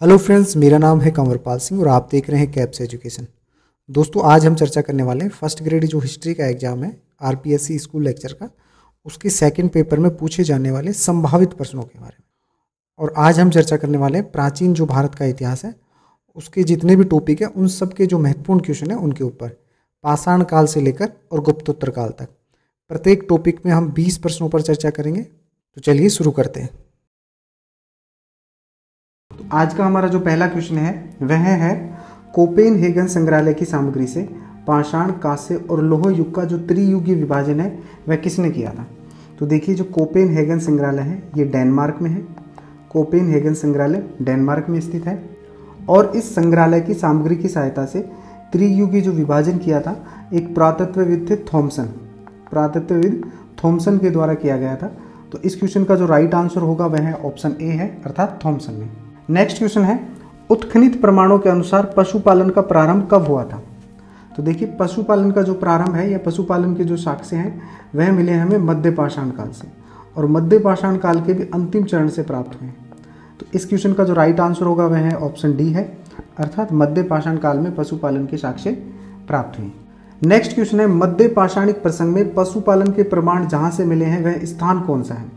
Hello friends, मेरा नाम है कंवरपाल सिंह और आप देख रहे हैं कैप्स एजुकेशन। दोस्तों, आज हम चर्चा करने वाले हैं फ़र्स्ट ग्रेड जो हिस्ट्री का एग्ज़ाम है, आरपीएससी स्कूल लेक्चर का, उसके सेकंड पेपर में पूछे जाने वाले संभावित प्रश्नों के बारे में। और आज हम चर्चा करने वाले हैं प्राचीन जो भारत का इतिहास है, उसके जितने भी टॉपिक हैं, उन सब के जो महत्वपूर्ण क्वेश्चन हैं, उनके ऊपर। पाषाण काल से लेकर और गुप्तोत्तर काल तक। प्रत्येक टॉपिक में हम बीस प्रश्नों पर चर्चा करेंगे तो चलिए शुरू करते हैं। तो आज का हमारा जो पहला क्वेश्चन है, वह है कोपेन हेगन संग्रहालय की सामग्री से पाषाण कांस्य और लोह युग का जो त्रियुगी विभाजन है, वह किसने किया था? तो देखिए, जो कोपेन हेगन संग्रहालय है, ये डेनमार्क में है। कोपेन हेगन संग्रहालय डेनमार्क में स्थित है और इस संग्रहालय की सामग्री की सहायता से त्रियुगी जो विभाजन किया था, एक पुरातत्वविद थे थॉम्सन पुरातत्वविद थॉम्सन के द्वारा किया गया था। तो इस क्वेश्चन का जो राइट आंसर होगा, वह ऑप्शन ए है, अर्थात थॉम्सन में। नेक्स्ट क्वेश्चन है, उत्खनित प्रमाणों के अनुसार पशुपालन का प्रारंभ कब हुआ था? तो देखिए, पशुपालन का जो प्रारंभ है या पशुपालन के जो साक्ष्य हैं, वह मिले हमें मध्य पाषाण काल से और मध्य पाषाण काल के भी अंतिम चरण से प्राप्त हुए तो इस क्वेश्चन का जो राइट आंसर होगा वह है ऑप्शन डी है, अर्थात मध्य पाषाण काल में पशुपालन के साक्ष्य प्राप्त हुए नेक्स्ट क्वेश्चन है, मध्य पाषाणिक प्रसंग में पशुपालन के प्रमाण जहाँ से मिले हैं, वह स्थान कौन सा है?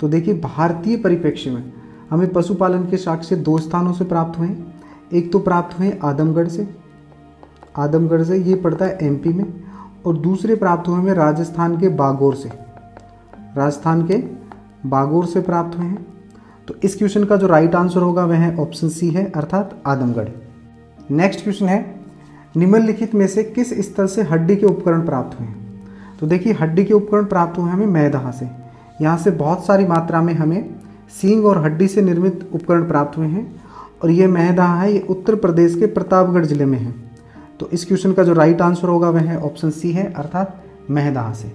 तो देखिए, भारतीय परिप्रेक्ष्य में हमें पशुपालन के साक्ष्य दो स्थानों से प्राप्त हुए एक तो प्राप्त हुए आदमगढ़ से। आदमगढ़ से ये पड़ता है एमपी में और दूसरे प्राप्त हुए हमें राजस्थान के बागौर से। राजस्थान के बागौर से प्राप्त हुए हैं। तो इस क्वेश्चन का जो राइट आंसर होगा वह है ऑप्शन सी है, अर्थात आदमगढ़। नेक्स्ट क्वेश्चन है, निम्नलिखित में से किस स्थल से हड्डी के उपकरण प्राप्त हुए हैं? तो देखिए, हड्डी के उपकरण प्राप्त हुए हमें मैदहा से। यहाँ से बहुत सारी मात्रा में हमें सींग और हड्डी से निर्मित उपकरण प्राप्त हुए हैं और ये महदहा है, ये उत्तर प्रदेश के प्रतापगढ़ ज़िले में है। तो इस क्वेश्चन का जो राइट आंसर होगा वह है ऑप्शन सी है, अर्थात महदहा से।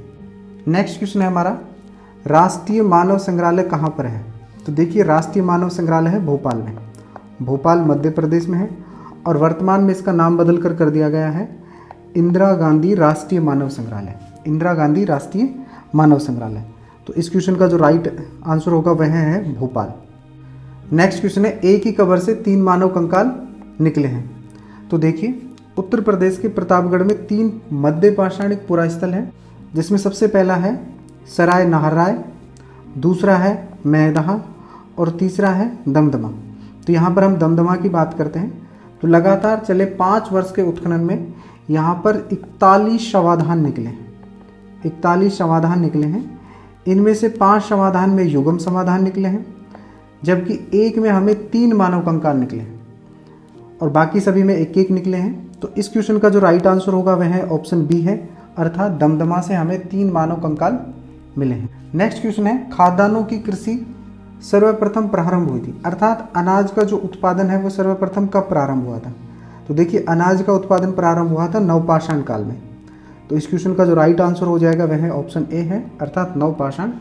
नेक्स्ट क्वेश्चन है हमारा, राष्ट्रीय मानव संग्रहालय कहाँ पर है? तो देखिए, राष्ट्रीय मानव संग्रहालय है भोपाल में। भोपाल मध्य प्रदेश में है और वर्तमान में इसका नाम बदल कर कर दिया गया है इंदिरा गांधी राष्ट्रीय मानव संग्रहालय। इंदिरा गांधी राष्ट्रीय मानव संग्रहालय। तो इस क्वेश्चन का जो राइट आंसर होगा वह है भोपाल। नेक्स्ट क्वेश्चन है एक ही कबर से तीन मानव कंकाल निकले हैं। तो देखिए, उत्तर प्रदेश के प्रतापगढ़ में तीन मध्य पाषाणिक पुरा स्थल है, जिसमें सबसे पहला है सराय नाहराय दूसरा है मैदहा और तीसरा है दमदमा। तो यहाँ पर हम दमदमा की बात करते हैं। तो लगातार चले पाँच वर्ष के उत्खनन में यहाँ पर इकतालीस समाधान निकले हैं। इकतालीस शवाधान निकले हैं। इनमें से पाँच समाधान में युगम समाधान निकले हैं, जबकि एक में हमें तीन मानव कंकाल निकले हैं। और बाकी सभी में एक एक निकले हैं तो इस क्वेश्चन का जो राइट आंसर होगा वह है ऑप्शन बी है, अर्थात दमदमा से हमें तीन मानव कंकाल मिले हैं। नेक्स्ट क्वेश्चन है खाद्यान्नों की कृषि सर्वप्रथम प्रारंभ हुई थी। अर्थात अनाज का जो उत्पादन है, वो सर्वप्रथम कब प्रारंभ हुआ था? तो देखिए, अनाज का उत्पादन प्रारंभ हुआ था नवपाषाण काल में। तो इस क्वेश्चन का जो राइट आंसर हो जाएगा, वह ऑप्शन ए है, अर्थात नवपाषाण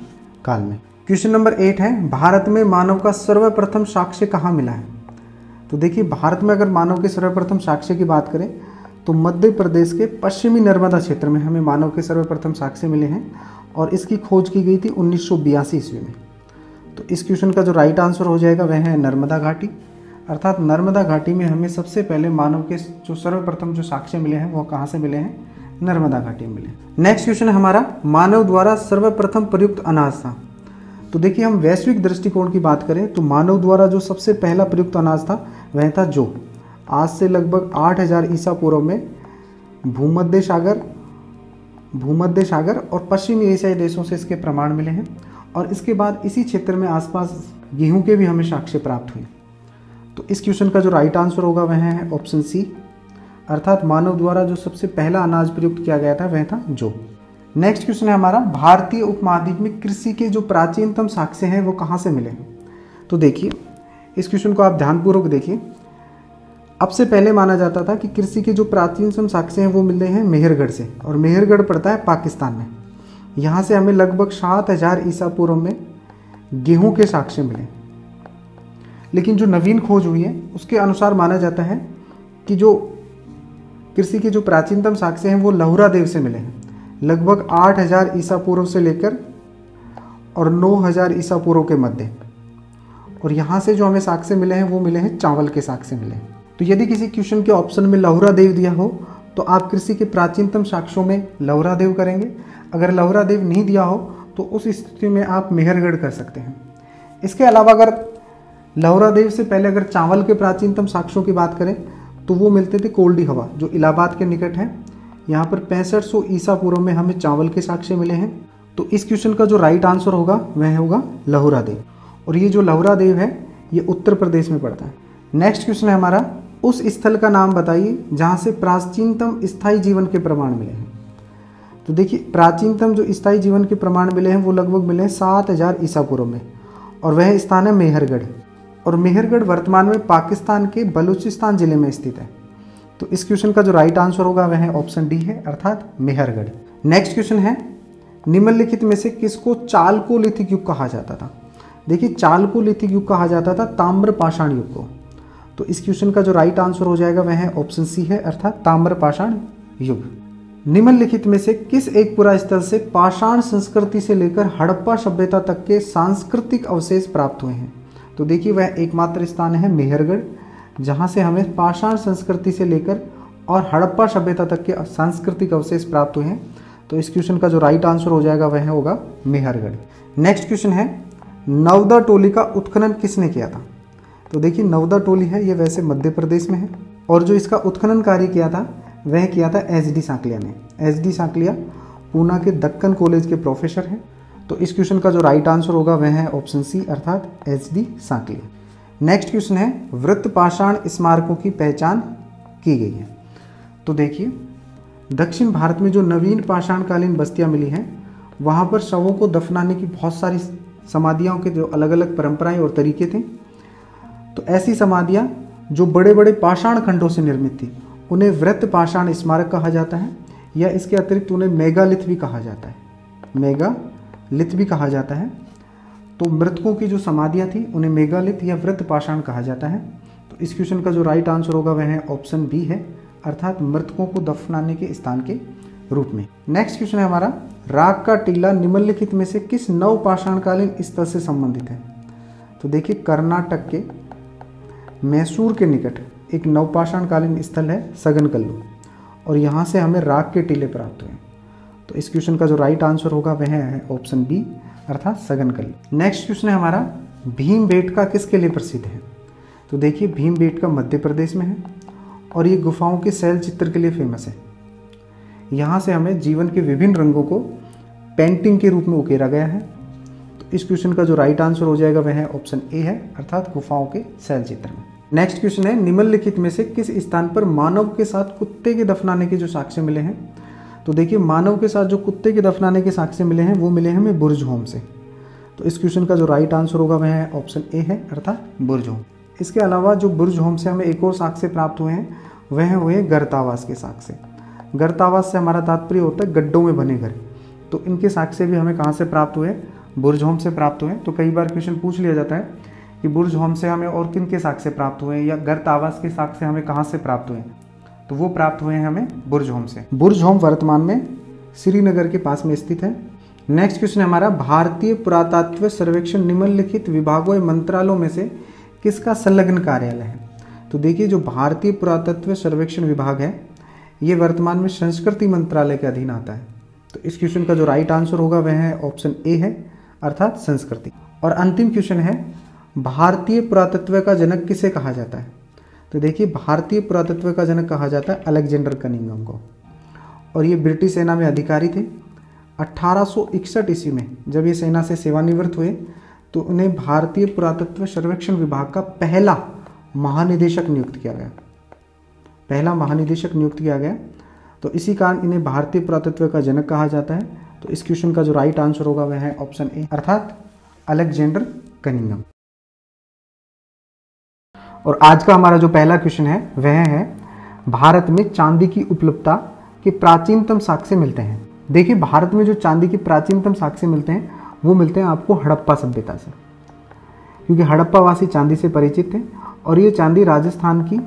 काल में। क्वेश्चन नंबर एट है, भारत में मानव का सर्वप्रथम साक्ष्य कहाँ मिला है? तो देखिए, भारत में अगर मानव के सर्वप्रथम साक्ष्य की बात करें तो मध्य प्रदेश के पश्चिमी नर्मदा क्षेत्र में हमें मानव के सर्वप्रथम साक्ष्य मिले हैं, और इसकी खोज की गई थी उन्नीस सौ बयासी ईस्वी में। तो इस क्वेश्चन का जो राइट आंसर हो जाएगा, वह है नर्मदा घाटी। अर्थात नर्मदा घाटी में हमें सबसे पहले मानव के जो सर्वप्रथम जो साक्ष्य मिले हैं वो कहाँ से मिले हैं? नर्मदा घाटी मिले। नेक्स्ट क्वेश्चन है हमारा, मानव द्वारा सर्वप्रथम प्रयुक्त अनाज था। तो देखिए, हम वैश्विक दृष्टिकोण की बात करें तो मानव द्वारा जो सबसे पहला प्रयुक्त अनाज था, वह था जो। आज से लगभग 8000 ईसा पूर्व में भूमध्य सागर भूमध्य सागर और पश्चिमी एशियाई देशों से इसके प्रमाण मिले हैं और इसके बाद इसी क्षेत्र में आसपास गेहूँ के भी हमें साक्ष्य प्राप्त हुए। तो इस क्वेश्चन का जो राइट आंसर होगा वह है ऑप्शन सी अर्थात मानव द्वारा जो सबसे पहला अनाज प्रयुक्त किया गया था, वह था जो। नेक्स्ट क्वेश्चन है हमारा, भारतीय उपमहाद्वीप में कृषि के जो प्राचीनतम साक्ष्य हैं, वो कहाँ से मिले तो देखिए, इस क्वेश्चन को आप ध्यानपूर्वक देखिए। अब से पहले माना जाता था कि कृषि के जो प्राचीनतम साक्ष्य हैं, वो मिल हैं मेहरगढ़ से, और मेहरगढ़ पड़ता है पाकिस्तान में। यहाँ से हमें लगभग सात हज़ार ईसा पूर्व में गेहूँ के साक्ष्य मिले। लेकिन जो नवीन खोज हुई है, उसके अनुसार माना जाता है कि जो कृषि के जो प्राचीनतम साक्ष्य हैं, वो लहुरा देव से मिले हैं। लगभग आठ हज़ार ईसा पूर्व से लेकर और नौ हज़ार ईसा पूर्व के मध्य। और यहाँ से जो हमें साक्ष्य मिले हैं, वो मिले हैं चावल के साक्ष्य मिले हैं। तो यदि किसी क्वेश्चन के ऑप्शन में लहुरा देव दिया हो तो आप कृषि के प्राचीनतम साक्ष्यों में लहुरा देव करेंगे। अगर लहुरा देव नहीं दिया हो तो उस स्थिति में आप मेहरगढ़ कर सकते हैं। इसके अलावा अगर लहुरा देव से पहले अगर चावल के प्राचीनतम साक्ष्यों की बात करें तो वो मिलते थे कोल्डी हवा, जो इलाहाबाद के निकट है। यहाँ पर पैंसठ सौ ईसा पूर्व में हमें चावल के साक्ष्य मिले हैं। तो इस क्वेश्चन का जो राइट आंसर होगा, वह होगा लहुरा देव। और ये जो लहुरा देव है, ये उत्तर प्रदेश में पड़ता है। नेक्स्ट क्वेश्चन है हमारा, उस स्थल का नाम बताइए, जहाँ से प्राचीनतम स्थायी जीवन के प्रमाण मिले हैं। तो देखिए, प्राचीनतम जो स्थायी जीवन के प्रमाण मिले हैं, वो लगभग मिले हैं सात हज़ार ईसा पूर्व में। और वह स्थान है मेहरगढ़। और मेहरगढ़ वर्तमान में पाकिस्तान के बलूचिस्तान ज़िले में स्थित है। तो इस क्वेश्चन का जो राइट आंसर होगा, वह ऑप्शन डी है, अर्थात मेहरगढ़। नेक्स्ट क्वेश्चन है, निम्नलिखित में से किसको चालकोलिथिक युग कहा जाता था? देखिए, चालकोलिथिक युग कहा जाता था ताम्र पाषाण युग को। तो इस क्वेश्चन का जो राइट आंसर हो जाएगा, वह ऑप्शन सी है, अर्थात ताम्र पाषाण युग। निम्नलिखित में से किस एक पुरा स्थल से पाषाण संस्कृति से लेकर हड़प्पा सभ्यता तक के सांस्कृतिक अवशेष प्राप्त हुए हैं? तो देखिए वह एकमात्र स्थान है मेहरगढ़, जहाँ से हमें पाषाण संस्कृति से लेकर और हड़प्पा सभ्यता तक के सांस्कृतिक अवशेष प्राप्त हुए हैं। तो इस क्वेश्चन का जो राइट आंसर हो जाएगा वह होगा मेहरगढ़। नेक्स्ट क्वेश्चन है, नवदा टोली का उत्खनन किसने किया था? तो देखिए, नवदा टोली है, ये वैसे मध्य प्रदेश में है। और जो इसका उत्खनन कार्य किया था, वह किया था एच डी सांकलिया ने। एच डी सांकलिया, पूना के दक्कन कॉलेज के प्रोफेसर हैं। तो इस क्वेश्चन का जो राइट आंसर होगा वह है ऑप्शन सी अर्थात H D Sankalia next question है, वृत्त पाषाण स्मारकों की पहचान की गई है। तो देखिए, दक्षिण भारत में जो नवीन पाषाणकालीन बस्तियाँ मिली हैं, वहाँ पर शवों को दफनाने की बहुत सारी समाधियों के जो अलग अलग परंपराएँ और तरीके थे। तो ऐसी समाधियाँ, जो बड़े बड़े पाषाण खंडों से निर्मित थी, उन्हें वृत्त पाषाण स्मारक कहा जाता है, या इसके अतिरिक्त उन्हें मेगालिथ भी कहा जाता है। मेगालिथ भी कहा जाता है। तो मृतकों की जो समाधियाँ थी, उन्हें मेगालिथ या वृत्त पाषाण कहा जाता है। तो इस क्वेश्चन का जो राइट आंसर होगा, वह है ऑप्शन बी है, अर्थात मृतकों को दफनाने के स्थान के रूप में। नेक्स्ट क्वेश्चन है हमारा, राग का टीला निम्नलिखित में से किस नव पाषाणकालीन स्तर से संबंधित है? तो देखिए, कर्नाटक के मैसूर के निकट एक नवपाषाणकालीन स्थल है सगनकल्लू और यहाँ से हमें राग के टीले प्राप्त हुए। तो इस क्वेश्चन का जो राइट आंसर होगा वह है ऑप्शन बी अर्थात सगनकल्लू नेक्स्ट क्वेश्चन है हमारा, भीम बेटका किसके लिए प्रसिद्ध है? तो देखिए, भीम बेटका मध्य प्रदेश में है और ये गुफाओं के शैल चित्र के लिए फ़ेमस है। यहाँ से हमें जीवन के विभिन्न रंगों को पेंटिंग के रूप में उकेरा गया है। तो इस क्वेश्चन का जो राइट आंसर हो जाएगा वह ऑप्शन ए है, अर्थात गुफाओं के शैल चित्र में। नेक्स्ट क्वेश्चन है, निम्नलिखित में से किस स्थान पर मानव के साथ कुत्ते के दफनाने के जो साक्ष्य मिले हैं? तो देखिए, मानव के साथ जो कुत्ते के दफनाने के साक्ष्य मिले हैं, वो मिले हैं हमें बुर्ज होम से। तो इस क्वेश्चन का जो राइट आंसर होगा, वह है ऑप्शन ए है, अर्थात बुर्ज होम। इसके अलावा जो बुर्ज होम से हमें एक और साक्ष्य प्राप्त हुए हैं, वह हुए गर्तावास के साक्ष्य। गर्तावास से हमारा तात्पर्य होता है गड्ढों में बने घर। तो इनके साक्ष्य भी हमें कहाँ से प्राप्त हुए बुर्ज होम से प्राप्त हुए तो कई बार क्वेश्चन पूछ लिया जाता है कि बुर्ज होम से हमें और किन के साक्ष्य प्राप्त हुए या गर्त आवास के साक्ष्य हमें कहाँ से प्राप्त हुए तो वो प्राप्त हुए हैं हमें बुर्ज होम से। बुर्ज होम वर्तमान में श्रीनगर के पास में स्थित है। नेक्स्ट क्वेश्चन हमारा, भारतीय पुरातत्व सर्वेक्षण निम्नलिखित विभागों या मंत्रालयों में से किसका संलग्न कार्यालय है? तो देखिए, जो भारतीय पुरातत्व सर्वेक्षण विभाग है, ये वर्तमान में संस्कृति मंत्रालय के अधीन आता है। तो इस क्वेश्चन का जो राइट आंसर होगा, वह है ऑप्शन ए है, अर्थात संस्कृति। और अंतिम क्वेश्चन है, भारतीय पुरातत्व का जनक किसे कहा जाता है? तो देखिए, भारतीय पुरातत्व का जनक कहा जाता है अलेक्जेंडर कनिंगम को। और ये ब्रिटिश सेना में अधिकारी थे। अट्ठारह ईस्वी में जब ये सेना से सेवानिवृत्त हुए तो उन्हें भारतीय पुरातत्व सर्वेक्षण विभाग का पहला महानिदेशक नियुक्त किया गया। पहला महानिदेशक नियुक्त किया गया। तो इसी कारण इन्हें भारतीय पुरातत्व का जनक कहा जाता है। तो इस क्वेश्चन का जो राइट आंसर होगा, वह है ऑप्शन ए अर्थात अलेक्जेंडर कनिंगम। और आज का हमारा जो पहला क्वेश्चन है, वह है, भारत में चांदी की उपलब्धता के प्राचीनतम साक्ष्य मिलते हैं। देखिए, भारत में जो चांदी के प्राचीनतम साक्ष्य मिलते हैं, वो मिलते हैं आपको हड़प्पा सभ्यता से। क्योंकि हड़प्पावासी चांदी से परिचित थे और ये चांदी राजस्थान की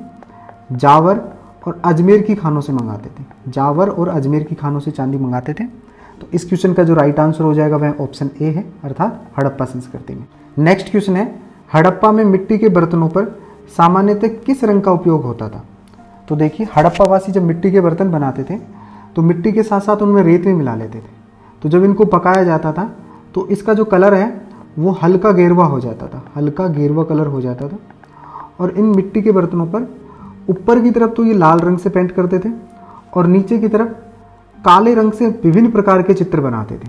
जावर और अजमेर की खानों से मंगाते थे। जावर और अजमेर की खानों से चांदी मंगाते थे। तो इस क्वेश्चन का जो राइट आंसर हो जाएगा, वह ऑप्शन ए है, अर्थात हड़प्पा संस्कृति में। नेक्स्ट क्वेश्चन है, हड़प्पा में मिट्टी के बर्तनों पर सामान्यतः किस रंग का उपयोग होता था? तो देखिए, हड़प्पावासी जब मिट्टी के बर्तन बनाते थे तो मिट्टी के साथ साथ उनमें रेत भी मिला लेते थे। तो जब इनको पकाया जाता था तो इसका जो कलर है, वो हल्का गेरवा हो जाता था। हल्का गेरवा कलर हो जाता था। और इन मिट्टी के बर्तनों पर ऊपर की तरफ़ तो ये लाल रंग से पेंट करते थे और नीचे की तरफ़ काले रंग से विभिन्न प्रकार के चित्र बनाते थे।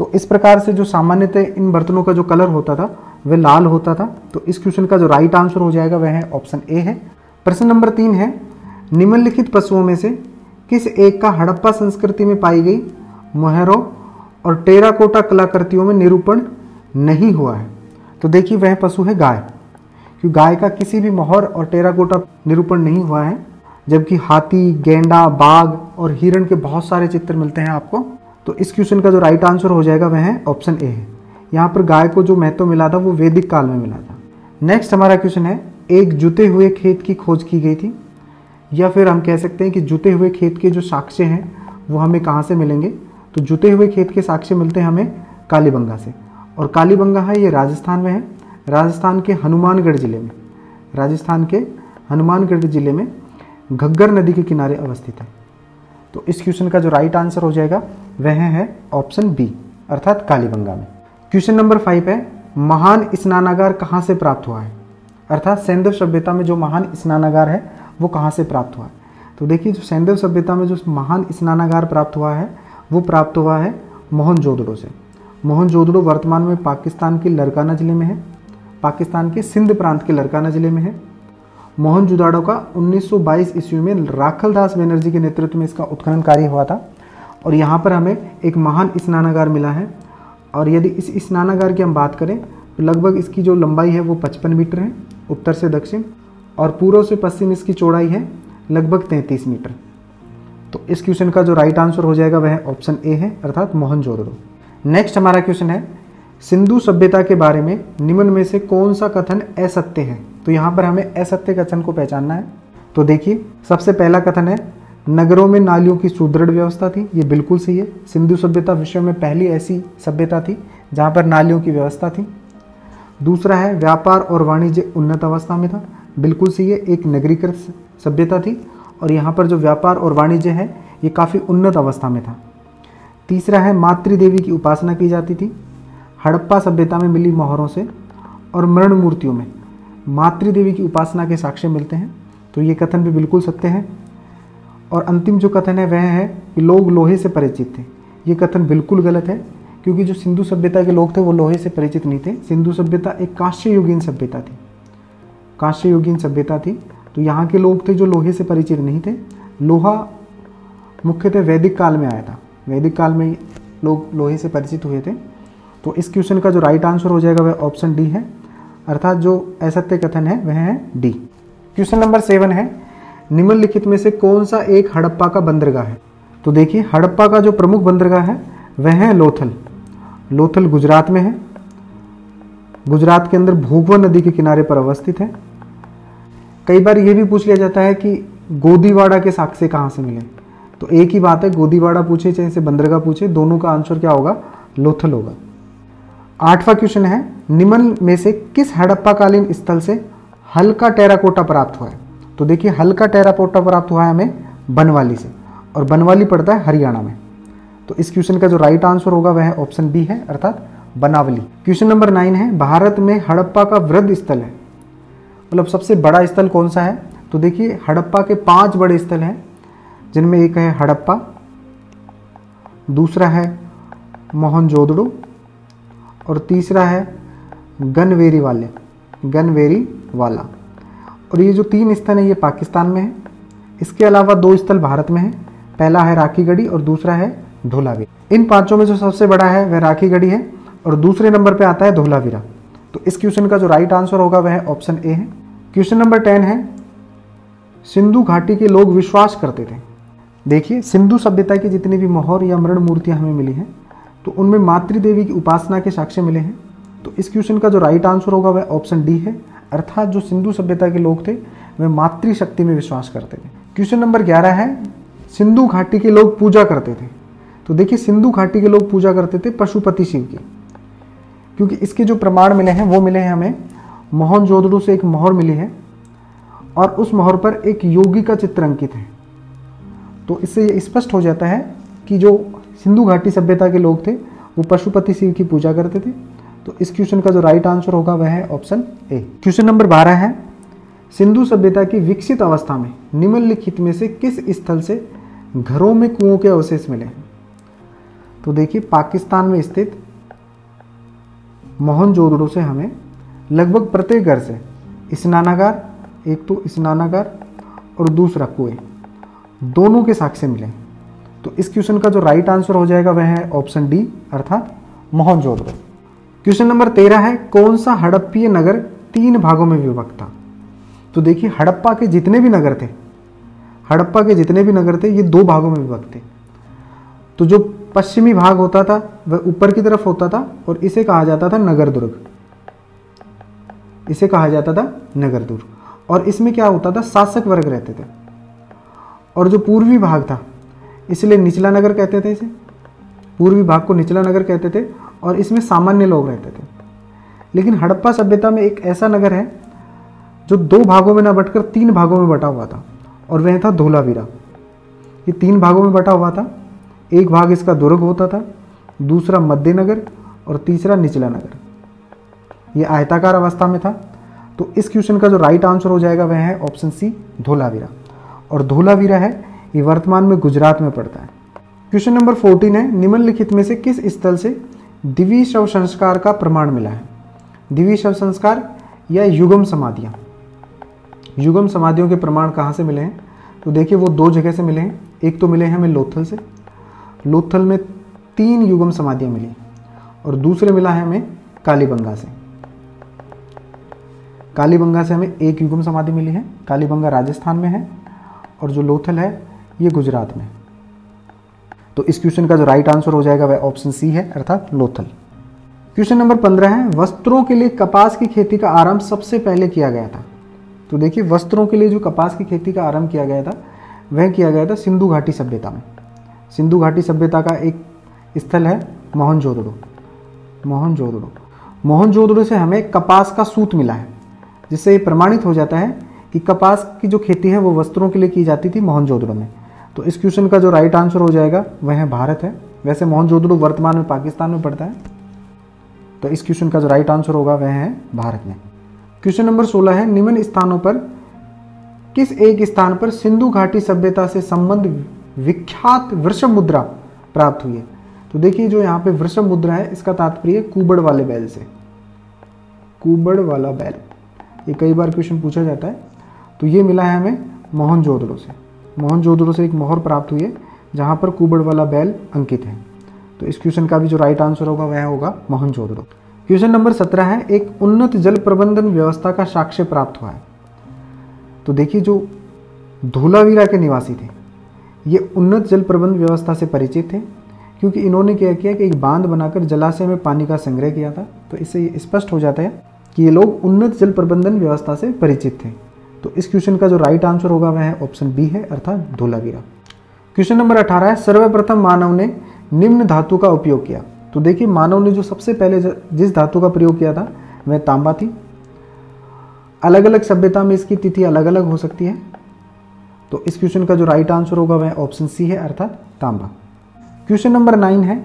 तो इस प्रकार से जो सामान्यतः इन बर्तनों का जो कलर होता था, वह लाल होता था। तो इस क्वेश्चन का जो राइट आंसर हो जाएगा, वह है ऑप्शन ए है। प्रश्न नंबर तीन है, निम्नलिखित पशुओं में से किस एक का हड़प्पा संस्कृति में पाई गई मोहरों और टेराकोटा कलाकृतियों में निरूपण नहीं हुआ है? तो देखिए, वह पशु है गाय। क्योंकि गाय का किसी भी मोहर और टेराकोटा निरूपण नहीं हुआ है, जबकि हाथी, गेंडा, बाघ और हिरण के बहुत सारे चित्र मिलते हैं आपको। तो इस क्वेश्चन का जो राइट आंसर हो जाएगा वह है ऑप्शन ए है। यहाँ पर गाय को जो महत्व मिला था वो वैदिक काल में मिला था। नेक्स्ट हमारा क्वेश्चन है, एक जुते हुए खेत की खोज की गई थी, या फिर हम कह सकते हैं कि जुते हुए खेत के जो साक्ष्य हैं, वो हमें कहाँ से मिलेंगे? तो जुते हुए खेत के साक्ष्य मिलते हैं हमें कालीबंगा से। और कालीबंगा है, ये राजस्थान में है। राजस्थान के हनुमानगढ़ ज़िले में। राजस्थान के हनुमानगढ़ ज़िले में घग्गर नदी के किनारे अवस्थित है। तो इस क्वेश्चन का जो राइट आंसर हो जाएगा, वह है ऑप्शन बी अर्थात कालीबंगा में। क्वेश्चन नंबर फाइव है, महान स्नानागार कहाँ से प्राप्त हुआ है? अर्थात सैंधव सभ्यता में जो महान स्नानागार है, वो कहाँ से प्राप्त हुआ है? तो देखिए, जो सैंधव सभ्यता में जो महान स्नानागार प्राप्त हुआ है, वो प्राप्त हुआ है मोहन जोदड़ो से। मोहन जोदड़ो वर्तमान में पाकिस्तान के लरकाना ज़िले में है, पाकिस्तान के सिंध प्रांत के लरकाना ज़िले में है मोहन जुदाड़ो का 1922 ईस्वी में राखल दास बनर्जी के नेतृत्व में इसका उत्खनन कार्य हुआ था। और यहाँ पर हमें एक महान स्नानागार मिला है। और यदि इस स्नानागार की हम बात करें तो लगभग इसकी जो लंबाई है वो 55 मीटर है, उत्तर से दक्षिण, और पूर्व से पश्चिम इसकी चौड़ाई है लगभग 33 मीटर। तो इस क्वेश्चन का जो राइट आंसर हो जाएगा वह ऑप्शन ए है, अर्थात मोहन जोदड़ो नेक्स्ट हमारा क्वेश्चन है, सिंधु सभ्यता के बारे में निम्न में से कौन सा कथन असत्य है? तो यहाँ पर हमें असत्य कथन को पहचानना है। तो देखिए, सबसे पहला कथन है, नगरों में नालियों की सुदृढ़ व्यवस्था थी। ये बिल्कुल सही है। सिंधु सभ्यता विश्व में पहली ऐसी सभ्यता थी जहाँ पर नालियों की व्यवस्था थी। दूसरा है, व्यापार और वाणिज्य उन्नत अवस्था में था। बिल्कुल सही है, एक नगरीकृत सभ्यता थी। और यहाँ पर जो व्यापार और वाणिज्य है, ये काफ़ी उन्नत अवस्था में था। तीसरा है, मातृदेवी की उपासना की जाती थी। हड़प्पा सभ्यता में मिली मोहरों से और मरण मूर्तियों में। मातृदेवी की उपासना के साक्ष्य मिलते हैं तो ये कथन भी बिल्कुल सत्य है। और अंतिम जो कथन है वह है कि लोग लोहे से परिचित थे। ये कथन बिल्कुल गलत है, क्योंकि जो सिंधु सभ्यता के लोग थे वो लोहे से परिचित नहीं थे। सिंधु सभ्यता एक काश्य युगीन सभ्यता थी। काश्य युगीन सभ्यता थी तो यहाँ के लोग थे जो लोहे से परिचित नहीं थे। लोहा मुख्यतः वैदिक काल में आया था। वैदिक काल में लोग लोहे से परिचित हुए थे। तो इस क्वेश्चन का जो राइट आंसर हो जाएगा वह ऑप्शन डी है। अर्थात जो असत्य कथन है, वह है डी क्वेश्चन नंबर सेवन है, निम्नलिखित में से कौन सा एक हड़प्पा का बंदरगाह है? तो देखिए, हड़प्पा का जो प्रमुख बंदरगाह है, वह है लोथल। लोथल गुजरात में है। गुजरात के अंदर भूगवा नदी के किनारे पर अवस्थित है। कई बार यह भी पूछ लिया जाता है कि गोदीवाड़ा के साक्ष्य कहाँ से मिले? तो एक ही बात है, गोदीवाड़ा पूछे चाहे से बंदरगाह पूछे, दोनों का आंसर क्या होगा? लोथल होगा। आठवां क्वेश्चन है, निम्न में से किस हड़प्पाकालीन स्थल से हल्का टेराकोटा प्राप्त हुआ है? तो देखिए, हल्का टेराकोटा प्राप्त हुआ है हमें बनवाली से, और बनवाली पड़ता है हरियाणा में। तो इस क्वेश्चन का जो राइट आंसर होगा, वह ऑप्शन बी है, अर्थात बनावली। क्वेश्चन नंबर नाइन है, भारत में हड़प्पा का वृद्ध स्थल है। मतलब सबसे बड़ा स्थल कौन सा है? तो देखिए, हड़प्पा के पाँच बड़े स्थल हैं, जिनमें एक है हड़प्पा, दूसरा है मोहनजोदड़ो और तीसरा है गनवेरी वाले, गनवेरी वाला। और ये जो तीन स्थल है, ये पाकिस्तान में है। इसके अलावा दो स्थल भारत में है। पहला है राखी गढ़ी और दूसरा है धोलावीरा। इन पाँचों में जो सबसे बड़ा है, वह राखी गढ़ी है और दूसरे नंबर पे आता है धोलावीरा। तो इस क्वेश्चन का जो राइट आंसर होगा, वह ऑप्शन ए है। क्वेश्चन नंबर टेन है, सिंधु घाटी के लोग विश्वास करते थे। देखिए, सिंधु सभ्यता की जितनी भी मोहर या मृण मूर्तियाँ हमें मिली हैं तो उनमें मातृदेवी की उपासना के साक्ष्य मिले हैं। तो इस क्वेश्चन का जो राइट आंसर होगा वह ऑप्शन डी है। अर्थात जो सिंधु सभ्यता के लोग थे वे मातृशक्ति में विश्वास करते थे। क्वेश्चन नंबर ग्यारह है, सिंधु घाटी के लोग पूजा करते थे। तो देखिए, सिंधु घाटी के लोग पूजा करते थे पशुपति शिव की। क्योंकि इसके जो प्रमाण मिले हैं, वो मिले हैं हमें मोहनजोदड़ो से एक मोहर मिली है और उस मोहर पर एक योगी का चित्र अंकित है। तो इससे ये स्पष्ट हो जाता है कि जो सिंधु घाटी सभ्यता के लोग थे, वो पशुपति शिव की पूजा करते थे। तो इस क्वेश्चन का जो राइट आंसर होगा वह है ऑप्शन ए क्वेश्चन नंबर बारह है, सिंधु सभ्यता की विकसित अवस्था में निम्नलिखित में से किस स्थल से घरों में कुओं के अवशेष मिले? तो देखिए, पाकिस्तान में स्थित मोहनजोदड़ो से हमें लगभग प्रत्येक घर से स्नानागार, एक तो स्नानागार और दूसरा कुएँ, दोनों के साक्ष्य मिले। तो इस क्वेश्चन का जो राइट आंसर हो जाएगा वह है ऑप्शन डी अर्थात मोहनजोदड़ो। क्वेश्चन नंबर तेरह है, कौन सा हड़प्पीय नगर तीन भागों में विभक्त था? तो देखिए, हड़प्पा के जितने भी नगर थे, हड़प्पा के जितने भी नगर थे, ये दो भागों में विभक्त थे। तो जो पश्चिमी भाग होता था, वह ऊपर की तरफ़ होता था और इसे कहा जाता था नगर दुर्ग इसे कहा जाता था नगर दुर्ग और इसमें क्या होता था? शासक वर्ग रहते थे। और जो पूर्वी भाग था इसलिए निचला नगर कहते थे इसे। पूर्वी भाग को निचला नगर कहते थे और इसमें सामान्य लोग रहते थे। लेकिन हड़प्पा सभ्यता में एक ऐसा नगर है जो दो भागों में न बटकर तीन भागों में बटा हुआ था, और वह था धोलावीरा। ये तीन भागों में बटा हुआ था। एक भाग इसका दुर्ग होता था, दूसरा मध्य नगर और तीसरा निचला नगर। ये आयताकार अवस्था में था। तो इस क्वेश्चन का जो राइट आंसर हो जाएगा वह है ऑप्शन सी धोलावीरा। और धोलावीरा है ये वर्तमान में गुजरात में पड़ता है। क्वेश्चन नंबर फोर्टीन है, निम्नलिखित में से किस स्थल से दिवी शव संस्कार का प्रमाण मिला है? दिवी शव संस्कार या युगम समाधियाँ? युगम समाधियों के प्रमाण कहाँ से मिले हैं? तो देखिए, वो दो जगह से मिले हैं। एक तो मिले हैं हमें लोथल से। लोथल में तीन युगम समाधियाँ मिली और दूसरे मिला है हमें कालीबंगा से। कालीबंगा से हमें एक युगम समाधि मिली है। कालीबंगा राजस्थान में है और जो लोथल है ये गुजरात में। तो इस क्वेश्चन का जो राइट आंसर हो जाएगा वह ऑप्शन सी है, अर्थात लोथल। क्वेश्चन नंबर पंद्रह है, वस्त्रों के लिए कपास की खेती का आरंभ सबसे पहले किया गया था। तो देखिए, वस्त्रों के लिए जो कपास की खेती का आरंभ किया गया था, वह किया गया था सिंधु घाटी सभ्यता में। सिंधु घाटी सभ्यता का एक स्थल है मोहनजोदड़ो। मोहनजोदड़ो। मोहनजोदड़ो से हमें कपास का सूत मिला है, जिससे ये प्रमाणित हो जाता है कि कपास की जो खेती है वो वस्त्रों के लिए की जाती थी मोहनजोदड़ो में। तो इस क्वेश्चन का जो राइट आंसर हो जाएगा, वह है भारत है। वैसे मोहनजोदड़ो वर्तमान में पाकिस्तान में पड़ता है। तो इस क्वेश्चन का जो राइट आंसर होगा, वह है भारत में। क्वेश्चन नंबर 16 है, निम्न स्थानों पर किस एक स्थान पर सिंधु घाटी सभ्यता से संबंध विख्यात वृषभ मुद्रा प्राप्त हुई है? तो देखिए, जो यहाँ पे वृषभ मुद्रा है, इसका तात्पर्य कुबड़ वाले बैल से। कुबड़ वाला बैल। ये कई बार क्वेश्चन पूछा जाता है। तो ये मिला है हमें मोहनजोदड़ो से। मोहनजोदड़ो से एक मोहर प्राप्त हुई है, जहाँ पर कुबड़ वाला बैल अंकित है। तो इस क्वेश्चन का भी जो राइट आंसर होगा, वह होगा मोहनजोदड़ो। क्वेश्चन नंबर सत्रह है, एक उन्नत जल प्रबंधन व्यवस्था का साक्ष्य प्राप्त हुआ है। तो देखिए, जो धूलावीरा के निवासी थे, ये उन्नत जल प्रबंध व्यवस्था से परिचित थे, क्योंकि इन्होंने क्या किया कि एक बाँध बनाकर जलाशय में पानी का संग्रह किया था। तो इससे स्पष्ट हो जाता है कि ये लोग उन्नत जल प्रबंधन व्यवस्था से परिचित थे। तो इस क्वेश्चन का जो राइट आंसर होगा वह है ऑप्शन बी है, अर्थात धोलावीरा क्वेश्चन नंबर अठारह है, सर्वप्रथम मानव ने निम्न धातु का उपयोग किया। तो देखिए, मानव ने जो सबसे पहले जिस धातु का प्रयोग किया था, वह तांबा थी। अलग अलग सभ्यता में इसकी तिथि अलग अलग हो सकती है। तो इस क्वेश्चन का जो राइट आंसर होगा, वह ऑप्शन सी है, अर्थात तांबा। क्वेश्चन नंबर नाइन है,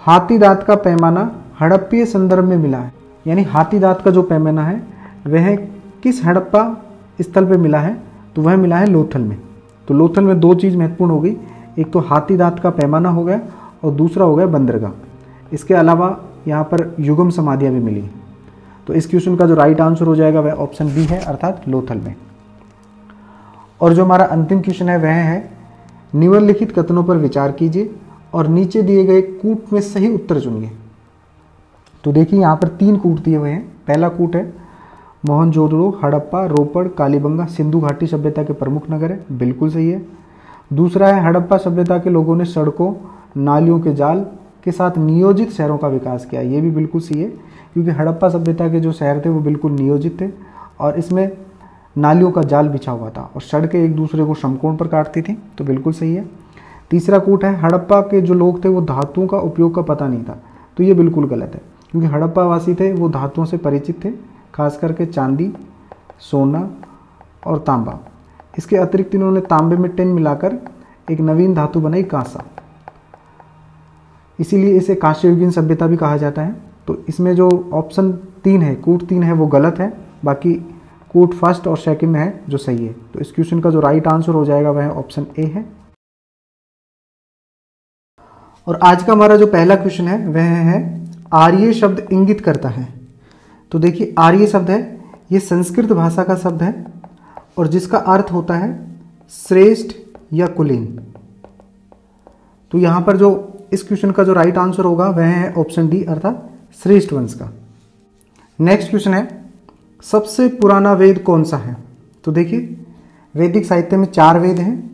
हाथी दांत का पैमाना हड़प्पीय संदर्भ में मिला है। यानी हाथी दांत का जो पैमाना है, वह किस हड़प्पा स्थल पर मिला है तो वह मिला है लोथल में। तो लोथल में दो चीज़ महत्वपूर्ण हो गई। एक तो हाथी दांत का पैमाना हो गया और दूसरा हो गया बंदरगाह। इसके अलावा यहाँ पर युगम समाधियाँ भी मिली। तो इस क्वेश्चन का जो राइट आंसर हो जाएगा, वह ऑप्शन बी है, अर्थात लोथल में। और जो हमारा अंतिम क्वेश्चन है, वह है, निम्नलिखित कथनों पर विचार कीजिए और नीचे दिए गए कूट में सही उत्तर चुनिए। तो देखिए, यहाँ पर तीन कूट दिए हुए हैं। पहला कूट है मोहनजोदड़ो, हड़प्पा, रोपड़, कालीबंगा, सिंधु घाटी सभ्यता के प्रमुख नगर है। बिल्कुल सही है। दूसरा है, हड़प्पा सभ्यता के लोगों ने सड़कों, नालियों के जाल के साथ नियोजित शहरों का विकास किया। ये भी बिल्कुल सही है, क्योंकि हड़प्पा सभ्यता के जो शहर थे, वो बिल्कुल नियोजित थे और इसमें नालियों का जाल बिछा हुआ था और सड़कें एक दूसरे को समकोण पर काटती थी तो बिल्कुल सही है। तीसरा कूट है, हड़प्पा के जो लोग थे, वो धातुओं का उपयोग का पता नहीं था तो ये बिल्कुल गलत है, क्योंकि हड़प्पावासी थे, वो धातुओं से परिचित थे खास करके चांदी, सोना और तांबा। इसके अतिरिक्त इन्होंने तांबे में टिन मिलाकर एक नवीन धातु बनाई कांसा। इसीलिए इसे कांस्ययुगीन सभ्यता भी कहा जाता है। तो इसमें जो ऑप्शन तीन है, कूट तीन है, वो गलत है। बाकी कूट फ़र्स्ट और सेकंड है, जो सही है। तो इस क्वेश्चन का जो राइट आंसर हो जाएगा, वह ऑप्शन ए है। और आज का हमारा जो पहला क्वेश्चन है, वह है, आर्य शब्द इंगित करता है। तो देखिए, आर्य शब्द है, ये संस्कृत भाषा का शब्द है, और जिसका अर्थ होता है श्रेष्ठ या कुलीन। तो यहाँ पर जो इस क्वेश्चन का जो राइट आंसर होगा, वह है ऑप्शन डी अर्थात श्रेष्ठ वंश का। नेक्स्ट क्वेश्चन है, सबसे पुराना वेद कौन सा है? तो देखिए, वैदिक साहित्य में चार वेद हैं,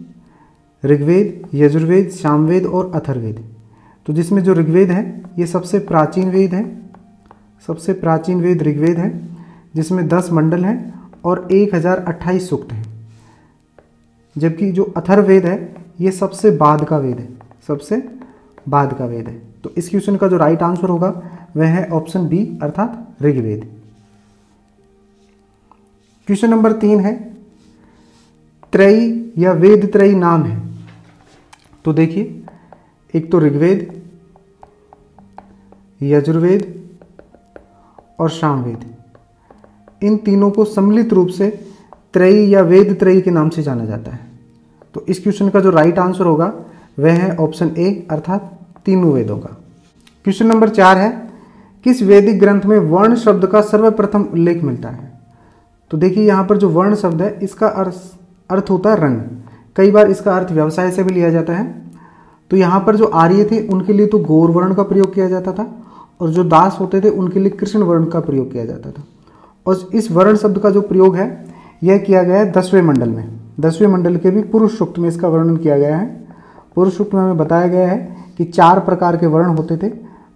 ऋग्वेद, यजुर्वेद सामवेद और अथर्वेद तो जिसमें जो ऋग्वेद है, ये सबसे प्राचीन वेद है सबसे प्राचीन वेद ऋग्वेद है, जिसमें दस मंडल हैं और एक हज़ार अट्ठाईस सूक्त हैं। जबकि जो अथर्वेद है, ये सबसे बाद का वेद है, सबसे बाद का वेद है। तो इस क्वेश्चन का जो राइट आंसर होगा, वह है ऑप्शन बी, अर्थात ऋग्वेद। क्वेश्चन नंबर तीन है, त्रयी या वेद त्रयी नाम है। तो देखिए, एक तो ऋग्वेद, यजुर्वेद और सामवेद इन तीनों को सम्मिलित रूप से त्रयी या वेद त्रयी के नाम से जाना जाता है। तो इस क्वेश्चन का जो राइट आंसर होगा, वह है ऑप्शन ए अर्थात तीनों वेदों का। क्वेश्चन नंबर चार है, किस वैदिक ग्रंथ में वर्ण शब्द का सर्वप्रथम उल्लेख मिलता है? तो देखिए, यहाँ पर जो वर्ण शब्द है, इसका अर्थ होता है रंग। कई बार इसका अर्थ व्यवसाय से भी लिया जाता है। तो यहाँ पर जो आर्य थे, उनके लिए तो गौर वर्ण का प्रयोग किया जाता था। और जो दास होते थे, उनके लिए कृष्ण वर्ण का प्रयोग किया जाता था। और इस वर्ण शब्द का जो प्रयोग है, यह किया गया है दसवें मंडल में। दसवें मंडल के भी पुरुष सूक्त में इसका वर्णन किया गया है। पुरुष सूक्त में हमें बताया गया है कि चार प्रकार के वर्ण होते थे,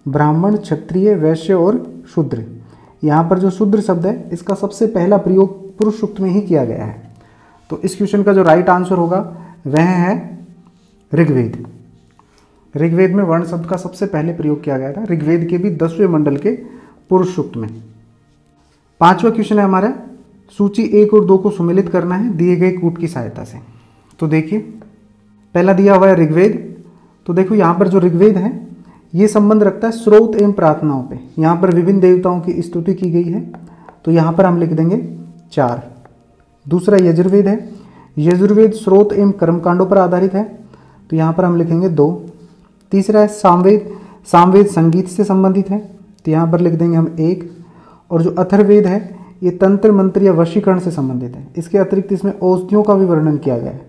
ब्राह्मण, क्षत्रिय, वैश्य और शूद्र। यहाँ पर जो शूद्र शब्द है, इसका सबसे पहला प्रयोग पुरुष सूक्त में ही किया गया है। तो इस क्वेश्चन का जो राइट आंसर होगा, वह है ऋग्वेद। ऋग्वेद में वर्ण शब्द का सबसे पहले प्रयोग किया गया था। ऋग्वेद के भी दसवें मंडल के पुरुष सूक्त में। पांचवा क्वेश्चन है हमारा, सूची एक और दो को सुमिलित करना है दिए गए कूट की सहायता से। तो देखिए, पहला दिया हुआ है ऋग्वेद। तो देखो, यहाँ पर जो ऋग्वेद है, ये संबंध रखता है स्रोत एवं प्रार्थनाओं पे। यहाँ पर विभिन्न देवताओं की स्तुति की गई है। तो यहाँ पर हम लिख देंगे चार। दूसरा यजुर्वेद है। यजुर्वेद स्रोत एवं कर्मकांडों पर आधारित है। तो यहाँ पर हम लिखेंगे दो। तीसरा है सामवेद। सामवेद संगीत से संबंधित है। तो यहाँ पर लिख देंगे हम एक। और जो अथर्वेद है, ये तंत्र, मंत्र या वशीकरण से संबंधित है। इसके अतिरिक्त इसमें औषधियों का भी वर्णन किया गया है।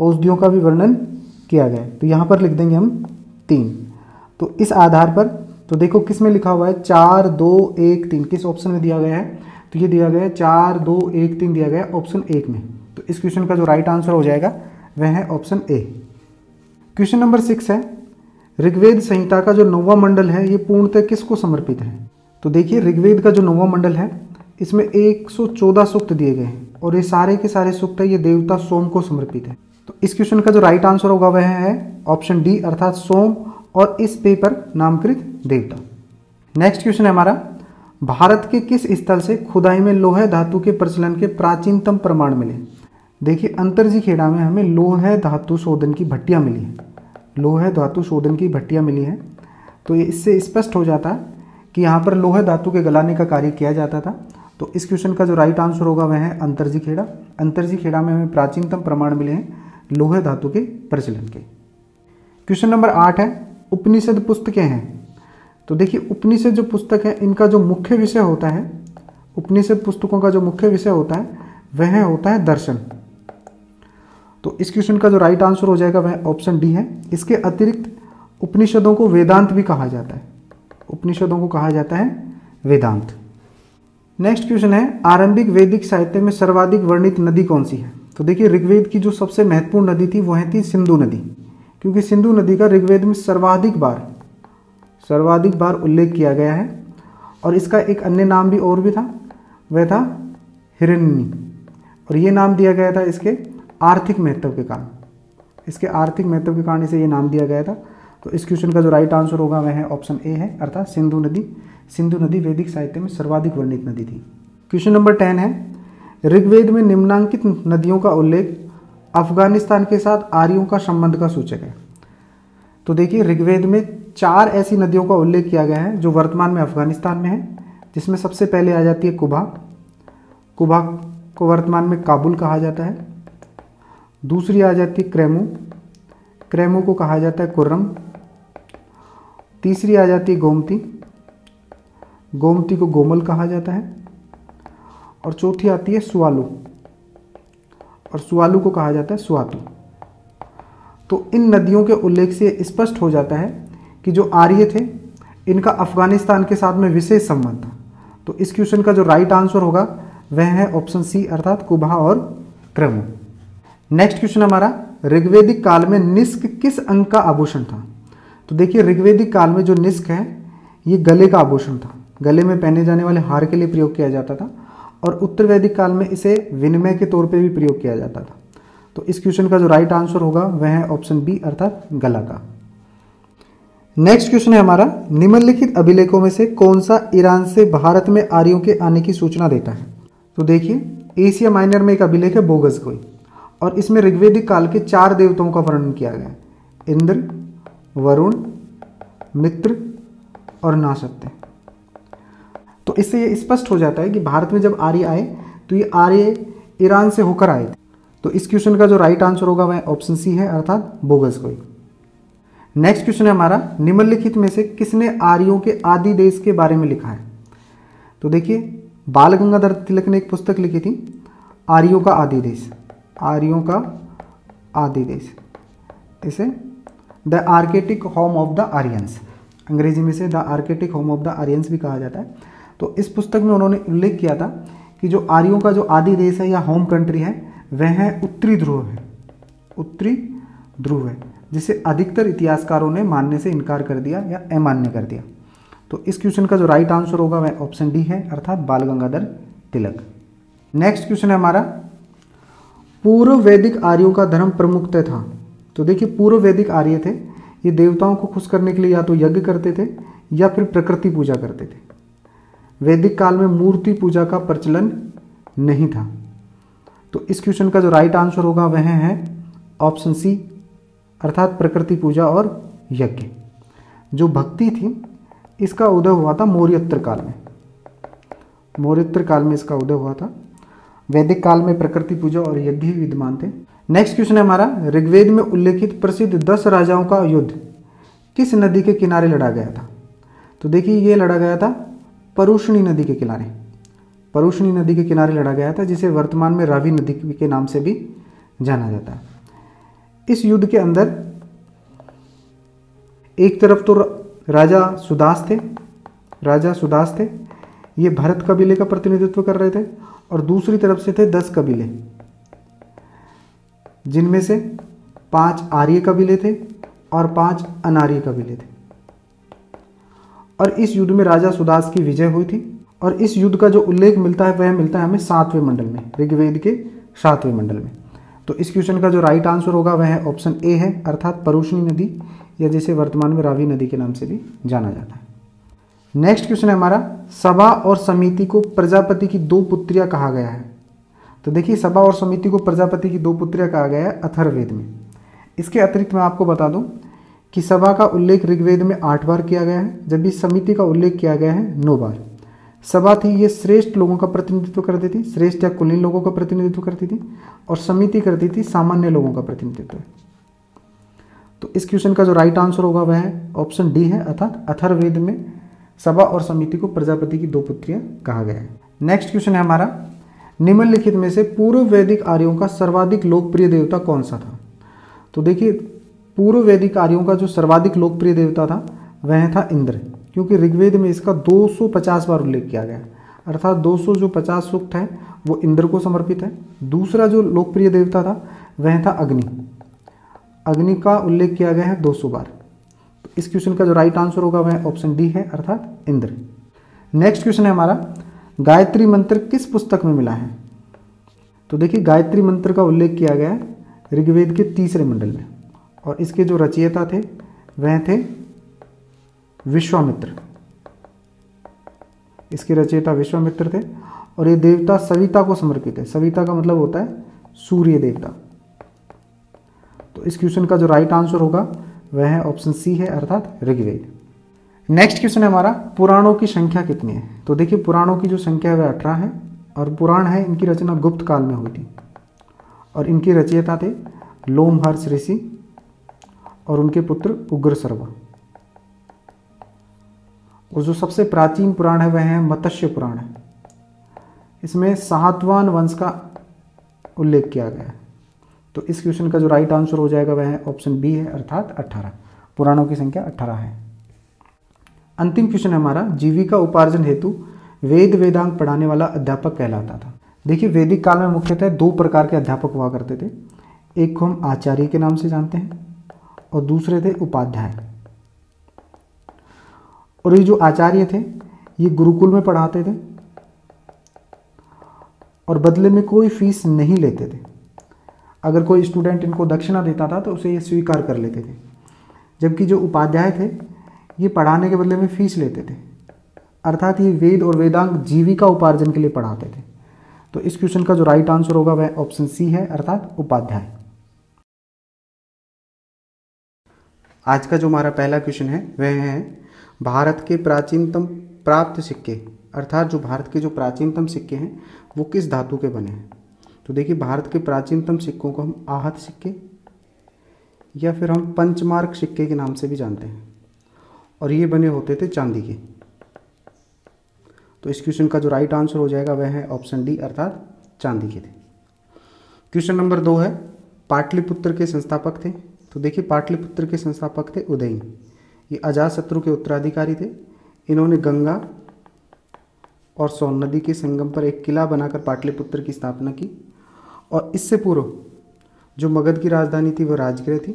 औषधियों का भी वर्णन किया गया है। तो यहाँ पर लिख देंगे हम तीन। तो इस आधार पर तो देखो किसमें लिखा हुआ है? चार, दो, एक, तीन। किस ऑप्शन में दिया गया है? तो ये दिया गया है चार, दो, एक, तीन दिया गया है ऑप्शन एक में। तो इस क्वेश्चन का जो राइट आंसर हो जाएगा, वह है option A question number six है। ऋग्वेद संहिता का जो नौवा मंडल है, ये पूर्णतः किसको समर्पित है? तो देखिए, ऋग्वेद का जो नौवा मंडल है, इसमें 114 सूक्त दिए गए हैं और ये सारे के सारे सूक्त है, ये देवता सोम को समर्पित है। तो इस क्वेश्चन का जो राइट आंसर होगा वह है ऑप्शन डी, अर्थात सोम और इस पेपर नामकृत देवता। नेक्स्ट क्वेश्चन है हमारा, भारत के किस स्थल से खुदाई में लोहे धातु के प्रचलन के प्राचीनतम प्रमाण मिले? देखिए, अंतरजी खेड़ा में हमें लोह धातु शोधन की भट्टियाँ मिली हैं। लोह धातु शोधन की भट्टियाँ मिली हैं। तो इससे स्पष्ट हो जाता है कि यहाँ पर लोह धातु के गलाने का कार्य किया जाता था। तो इस क्वेश्चन का जो राइट आंसर होगा वह है अंतरजी खेड़ा। अंतरजी खेड़ा में हमें प्राचीनतम प्रमाण मिले हैं लोहे धातु के प्रचलन के। क्वेश्चन नंबर आठ है, उपनिषद पुस्तकें हैं। तो देखिए, उपनिषद जो पुस्तक है, इनका जो मुख्य विषय होता है, उपनिषद पुस्तकों का जो मुख्य विषय होता है, वह होता है दर्शन। तो इस क्वेश्चन का जो राइट आंसर हो जाएगा वह ऑप्शन डी है। इसके अतिरिक्त उपनिषदों को वेदांत भी कहा जाता है। उपनिषदों को कहा जाता है वेदांत। नेक्स्ट क्वेश्चन है, आरंभिक वैदिक साहित्य में सर्वाधिक वर्णित नदी कौन सी है? तो देखिए, ऋग्वेद की जो सबसे महत्वपूर्ण नदी थी वह थी सिंधु नदी। क्योंकि सिंधु नदी का ऋग्वेद में सर्वाधिक बार सर्वाधिक बार उल्लेख किया गया है। और इसका एक अन्य नाम भी और भी था, वह था हिरण्य और ये नाम दिया गया था इसके आर्थिक महत्व के कारण। इसके आर्थिक महत्व के कारण इसे ये नाम दिया गया था। तो इस क्वेश्चन का जो राइट आंसर होगा, वह है ऑप्शन ए है, अर्थात सिंधु नदी। सिंधु नदी वैदिक साहित्य में सर्वाधिक वर्णित नदी थी। क्वेश्चन नंबर टेन है, ऋग्वेद में निम्नांकित नदियों का उल्लेख अफ़गानिस्तान के साथ आर्यों का संबंध का सूचक है। तो देखिए, ऋग्वेद में चार ऐसी नदियों का उल्लेख किया गया है, जो वर्तमान में अफ़गानिस्तान में है, जिसमें सबसे पहले आ जाती है कुबा कुबा को वर्तमान में काबुल कहा जाता है। दूसरी आ जाती है क्रेमू। क्रेमू को कहा जाता है कुर्रम। तीसरी आ जाती है गोमती। गोमती को गोमल कहा जाता है। और चौथी आती है सुआलू। और सुआलू को कहा जाता है सुआतू। तो इन नदियों के उल्लेख से स्पष्ट हो जाता है कि जो आर्य थे, इनका अफ़गानिस्तान के साथ में विशेष संबंध था। तो इस क्वेश्चन का जो राइट आंसर होगा, वह है ऑप्शन सी अर्थात कुबा और क्रमु। नेक्स्ट क्वेश्चन हमारा, ऋग्वेदिक काल में निष्क किस अंग का आभूषण था? तो देखिए, ऋग्वेदिक काल में जो निष्क है, ये गले का आभूषण था। गले में पहने जाने वाले हार के लिए प्रयोग किया जाता था और उत्तर वैदिक काल में इसे विनिमय के तौर पे भी प्रयोग किया जाता था। तो इस क्वेश्चन का जो राइट आंसर होगा, वह है ऑप्शन बी अर्थात गला का। नेक्स्ट क्वेश्चन है हमारा, निम्नलिखित अभिलेखों में से कौन सा ईरान से भारत में आर्यों के आने की सूचना देता है? तो देखिए एशिया माइनर में एक अभिलेख है, बोगस कोई और इसमें ऋग्वेदिक काल के चार देवताओं का वर्णन किया गया है। इंद्र, वरुण, मित्र और नासत्य। तो इससे ये स्पष्ट हो जाता है कि भारत में जब आर्य आए तो ये आर्य ईरान से होकर आए थे। तो इस क्वेश्चन का जो राइट आंसर होगा वह ऑप्शन सी है, अर्थात बोगस कोई। नेक्स्ट क्वेश्चन है हमारा, निम्नलिखित में से किसने आर्यों के आदि देश के बारे में लिखा है? तो देखिए बाल गंगाधर तिलक ने एक पुस्तक लिखी थी, आर्यों का आदि देश। आर्यों का आदि देश इसे the Arctic home of the Aryans अंग्रेज़ी में से the Arctic home of the Aryans भी कहा जाता है। तो इस पुस्तक में उन्होंने उल्लेख किया था कि जो आर्यों का जो आदि देश है या होम कंट्री है, वह है उत्तरी ध्रुव है। उत्तरी ध्रुव है, जिसे अधिकतर इतिहासकारों ने मानने से इनकार कर दिया या अमान्य कर दिया। तो इस क्वेश्चन का जो राइट आंसर होगा, वह ऑप्शन डी है, अर्थात बाल गंगाधर तिलक। नेक्स्ट क्वेश्चन है हमारा पूर्व वैदिक आर्यों का धर्म प्रमुखतः था तो देखिए पूर्व वैदिक आर्य थे। ये देवताओं को खुश करने के लिए या तो यज्ञ करते थे या फिर प्रकृति पूजा करते थे। वैदिक काल में मूर्ति पूजा का प्रचलन नहीं था। तो इस क्वेश्चन का जो राइट आंसर होगा वह है ऑप्शन सी अर्थात प्रकृति पूजा और यज्ञ। जो भक्ति थी, इसका उदय हुआ था मौर्योत्तर काल में। मौर्योत्तर काल में इसका उदय हुआ था। वैदिक काल में प्रकृति पूजा और यज्ञ ही विद्यमान थे। नेक्स्ट क्वेश्चन है हमारा, ऋग्वेद में उल्लेखित प्रसिद्ध दस राजाओं का युद्ध। किस नदी के किनारे लड़ा गया था? तो देखिए, ये लड़ा गया था परुषणी नदी के किनारे। परुषणी नदी के किनारे लड़ा गया था, जिसे वर्तमान में रावी नदी के नाम से भी जाना जाता है। इस युद्ध के अंदर एक तरफ़ तो राजा सुदास थे, राजा सुदास थे ये भरत कबीले का प्रतिनिधित्व कर रहे थे और दूसरी तरफ़ से थे दस कबीले। जिनमें से पाँच आर्य कबीले थे और पाँच अनार्य कबीले थे। और इस युद्ध में राजा सुदास की विजय हुई थी और इस युद्ध का जो उल्लेख मिलता है, वह मिलता है हमें सातवें मंडल में, ऋग्वेद के सातवें मंडल में। तो इस क्वेश्चन का जो राइट आंसर होगा, वह ऑप्शन ए है, अर्थात परुषणी नदी, या जिसे वर्तमान में रावी नदी के नाम से भी जाना जाता है। नेक्स्ट क्वेश्चन है हमारा, सभा और समिति को प्रजापति की दो पुत्रियाँ कहा गया है। तो देखिए, सभा और समिति को प्रजापति की दो पुत्रियाँ कहा गया है अथर्वेद में। इसके अतिरिक्त मैं आपको बता दूँ कि सभा का उल्लेख ऋग्वेद में आठ बार किया गया है जबकि समिति का उल्लेख किया गया है, नौ बार। सभा थी, ये श्रेष्ठ लोगों का प्रतिनिधित्व करती थी, श्रेष्ठ या कुलीन लोगों का प्रतिनिधित्व करती थी, और समिति करती थी सामान्य लोगों का प्रतिनिधित्व। तो इस क्वेश्चन का जो राइट आंसर होगा वह ऑप्शन डी है, अर्थात अथर्वेद में सभा और समिति को प्रजापति की दो पुत्रियाँ कहा गया है। नेक्स्ट क्वेश्चन है हमारा। निम्नलिखित में से पूर्व वैदिक आर्यों का सर्वाधिक लोकप्रिय देवता कौन सा था? तो देखिए, पूर्व वैदिक आर्यों का जो सर्वाधिक लोकप्रिय देवता था, वह था इंद्र, क्योंकि ऋग्वेद में इसका 250 बार उल्लेख किया गया अर्थात 200 जो 50 सूक्त है, वो इंद्र को समर्पित है। दूसरा जो लोकप्रिय देवता था, वह था अग्नि। अग्नि का उल्लेख किया गया है 200 बार। इस क्वेश्चन का जो राइट आंसर होगा वह ऑप्शन डी है, अर्थात इंद्र। नेक्स्ट क्वेश्चन है हमारा, गायत्री मंत्र किस पुस्तक में मिला है? तो देखिए, गायत्री मंत्र का उल्लेख किया गया है ऋग्वेद के तीसरे मंडल में। और इसके जो रचयिता थे, वह थे विश्वामित्र। इसके रचयिता विश्वामित्र थे और ये देवता सविता को समर्पित है। सविता का मतलब होता है सूर्य देवता। तो इस क्वेश्चन का जो राइट आंसर होगा वह है ऑप्शन सी है, अर्थात ऋग्वेद। नेक्स्ट क्वेश्चन है हमारा, पुराणों की संख्या कितनी है? तो देखिए, पुराणों की जो संख्या है वह अठारह है और पुराण है, इनकी रचना गुप्त काल में हुई थी। और इनके रचयिता थे लोमहर्ष ऋषि और उनके पुत्र उग्र सर्वा और जो सबसे प्राचीन पुराण है, वह है मत्स्य पुराण है। इसमें सातवान वंश का उल्लेख किया गया है। तो इस क्वेश्चन का जो राइट आंसर हो जाएगा वह ऑप्शन बी है, अर्थात अट्ठारह पुराणों की संख्या अट्ठारह है। अंतिम क्वेश्चन हमारा, जीविका उपार्जन हेतु वेद वेदांग पढ़ाने वाला अध्यापक कहलाता था। देखिए, वैदिक काल में मुख्यतः दो प्रकार के अध्यापक हुआ करते थे। एक को हम आचार्य के नाम से जानते हैं और दूसरे थे उपाध्याय। और ये जो आचार्य थे, ये गुरुकुल में पढ़ाते थे और बदले में कोई फ़ीस नहीं लेते थे। अगर कोई स्टूडेंट इनको दक्षिणा देता था तो उसे ये स्वीकार कर लेते थे। जबकि जो उपाध्याय थे, ये पढ़ाने के बदले में फ़ीस लेते थे। अर्थात ये वेद और वेदांग जीविका उपार्जन के लिए पढ़ाते थे। तो इस क्वेश्चन का जो राइट आंसर होगा, वह ऑप्शन सी है, अर्थात उपाध्याय। आज का जो हमारा पहला क्वेश्चन है, वह है, भारत के प्राचीनतम प्राप्त सिक्के। अर्थात जो भारत के जो प्राचीनतम सिक्के हैं, वो किस धातु के बने हैं? तो देखिए, भारत के प्राचीनतम सिक्कों को हम आहत सिक्के या फिर हम पंचमार्क सिक्के के नाम से भी जानते हैं। और ये बने होते थे चांदी के। तो इस क्वेश्चन का जो राइट आंसर हो जाएगा वह है ऑप्शन डी, अर्थात चांदी के थे। क्वेश्चन नंबर दो है, पाटलिपुत्र के संस्थापक थे। तो देखिए, पाटलिपुत्र के संस्थापक थे उदयन। ये अजात शत्रु के उत्तराधिकारी थे। इन्होंने गंगा और सोन नदी के संगम पर एक किला बनाकर पाटलिपुत्र की स्थापना की। और इससे पूर्व जो मगध की राजधानी थी वह राजगृह थी।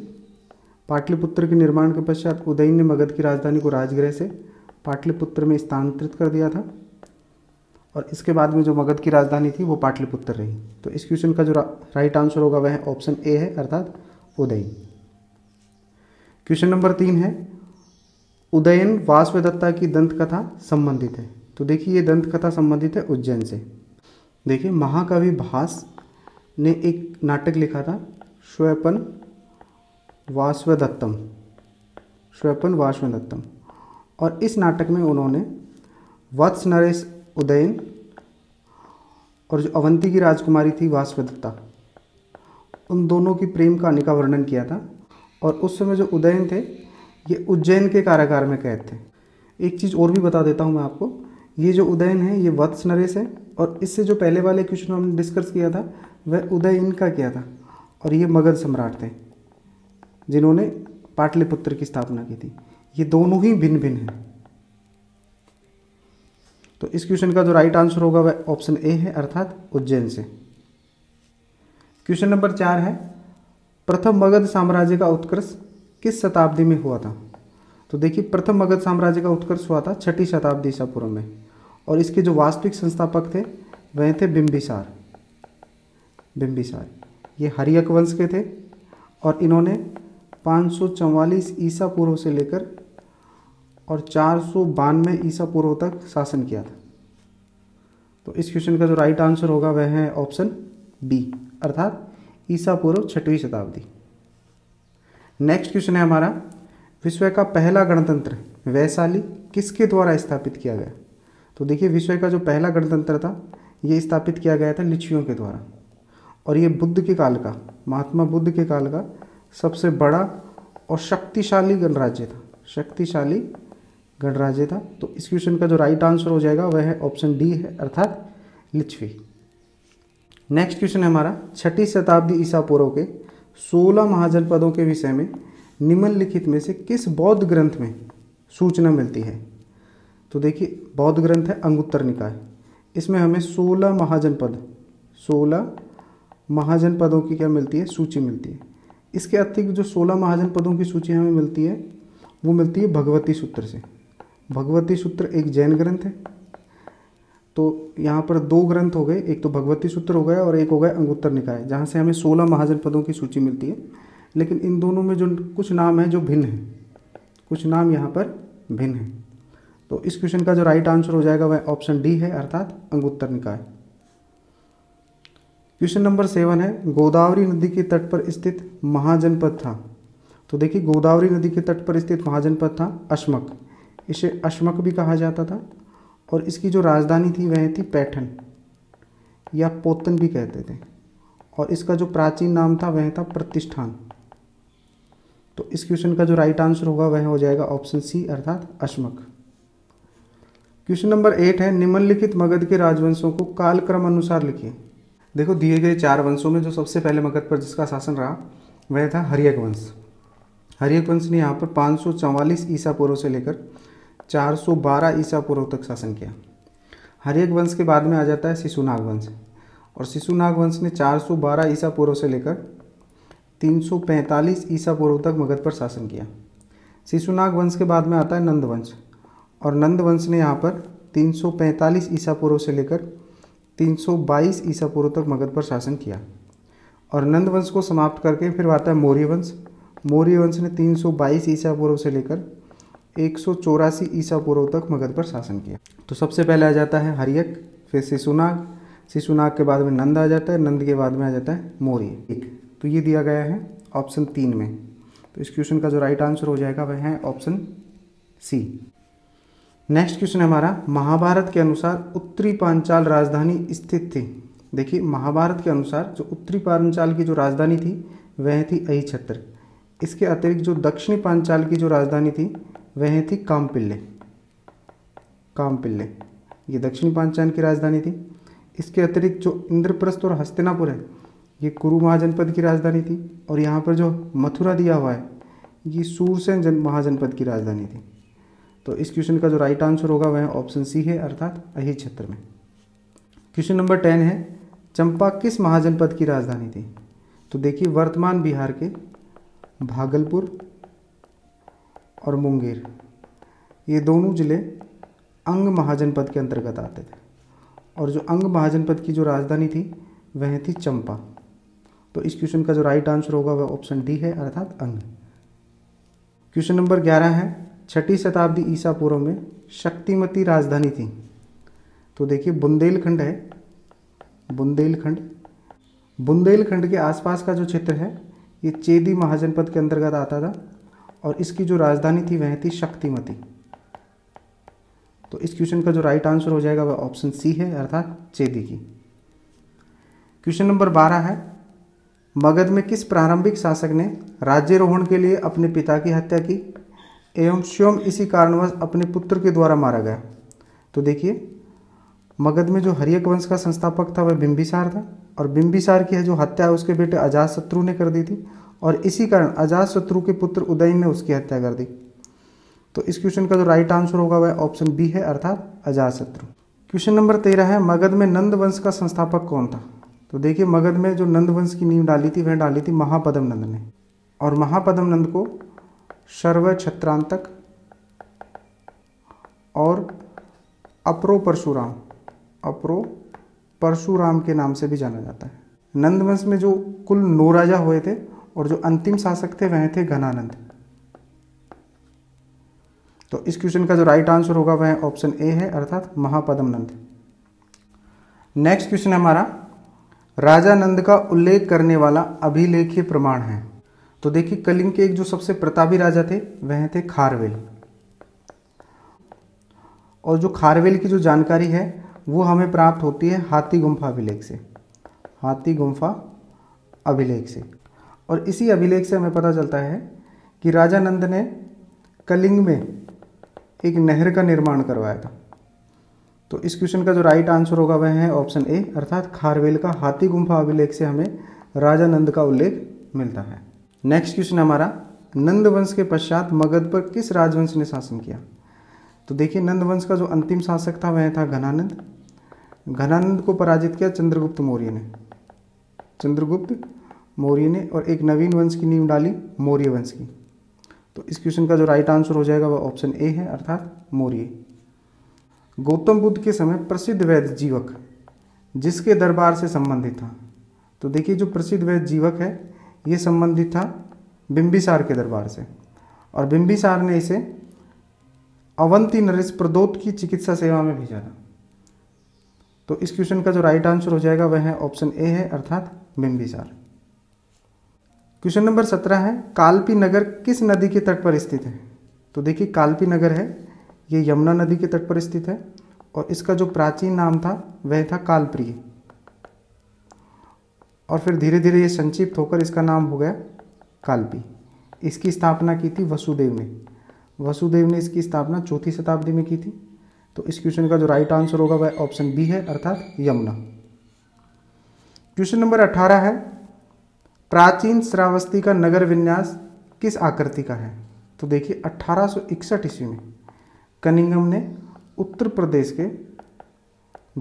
पाटलिपुत्र के निर्माण के पश्चात उदयन ने मगध की राजधानी को राजगृह से पाटलिपुत्र में स्थानांतरित कर दिया था और इसके बाद में जो मगध की राजधानी थी, वो पाटलिपुत्र रही। तो इस क्वेश्चन का जो राइट आंसर होगा, वह ऑप्शन ए है, अर्थात उदयन। क्वेश्चन नंबर तीन है, उदयन वासवदत्ता की दंत कथा संबंधित है। तो देखिए, ये दंत कथा संबंधित है उज्जैन से। देखिए, महाकवि भास ने एक नाटक लिखा था, श्वेपन वासवदत्तम। श्वेपन वासवदत्तम। और इस नाटक में उन्होंने वत्स नरेश उदयन और जो अवंती की राजकुमारी थी वासवदत्ता, उन दोनों की प्रेम कहानी का वर्णन किया था। और उस समय जो उदयन थे, ये उज्जैन के कारागार में कैद थे। एक चीज़ और भी बता देता हूँ मैं आपको। ये जो उदयन है, ये वत्स नरेश है। और इससे जो पहले वाले क्वेश्चन हमने डिस्कस किया था वह उदय इनका किया था? और ये मगध सम्राट थे, जिन्होंने पाटलिपुत्र की स्थापना की थी। ये दोनों ही भिन्न भिन्न हैं। तो इस क्वेश्चन का जो राइट आंसर होगा, वह ऑप्शन ए है, अर्थात उज्जैन से। क्वेश्चन नंबर चार है, प्रथम मगध साम्राज्य का उत्कर्ष किस शताब्दी में हुआ था? तो देखिए, प्रथम मगध साम्राज्य का उत्कर्ष हुआ था छठी शताब्दी ईसा पूर्व में। और इसके जो वास्तविक संस्थापक थे, वह थे बिम्बिसार बिम्बिसार ये हरियक वंश के थे और इन्होंने पाँच सौ चौवालीस ईसा पूर्व से लेकर और चार सौ बानवे ईसा पूर्व तक शासन किया था। तो इस क्वेश्चन का जो राइट आंसर होगा वह है ऑप्शन बी अर्थात ईसा पूर्व छठवीं शताब्दी। नेक्स्ट क्वेश्चन है हमारा, विश्व का पहला गणतंत्र वैशाली किसके द्वारा स्थापित किया गया? तो देखिए, विश्व का जो पहला गणतंत्र था, ये स्थापित किया गया था लिच्छियों के द्वारा। और ये बुद्ध के काल का, महात्मा बुद्ध के काल का सबसे बड़ा और शक्तिशाली गणराज्य था, शक्तिशाली गणराज्य था। तो इस क्वेश्चन का जो राइट आंसर हो जाएगा वह है ऑप्शन डी है, अर्थात लिच्छवी। नेक्स्ट क्वेश्चन है हमारा, छठी शताब्दी ईसा पूर्व के सोलह महाजनपदों के विषय में निम्नलिखित में से किस बौद्ध ग्रंथ में सूचना मिलती है? तो देखिए, बौद्ध ग्रंथ है अंगुत्तर निकाय। इसमें हमें सोलह महाजनपद सोलह महाजनपदों की क्या मिलती है? सूची मिलती है। इसके अतिरिक्त जो सोलह महाजन पदों की सूची हमें मिलती है, वो मिलती है भगवती सूत्र से। भगवती सूत्र एक जैन ग्रंथ है। तो यहाँ पर दो ग्रंथ हो गए। एक तो भगवती सूत्र हो गया और एक हो गया अंगुत्तर निकाय, जहाँ से हमें सोलह महाजन पदों की सूची मिलती है। लेकिन इन दोनों में जो कुछ नाम हैं जो भिन्न हैं, कुछ नाम यहाँ पर भिन्न हैं। तो इस क्वेश्चन का जो राइट आंसर हो जाएगा वह ऑप्शन डी है, अर्थात अंगुत्तर निकाय। क्वेश्चन नंबर सेवन है, गोदावरी नदी के तट पर स्थित महाजनपद था। तो देखिए, गोदावरी नदी के तट पर स्थित महाजनपद था अश्मक। इसे अश्मक भी कहा जाता था और इसकी जो राजधानी थी वह थी पैठन या पोतन भी कहते थे। और इसका जो प्राचीन नाम था वह था प्रतिष्ठान। तो इस क्वेश्चन का जो राइट आंसर होगा वह हो जाएगा ऑप्शन सी, अर्थात अश्मक। क्वेश्चन नंबर एट है, निम्नलिखित मगध के राजवंशों को कालक्रम अनुसार लिखिए। देखो दिए गए चार वंशों में जो सबसे पहले मगध पर जिसका शासन रहा, वह था हरियक वंश। हरियक वंश ने यहाँ पर पाँच सौ चौवालीस ईसा पूर्व से लेकर 412 ईसा पूर्व तक शासन किया। हरियक वंश के बाद में आ जाता है शिशुनाग वंश और शिशुनाग वंश ने 412 ईसा पूर्व से लेकर 345 ईसा पूर्व तक मगध पर शासन किया। शिशुनाग वंश के बाद में आता है नंद वंश और नंद वंश ने यहाँ पर 345 ईसा पूर्व से लेकर 322 ईसा पूर्व तक मगध पर शासन किया और नंद वंश को समाप्त करके फिर आता है मौर्य वंश। मौर्य वंश ने 322 ईसा पूर्व से लेकर एक सौ चौरासी ईसा पूर्व तक मगध पर शासन किया। तो सबसे पहले आ जाता है हरियक, फिर शिशुनाग शिशुनाग के बाद में नंद आ जाता है, नंद के बाद में आ जाता है मौर्य। एक तो ये दिया गया है ऑप्शन तीन में। तो इस क्वेश्चन का जो राइट आंसर हो जाएगा वह है ऑप्शन सी। नेक्स्ट क्वेश्चन है हमारा, महाभारत के अनुसार उत्तरी पांचाल राजधानी स्थित थी। देखिए, महाभारत के अनुसार जो उत्तरी पांचाल की जो राजधानी थी, वह थी अही छत्र इसके अतिरिक्त जो दक्षिणी पांचाल की जो राजधानी थी, वह थी कामपिल्ले। कामपिल्ले, ये दक्षिणी पांचाल की राजधानी थी। इसके अतिरिक्त जो इंद्रप्रस्थ और हस्तिनापुर है, ये कुरु महाजनपद की राजधानी थी। और यहाँ पर जो मथुरा दिया हुआ है, ये सूरसेन जन, महाजनपद की राजधानी थी। तो इस क्वेश्चन का जो राइट आंसर होगा वह ऑप्शन सी है, अर्थात अही क्षेत्र में। क्वेश्चन नंबर टेन है, चंपा किस महाजनपद की राजधानी थी? तो देखिए, वर्तमान बिहार के भागलपुर और मुंगेर, ये दोनों ज़िले अंग महाजनपद के अंतर्गत आते थे। और जो अंग महाजनपद की जो राजधानी थी, वह थी चंपा। तो इस क्वेश्चन का जो राइट आंसर होगा, वह ऑप्शन डी है, अर्थात अंग। क्वेश्चन नंबर ग्यारह है छठी शताब्दी ईसा पूर्व में शक्तिमती राजधानी थी। तो देखिए, बुंदेलखंड है। बुंदेलखंड। बुंदेलखंड के आसपास का जो क्षेत्र है, ये चेदी महाजनपद के अंतर्गत आता था और इसकी जो राजधानी थी, वह थी शक्तिमती। तो इस क्वेश्चन का जो राइट आंसर हो जाएगा, वह ऑप्शन सी है, अर्थात चेदी की। क्वेश्चन नंबर बारह है, मगध में किस प्रारंभिक शासक ने राज्यरोहण के लिए अपने पिता की हत्या की? एवं स्वयं इसी कारणवश अपने पुत्र के द्वारा मारा गया। तो देखिए, मगध में जो हरियक वंश का संस्थापक था, वह बिंबिसार था और बिंबिसार की जो हत्या उसके बेटे अजात शत्रु ने कर दी थी और इसी कारण अजात शत्रु के पुत्र उदयन ने उसकी हत्या कर दी। तो इस क्वेश्चन का जो राइट आंसर होगा, वह ऑप्शन बी है, अर्थात अजात शत्रु क्वेश्चन नंबर तेरह है, मगध में नंद वंश का संस्थापक कौन था? तो देखिए, मगध में जो नंद वंश की नींव डाली थी, वह डाली थी महापदम नंद ने। और महापदम नंद को सर्व छत्रांतक और अप्रो परशुराम अप्रो परशुराम के नाम से भी जाना जाता है। नंद वंश में जो कुल नौ राजा हुए थे और जो अंतिम शासक थे, वह थे घनानंद। तो इस क्वेश्चन का जो राइट आंसर होगा, वह ऑप्शन ए है, अर्थात महापदम नंद नेक्स्ट क्वेश्चन हमारा। राजा नंद का उल्लेख करने वाला अभिलेखीय प्रमाण है। तो देखिए कलिंग के एक जो सबसे प्रतापी राजा थे, वह थे खारवेल। और जो खारवेल की जो जानकारी है, वो हमें प्राप्त होती है हाथी गुम्फा अभिलेख से। हाथी गुम्फा अभिलेख से। और इसी अभिलेख से हमें पता चलता है कि राजा नंद ने कलिंग में एक नहर का निर्माण करवाया था। तो इस क्वेश्चन का जो राइट आंसर होगा वह है ऑप्शन ए, अर्थात खारवेल का हाथी गुम्फा अभिलेख से हमें राजा नंद का उल्लेख मिलता है। नेक्स्ट क्वेश्चन हमारा नंद वंश के पश्चात मगध पर किस राजवंश ने शासन किया? तो देखिए नंद वंश का जो अंतिम शासक था, वह था घनानंद। घनानंद को पराजित किया चंद्रगुप्त मौर्य ने। चंद्रगुप्त मौर्य ने और एक नवीन वंश की नींव डाली, मौर्य वंश की। तो इस क्वेश्चन का जो राइट आंसर हो जाएगा, वह ऑप्शन ए है, अर्थात मौर्य। गौतम बुद्ध के समय प्रसिद्ध वैद्य जीवक, जिसके दरबार से संबंधित था। तो देखिए, जो प्रसिद्ध वैद्य जीवक है ये संबंधित था बिंबिसार के दरबार से। और बिंबिसार ने इसे अवंती नरेश प्रदोत की चिकित्सा सेवा में भेजा था। तो इस क्वेश्चन का जो राइट आंसर हो जाएगा, वह है ऑप्शन ए है, अर्थात बिंबिसार। क्वेश्चन नंबर सत्रह है, कालपी नगर किस नदी के तट पर स्थित है? तो देखिए, कालपी नगर है, ये यमुना नदी के तट पर स्थित है, और इसका जो प्राचीन नाम था, वह था कालप्रिय। और फिर धीरे धीरे ये संक्षिप्त होकर इसका नाम हो गया कालपी। इसकी स्थापना की थी वसुदेव ने। वसुदेव ने इसकी स्थापना चौथी शताब्दी में की थी। तो इस क्वेश्चन का जो राइट आंसर होगा वह ऑप्शन बी है, अर्थात यमुना। क्वेश्चन नंबर अठारह है, प्राचीन श्रावस्ती का नगर विन्यास किस आकृति का है? तो देखिए, अठारह सौ इकसठ ईस्वी में कनिंगम ने उत्तर प्रदेश के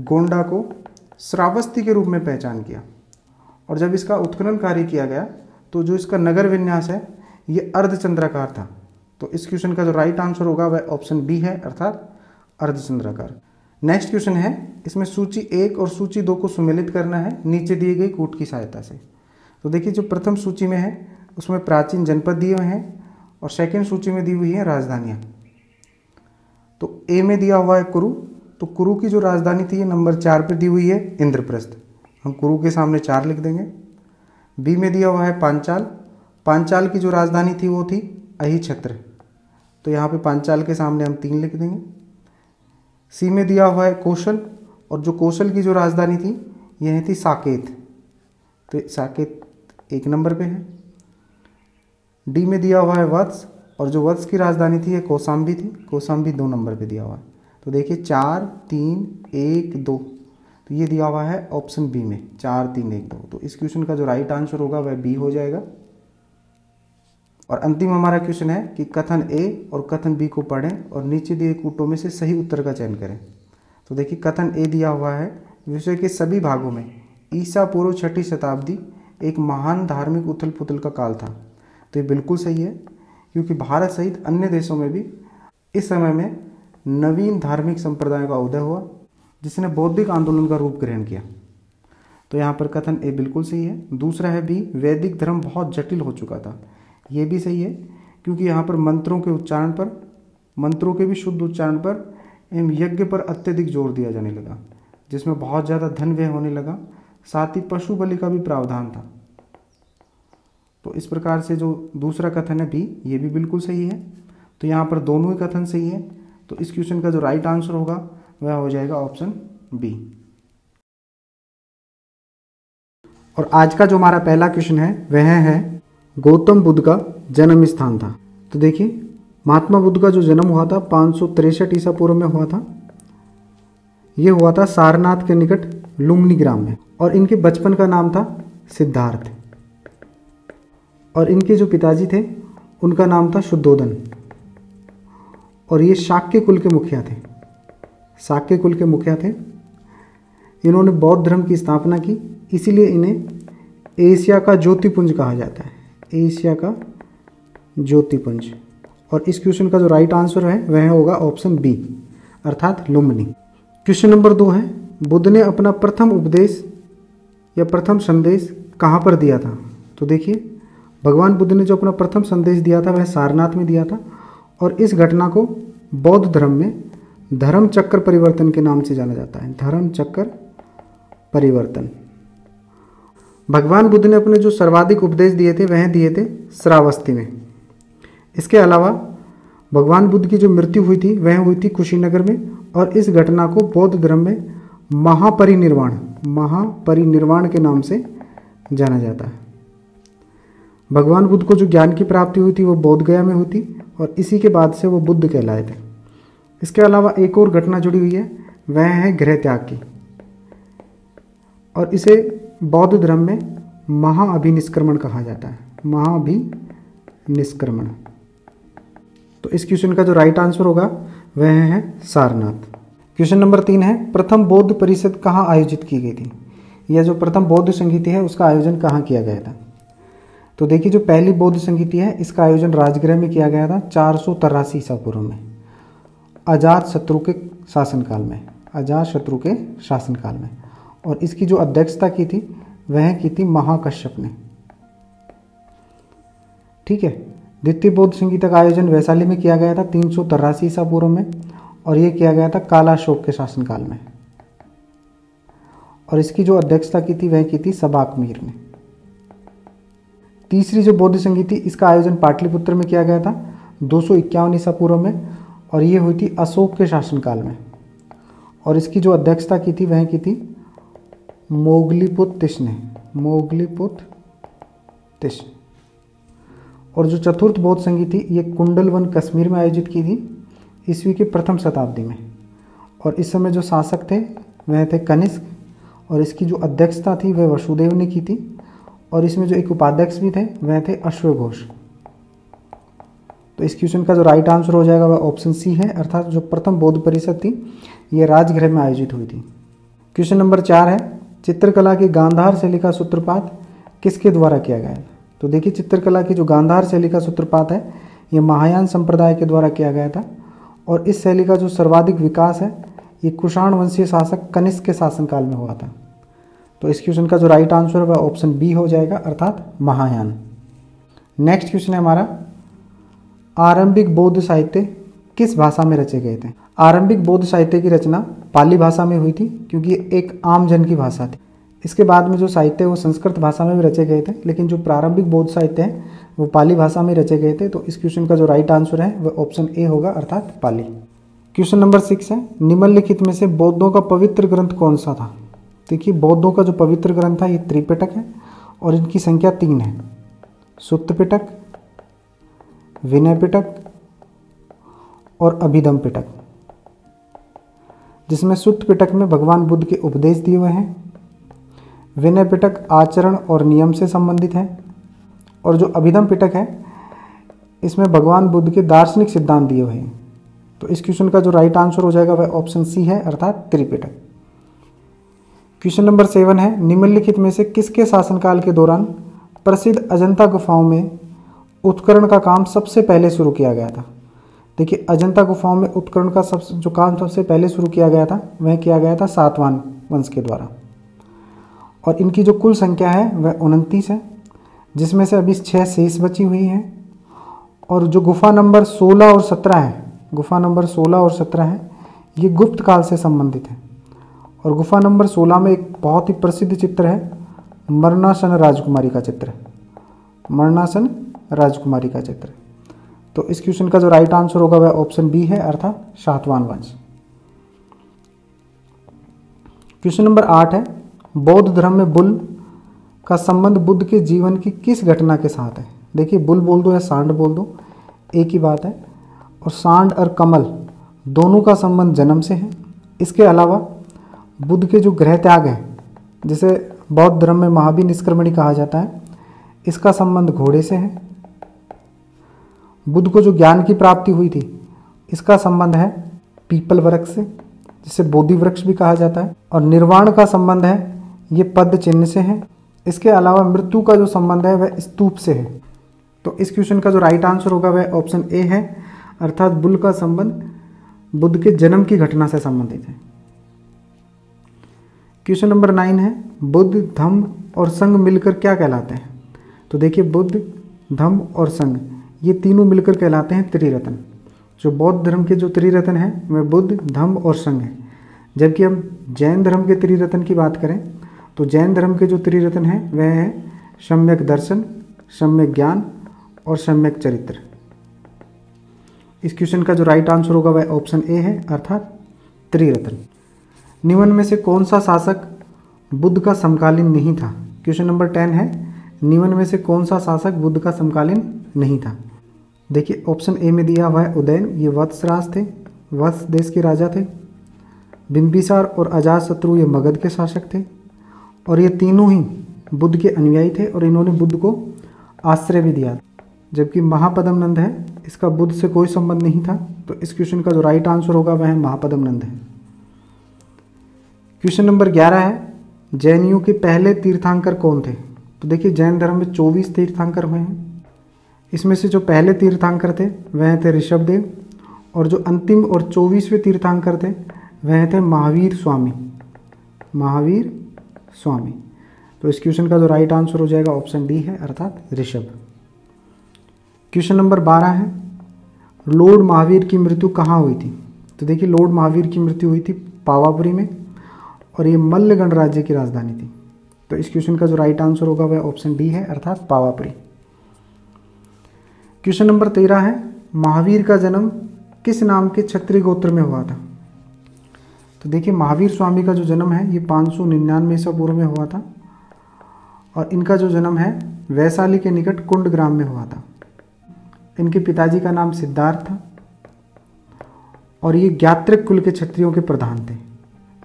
गोंडा को श्रावस्ती के रूप में पहचान किया। और जब इसका उत्खनन कार्य किया गया तो जो इसका नगर विन्यास है, ये अर्धचंद्राकार था। तो इस क्वेश्चन का जो राइट आंसर होगा, वह ऑप्शन बी है, अर्थात अर्धचंद्राकार। नेक्स्ट क्वेश्चन है, इसमें सूची एक और सूची दो को सुमेलित करना है, नीचे दिए गए कूट की सहायता से। तो देखिए, जो प्रथम सूची में है, उसमें प्राचीन जनपद दिए हुए हैं, और सेकेंड सूची में दी हुई है राजधानियाँ। तो ए में दिया हुआ है कुरु तो कुरु की जो राजधानी थी, ये नंबर चार पर दी हुई है, इंद्रप्रस्थ। हम कुरु के सामने चार लिख देंगे। बी में दिया हुआ है पांचाल। पांचाल की जो राजधानी थी वो थी अही छत्र तो यहाँ पे पांचाल के सामने हम तीन लिख देंगे। सी में दिया हुआ है कौशल। और जो कौशल की जो राजधानी थी, यह थी साकेत। तो साकेत एक नंबर पे है। डी में दिया हुआ है वत्स। और जो वत्स की राजधानी थी ये कौसाम्बी थी। कौसाम्बी दो नंबर पे दिया हुआ है। तो देखिए, चार, तीन, एक, दो। तो ये दिया हुआ है ऑप्शन बी में, चार तीन एक दो। तो इस क्वेश्चन का जो राइट आंसर होगा वह बी हो जाएगा। और अंतिम हमारा क्वेश्चन है कि कथन ए और कथन बी को पढ़ें और नीचे दिए कूटों में से सही उत्तर का चयन करें। तो देखिए, कथन ए दिया हुआ है, विषय के सभी भागों में, ईसा पूर्व छठी शताब्दी एक महान धार्मिक उथल पुथल का काल था। तो ये बिल्कुल सही है, क्योंकि भारत सहित अन्य देशों में भी इस समय में नवीन धार्मिक संप्रदायों का उदय हुआ। जिसने बौद्धिक आंदोलन का रूप ग्रहण किया। तो यहाँ पर कथन ए बिल्कुल सही है। दूसरा है बी वैदिक धर्म बहुत जटिल हो चुका था। ये भी सही है, क्योंकि यहाँ पर मंत्रों के उच्चारण पर, मंत्रों के भी शुद्ध उच्चारण पर एवं यज्ञ पर अत्यधिक ज़ोर दिया जाने लगा, जिसमें बहुत ज़्यादा धन व्यय होने लगा। साथ ही पशु बलि का भी प्रावधान था। तो इस प्रकार से जो दूसरा कथन है भी ये भी बिल्कुल सही है। तो यहाँ पर दोनों ही कथन सही है। तो इस क्वेश्चन का जो राइट आंसर होगा वह हो जाएगा ऑप्शन बी और आज का जो हमारा पहला क्वेश्चन है, वह है गौतम बुद्ध का जन्म स्थान था। तो देखिए, महात्मा बुद्ध का जो जन्म हुआ था, पाँच सौ तिरसठ ईसा पूर्व में हुआ था। ये हुआ था सारनाथ के निकट लुम्बनी ग्राम में। और इनके बचपन का नाम था सिद्धार्थ। और इनके जो पिताजी थे, उनका नाम था शुद्धोदन। और ये शाक्य कुल के मुखिया थे। शाक्य कुल के मुखिया थे। इन्होंने बौद्ध धर्म की स्थापना की, इसीलिए इन्हें एशिया का ज्योतिपुंज कहा जाता है। एशिया का ज्योतिपुंज। और इस क्वेश्चन का जो राइट आंसर है, वह होगा ऑप्शन बी अर्थात लुम्बनी। क्वेश्चन नंबर दो है, बुद्ध ने अपना प्रथम उपदेश या प्रथम संदेश कहाँ पर दिया था? तो देखिए, भगवान बुद्ध ने जो अपना प्रथम संदेश दिया था, वह सारनाथ में दिया था। और इस घटना को बौद्ध धर्म में धर्म चक्र परिवर्तन के नाम से जाना जाता है। धर्म चक्र परिवर्तन। भगवान बुद्ध ने अपने जो सर्वाधिक उपदेश दिए थे, वह दिए थे श्रावस्ती में। इसके अलावा भगवान बुद्ध की जो मृत्यु हुई थी, वह हुई थी कुशीनगर में और इस घटना को बौद्ध धर्म में महापरिनिर्वाण महापरिनिर्वाण के नाम से जाना जाता है। भगवान बुद्ध को जो ज्ञान की प्राप्ति हुई थी, वो गया में हुई थी और इसी के बाद से वो बुद्ध कहलाए थे। इसके अलावा एक और घटना जुड़ी हुई है, वह है गृह त्याग की। और इसे बौद्ध धर्म में महाअभिनिष्क्रमण कहा जाता है। महाअभिनिष्क्रमण। तो इस क्वेश्चन का जो राइट आंसर होगा, वह है सारनाथ। क्वेश्चन नंबर तीन है, प्रथम बौद्ध परिषद कहाँ आयोजित की गई थी? यह जो प्रथम बौद्ध संगीति है, उसका आयोजन कहाँ किया गया था? तो देखिए, जो पहली बौद्ध संगीति है, इसका आयोजन राजगृह में किया गया था, चार सौ तिरासी ईसा पूर्व में। अजात शत्रु के शासनकाल में अजात शत्रु के शासनकाल में। और इसकी जो अध्यक्षता की थी, वह की थी महाकश्यप ने। ठीक है द्वितीय बौद्ध संगीता का आयोजन वैशाली में किया गया था तीन सौ तिरासी ईसा पूर्व में, और यह किया गया था कालाशोक के शासनकाल में। और इसकी जो अध्यक्षता की थी, वह की थी सबाक मीर ने। तीसरी जो बौद्ध संगीत थी, इसका आयोजन पाटलिपुत्र में किया गया था, दो सौ इक्यावन ईसा पूर्व में और ये हुई थी अशोक के शासनकाल में। और इसकी जो अध्यक्षता की थी, वह की थी मोगलीपुत तिश ने। मोगलीपुत तिश और जो चतुर्थ बौद्ध संगीत थी, ये कुंडलवन कश्मीर में आयोजित की थी, ईस्वी के प्रथम शताब्दी में। और इस समय जो शासक थे, वह थे कनिष्क। और इसकी जो अध्यक्षता थी, वह वसुदेव ने की थी। और इसमें जो एक उपाध्यक्ष भी थे, वह थे अश्व घोष तो इस क्वेश्चन का जो राइट आंसर हो जाएगा वह ऑप्शन सी है, अर्थात जो प्रथम बौद्ध परिषद थी, ये राजगृह में आयोजित हुई थी। क्वेश्चन नंबर चार है, चित्रकला की गांधार शैली का सूत्रपात किसके द्वारा किया गया? तो देखिए, चित्रकला की जो गांधार शैली का सूत्रपात है, ये महायान संप्रदाय के द्वारा किया गया था और इस शैली का जो सर्वाधिक विकास है, ये कुषाण वंशीय शासक कनिष्क के शासनकाल में हुआ था। तो इस क्वेश्चन का जो राइट आंसर है, वह ऑप्शन बी हो जाएगा, अर्थात महायान। नेक्स्ट क्वेश्चन है हमारा आरंभिक बौद्ध साहित्य किस भाषा में रचे गए थे? आरंभिक बौद्ध साहित्य की रचना पाली भाषा में हुई थी, क्योंकि एक आम जन की भाषा थी। इसके बाद में जो साहित्य है, वो संस्कृत भाषा में भी रचे गए थे, लेकिन जो प्रारंभिक बौद्ध साहित्य है, वो पाली भाषा में रचे गए थे। तो इस क्वेश्चन का जो राइट आंसर है वह ऑप्शन ए होगा, अर्थात पाली। क्वेश्चन नंबर सिक्स है, निम्नलिखित में से बौद्धों का पवित्र ग्रंथ कौन सा था? देखिए, बौद्धों का जो पवित्र ग्रंथ है ये त्रिपिटक है, और इनकी संख्या तीन है। सुत्त पिटक विनय पिटक और अभिधम पिटक, जिसमें सुत्त पिटक में भगवान बुद्ध के उपदेश दिए हुए हैं। विनय पिटक आचरण और नियम से संबंधित है और जो अभिधम पिटक है, इसमें भगवान बुद्ध के दार्शनिक सिद्धांत दिए हुए हैं। तो इस क्वेश्चन का जो राइट आंसर हो जाएगा वह ऑप्शन सी है, अर्थात त्रिपिटक। क्वेश्चन नंबर सेवन है, निम्नलिखित में से किसके शासनकाल के दौरान प्रसिद्ध अजंता गुफाओं में उत्करण का काम सबसे पहले शुरू किया गया था। देखिए, अजंता गुफाओं में उत्करण का सब, जो काम सबसे पहले शुरू किया गया था, वह किया गया था सातवान वंश के द्वारा। और इनकी जो कुल संख्या है, वह उनतीस है, जिसमें से अभी छः शेष बची हुई हैं। और जो गुफा नंबर सोलह और सत्रह है, गुफा नंबर सोलह और सत्रह है, ये गुप्त काल से संबंधित है। और गुफा नंबर सोलह में एक बहुत ही प्रसिद्ध चित्र है, मरणासन राजकुमारी का चित्र मरणासन राजकुमारी का चित्र। तो इस क्वेश्चन का जो राइट आंसर होगा वह ऑप्शन बी है, अर्थात शातवान वंश। क्वेश्चन नंबर आठ है, बौद्ध धर्म में बुल का संबंध बुद्ध के जीवन की किस घटना के साथ है? देखिए, बुल बोल दो या सांड बोल दो, एक ही बात है। और सांड और कमल दोनों का संबंध जन्म से है। इसके अलावा बुद्ध के जो ग्रह त्याग हैं, जिसे बौद्ध धर्म में महावीर निष्क्रमणी कहा जाता है, इसका संबंध घोड़े से है। बुद्ध को जो ज्ञान की प्राप्ति हुई थी, इसका संबंध है पीपल वृक्ष से, जिसे बोधि वृक्ष भी कहा जाता है। और निर्वाण का संबंध है, ये पद चिन्ह से है। इसके अलावा मृत्यु का जो संबंध है, वह स्तूप से है। तो इस क्वेश्चन का जो राइट आंसर होगा, वह ऑप्शन ए है। अर्थात बुल का संबंध बुद्ध के जन्म की घटना से संबंधित है। क्वेश्चन नंबर नाइन है, बुद्ध, धम्म और संघ मिलकर क्या कहलाते हैं? तो देखिए, बुद्ध, धम्म और संघ। ये तीनों मिलकर कहलाते हैं त्रिरत्न। जो बौद्ध धर्म के जो त्रिरत्न हैं वह बुद्ध, धम्म और संघ है। जबकि हम जैन धर्म के त्रिरत्न की बात करें तो जैन धर्म के जो त्रिरत्न हैं वह है सम्यक दर्शन, सम्यक ज्ञान और सम्यक चरित्र। इस क्वेश्चन का जो राइट आंसर होगा, वह ऑप्शन ए है, अर्थात त्रिरत्न। निम्न में से कौन सा शासक बुद्ध का समकालीन नहीं था? क्वेश्चन नंबर टेन है। निम्न में से कौन सा शासक बुद्ध का समकालीन नहीं था? देखिए ऑप्शन ए में दिया हुआ है उदयन, ये वत्सराज थे, वत्स देश के राजा थे। बिंबिसार और अजात शत्रु ये मगध के शासक थे। और ये तीनों ही बुद्ध के अनुयायी थे और इन्होंने बुद्ध को आश्रय भी दिया। जबकि महापदम नंद है, इसका बुद्ध से कोई संबंध नहीं था तो इस क्वेश्चन का जो राइट आंसर होगा वह महापदम नंद है। क्वेश्चन नंबर ग्यारह है, जैनियों के पहले तीर्थांकर कौन थे? तो देखिए, जैन धर्म में चौबीस तीर्थांकर हुए हैं। इसमें से जो पहले तीर्थांकर थे, वह थे ऋषभदेव और जो अंतिम और चौबीसवें तीर्थांकर थे, वह थे महावीर स्वामी। महावीर स्वामी। तो इस क्वेश्चन का जो राइट आंसर हो जाएगा ऑप्शन डी है, अर्थात ऋषभ। क्वेश्चन नंबर बारह है लॉर्ड महावीर की मृत्यु कहाँ हुई थी? तो देखिए लॉर्ड महावीर की मृत्यु हुई थी पावापुरी में और ये मल्लगढ़ राज्य की राजधानी थी। तो इस क्वेश्चन का जो राइट आंसर होगा, वह ऑप्शन डी है, अर्थात पावापुरी। क्वेश्चन नंबर तेरह है, महावीर का जन्म किस नाम के क्षत्रिय गोत्र में हुआ था? तो देखिए, महावीर स्वामी का जो जन्म है, ये पाँच सौ निन्यानवे ईसा पूर्व में हुआ था। और इनका जो जन्म है, वैशाली के निकट कुंड ग्राम में हुआ था। इनके पिताजी का नाम सिद्धार्थ था। और ये ज्ञात्रिक कुल के क्षत्रियों के प्रधान थे।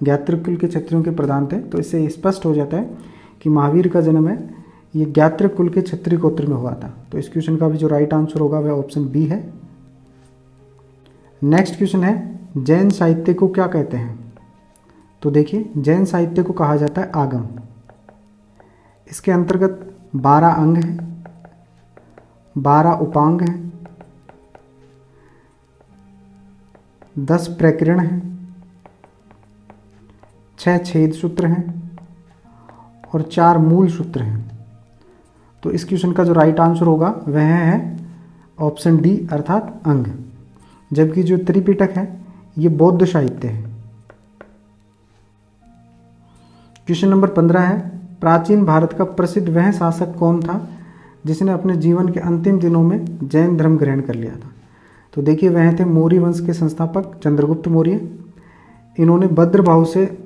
ज्ञात्रिक कुल के क्षत्रियों के प्रधान थे तो इससे स्पष्ट हो जाता है कि महावीर का जन्म है ये ज्ञात्रिक कुल के क्षत्रिय गोत्र में हुआ था। तो इस क्वेश्चन का भी जो राइट आंसर होगा, वह ऑप्शन बी है। नेक्स्ट क्वेश्चन है, जैन साहित्य को क्या कहते हैं? तो देखिए, जैन साहित्य को कहा जाता है आगम। इसके अंतर्गत बारह अंग हैं, बारह उपांग हैं, दस प्रकरण हैं, छह छेद सूत्र हैं और चार मूल सूत्र हैं। तो इस क्वेश्चन का जो राइट आंसर होगा, वह है ऑप्शन डी अर्थात अंग। जबकि जो त्रिपिटक है, ये बौद्ध साहित्य है। क्वेश्चन नंबर पंद्रह है, प्राचीन भारत का प्रसिद्ध वह शासक कौन था, जिसने अपने जीवन के अंतिम दिनों में जैन धर्म ग्रहण कर लिया था? तो देखिए, वह थे मौर्य वंश के संस्थापक चंद्रगुप्त मौर्य। इन्होंने भद्रभाव से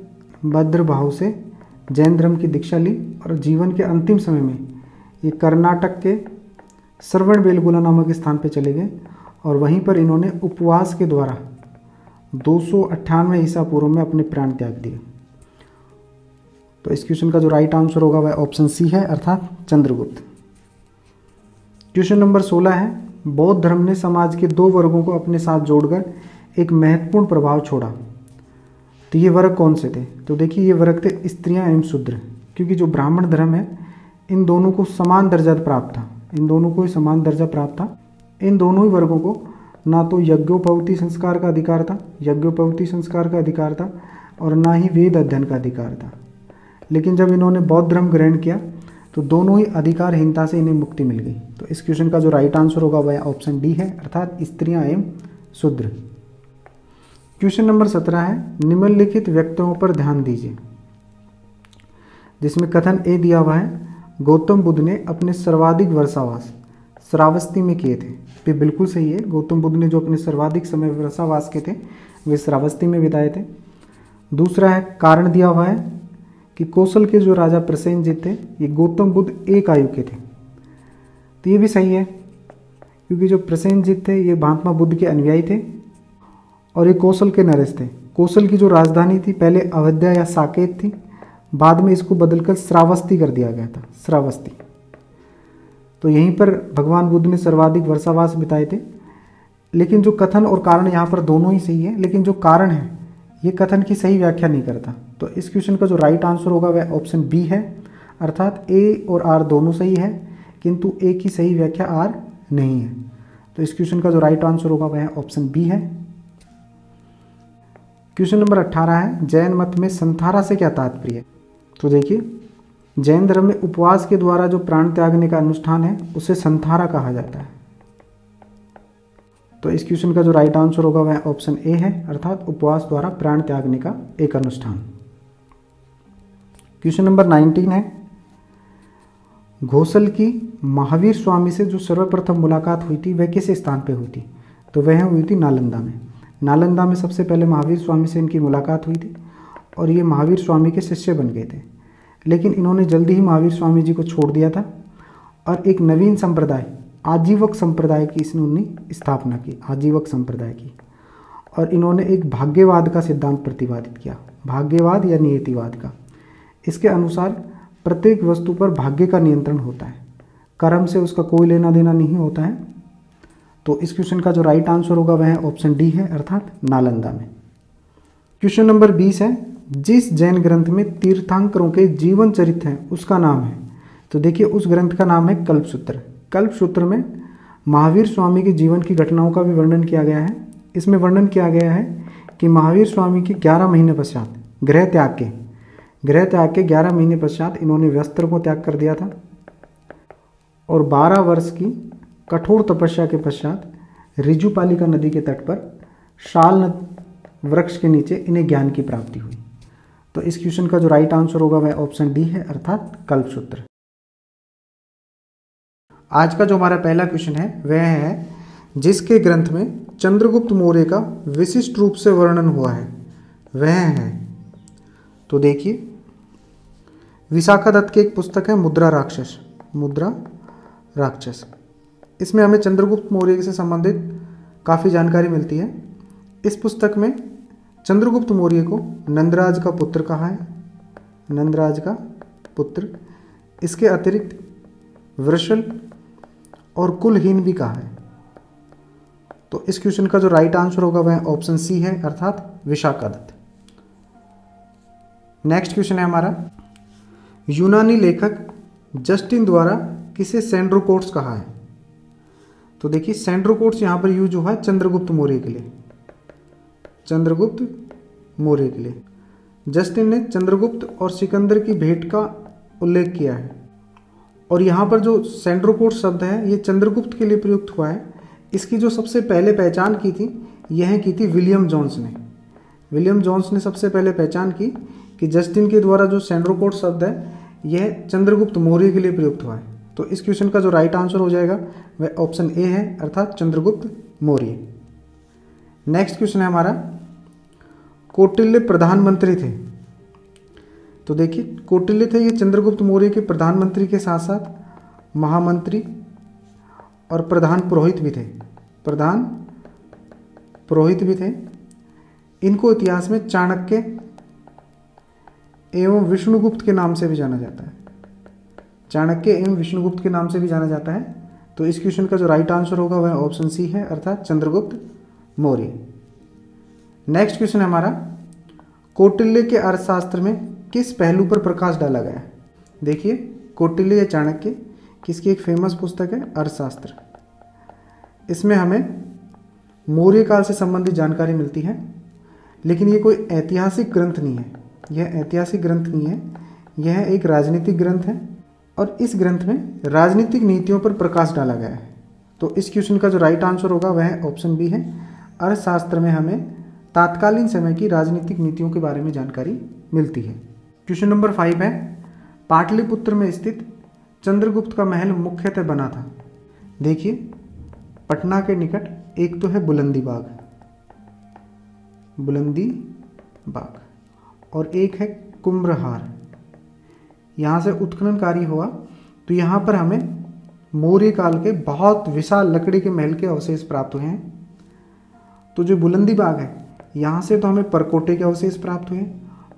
भद्रभाव से जैन धर्म की दीक्षा ली और जीवन के अंतिम समय में ये कर्नाटक के श्रवण बेलगुला नामक स्थान पर चले गए और वहीं पर इन्होंने उपवास के द्वारा दो सौ ईसा पूर्व में अपने प्राण त्याग दिए। तो इस क्वेश्चन का जो राइट आंसर होगा वह ऑप्शन सी है, अर्थात चंद्रगुप्त। क्वेश्चन नंबर 16 है, बौद्ध धर्म ने समाज के दो वर्गों को अपने साथ जोड़कर एक महत्वपूर्ण प्रभाव छोड़ा। तो ये वर्ग कौन से थे? तो देखिए, ये वर्ग थे स्त्रियाँ एवं शूद्र, क्योंकि जो ब्राह्मण धर्म है इन दोनों को समान दर्जा प्राप्त था। इन दोनों को ही समान दर्जा प्राप्त था। इन दोनों ही वर्गों को ना तो यज्ञोपवती संस्कार का अधिकार था यज्ञोपवती संस्कार का अधिकार था और ना ही वेद अध्ययन का अधिकार था। लेकिन जब इन्होंने बौद्ध धर्म ग्रहण किया तो दोनों ही अधिकारहीनता से इन्हें मुक्ति मिल गई। तो इस क्वेश्चन का जो राइट आंसर होगा, वह ऑप्शन डी है, अर्थात स्त्रियाँ एवं शूद्र। क्वेश्चन नंबर सत्रह है, निम्नलिखित व्यक्तियों पर ध्यान दीजिए। जिसमें कथन ए दिया हुआ है गौतम बुद्ध ने अपने सर्वाधिक वर्षावास श्रावस्ती में किए थे। ये बिल्कुल सही है। गौतम बुद्ध ने जो अपने सर्वाधिक समय वर्षावास के थे, वे श्रावस्ती में बिताए थे। दूसरा है, कारण दिया हुआ है कि कौशल के जो राजा प्रसेनजीत थे, ये गौतम बुद्ध एक आयु के थे। तो ये भी सही है, क्योंकि जो प्रसेनजीत थे, ये महात्मा बुद्ध के अनुयायी थे और ये कौशल के नरेश थे। कौशल की जो राजधानी थी, पहले अवध्या या साकेत थी बाद में इसको बदलकर श्रावस्ती कर दिया गया था, श्रावस्ती। तो यहीं पर भगवान बुद्ध ने सर्वाधिक वर्षावास बिताए थे। लेकिन जो कथन और कारण यहाँ पर दोनों ही सही है, लेकिन जो कारण है, ये कथन की सही व्याख्या नहीं करता। तो इस क्वेश्चन का जो राइट आंसर होगा, वह ऑप्शन बी है। अर्थात ए और आर दोनों सही है, किंतु ए की सही व्याख्या आर नहीं है। तो इस क्वेश्चन का जो राइट आंसर होगा, वह ऑप्शन बी है। क्वेश्चन नंबर 18 है, जैन मत में संथारा से क्या तात्पर्य तो देखिए, जैन धर्म में उपवास के द्वारा जो प्राण त्यागने का अनुष्ठान है, उसे संथारा कहा जाता है। तो इस क्वेश्चन का जो राइट आंसर होगा, वह ऑप्शन ए है, अर्थात उपवास द्वारा प्राण त्यागने का एक अनुष्ठान। क्वेश्चन नंबर 19 है। घोसल की महावीर स्वामी से जो सर्वप्रथम मुलाकात हुई थी, वह किस स्थान पर हुई थी? तो वह हुई थी नालंदा में। नालंदा में सबसे पहले महावीर स्वामी से इनकी मुलाकात हुई थी। और ये महावीर स्वामी के शिष्य बन गए थे। लेकिन इन्होंने जल्दी ही महावीर स्वामी जी को छोड़ दिया था और एक नवीन संप्रदाय, आजीवक संप्रदाय की इसने स्थापना की, आजीवक संप्रदाय की। और इन्होंने एक भाग्यवाद का सिद्धांत प्रतिपादित किया, भाग्यवाद या नियतिवाद का। इसके अनुसार प्रत्येक वस्तु पर भाग्य का नियंत्रण होता है। कर्म से उसका कोई लेना देना नहीं होता है। तो इस क्वेश्चन का जो राइट आंसर होगा वह ऑप्शन डी है, अर्थात नालंदा में। क्वेश्चन नंबर बीस है। जिस जैन ग्रंथ में तीर्थांकरों के जीवन चरित्र हैं, उसका नाम है। तो देखिए, उस ग्रंथ का नाम है कल्पसूत्र। कल्पसूत्र में महावीर स्वामी के जीवन की घटनाओं का भी वर्णन किया गया है। इसमें वर्णन किया गया है कि महावीर स्वामी के 11 महीने पश्चात गृह त्याग के, गृह त्याग के 11 महीने पश्चात इन्होंने वस्त्र को त्याग कर दिया था। और 12 वर्ष की कठोर तपस्या के पश्चात रिजुपालिका नदी के तट पर शाल वृक्ष के नीचे इन्हें ज्ञान की प्राप्ति हुई। तो इस क्वेश्चन का जो राइट आंसर होगा वह ऑप्शन डी है, अर्थात कल्पसूत्र। आज का जो हमारा पहला क्वेश्चन है, वह है, जिसके ग्रंथ में चंद्रगुप्त मौर्य का विशिष्ट रूप से वर्णन हुआ है, वह है तो देखिए, विशाखा दत्त की एक पुस्तक है, मुद्रा राक्षस मुद्रा राक्षस। इसमें हमें चंद्रगुप्त मौर्य से संबंधित काफ़ी जानकारी मिलती है। इस पुस्तक में चंद्रगुप्त मौर्य को नंदराज का पुत्र कहा है? नंदराज का पुत्र। इसके अतिरिक्त वृषल और कुलहीन भी कहा है? तो इस क्वेश्चन का जो राइट आंसर होगा वह ऑप्शन सी है, अर्थात विशाखादत्त। नेक्स्ट क्वेश्चन है हमारा। यूनानी लेखक जस्टिन द्वारा किसे सेंड्रोकोट्स कहा है? तो देखिए, सेंड्रोकोट्स यहाँ पर यूज़ हुआ है चंद्रगुप्त मौर्य के लिए। चंद्रगुप्त मौर्य के लिए। जस्टिन ने चंद्रगुप्त और सिकंदर की भेंट का उल्लेख किया है। और यहाँ पर जो सेंड्रोकोट शब्द है, ये चंद्रगुप्त के लिए प्रयुक्त हुआ है। इसकी जो सबसे पहले पहचान की थी, यह की थी विलियम जॉन्स ने। विलियम जॉन्स ने सबसे पहले पहचान की कि जस्टिन के द्वारा जो सेंड्रोकोट शब्द है, यह चंद्रगुप्त मौर्य के लिए प्रयुक्त हुआ है। तो इस क्वेश्चन का जो राइट आंसर हो जाएगा, वह ऑप्शन ए है, अर्थात चंद्रगुप्त मौर्य। नेक्स्ट क्वेश्चन है हमारा। कौटिल्य प्रधानमंत्री थे। तो देखिए, कौटिल्य थे ये चंद्रगुप्त मौर्य के प्रधानमंत्री के साथ साथ महामंत्री और प्रधान पुरोहित भी थे। प्रधान पुरोहित भी थे। इनको इतिहास में चाणक्य एवं विष्णुगुप्त के नाम से भी जाना जाता है। चाणक्य एवं विष्णुगुप्त के नाम से भी जाना जाता है। तो इस क्वेश्चन का जो राइट आंसर होगा वह ऑप्शन सी है, अर्थात चंद्रगुप्त मौर्य। नेक्स्ट क्वेश्चन है हमारा। कौटिल्य के अर्थशास्त्र में किस पहलू पर प्रकाश डाला गया है? देखिए, कौटिल्य या चाणक्य, किसकी एक फ़ेमस पुस्तक है? अर्थशास्त्र। इसमें हमें मौर्य काल से संबंधित जानकारी मिलती है, लेकिन ये कोई ऐतिहासिक ग्रंथ नहीं है। यह ऐतिहासिक ग्रंथ नहीं है, यह एक राजनीतिक ग्रंथ है, और इस ग्रंथ में राजनीतिक नीतियों पर प्रकाश डाला गया है। तो इस क्वेश्चन का जो राइट आंसर होगा, वह ऑप्शन बी है। अर्थशास्त्र में हमें तात्कालीन समय की राजनीतिक नीतियों के बारे में जानकारी मिलती है। क्वेश्चन नंबर फाइव है, पाटलिपुत्र में स्थित चंद्रगुप्त का महल मुख्यतः बना था। देखिए, पटना के निकट एक तो है बुलंदी बाग। बुलंदी बाग। और एक है कुम्भहार यहाँ से उत्खनन कार्य हुआ तो यहाँ पर हमें मौर्य काल के बहुत विशाल लकड़ी के महल के अवशेष प्राप्त हुए हैं। तो जो बुलंदी बाग है यहाँ से तो हमें परकोटे के अवशेष प्राप्त हुए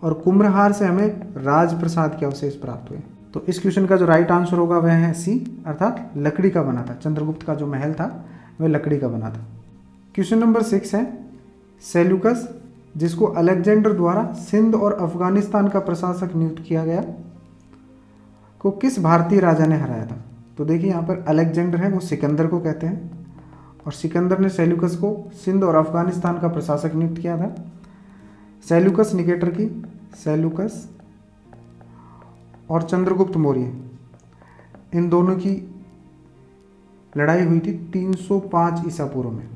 और कुम्भहार से हमें राजप्रसाद के अवशेष प्राप्त हुए। तो इस क्वेश्चन का जो राइट आंसर होगा वह है सी अर्थात लकड़ी का बना था। चंद्रगुप्त का जो महल था, वह लकड़ी का बना था। क्वेश्चन नंबर सिक्स है सेल्यूकस जिसको अलेक्जेंडर द्वारा सिंध और अफ़गानिस्तान का प्रशासक नियुक्त किया गया, को किस भारतीय राजा ने हराया था? तो देखिए यहाँ पर अलेक्जेंडर है, वो सिकंदर को कहते हैं। और सिकंदर ने सेल्यूकस को सिंध और अफ़गानिस्तान का प्रशासक नियुक्त किया था। सेल्यूकस निकेटर की, सेल्यूकस और चंद्रगुप्त मौर्य। इन दोनों की लड़ाई हुई थी 305 ईसा पूर्व में।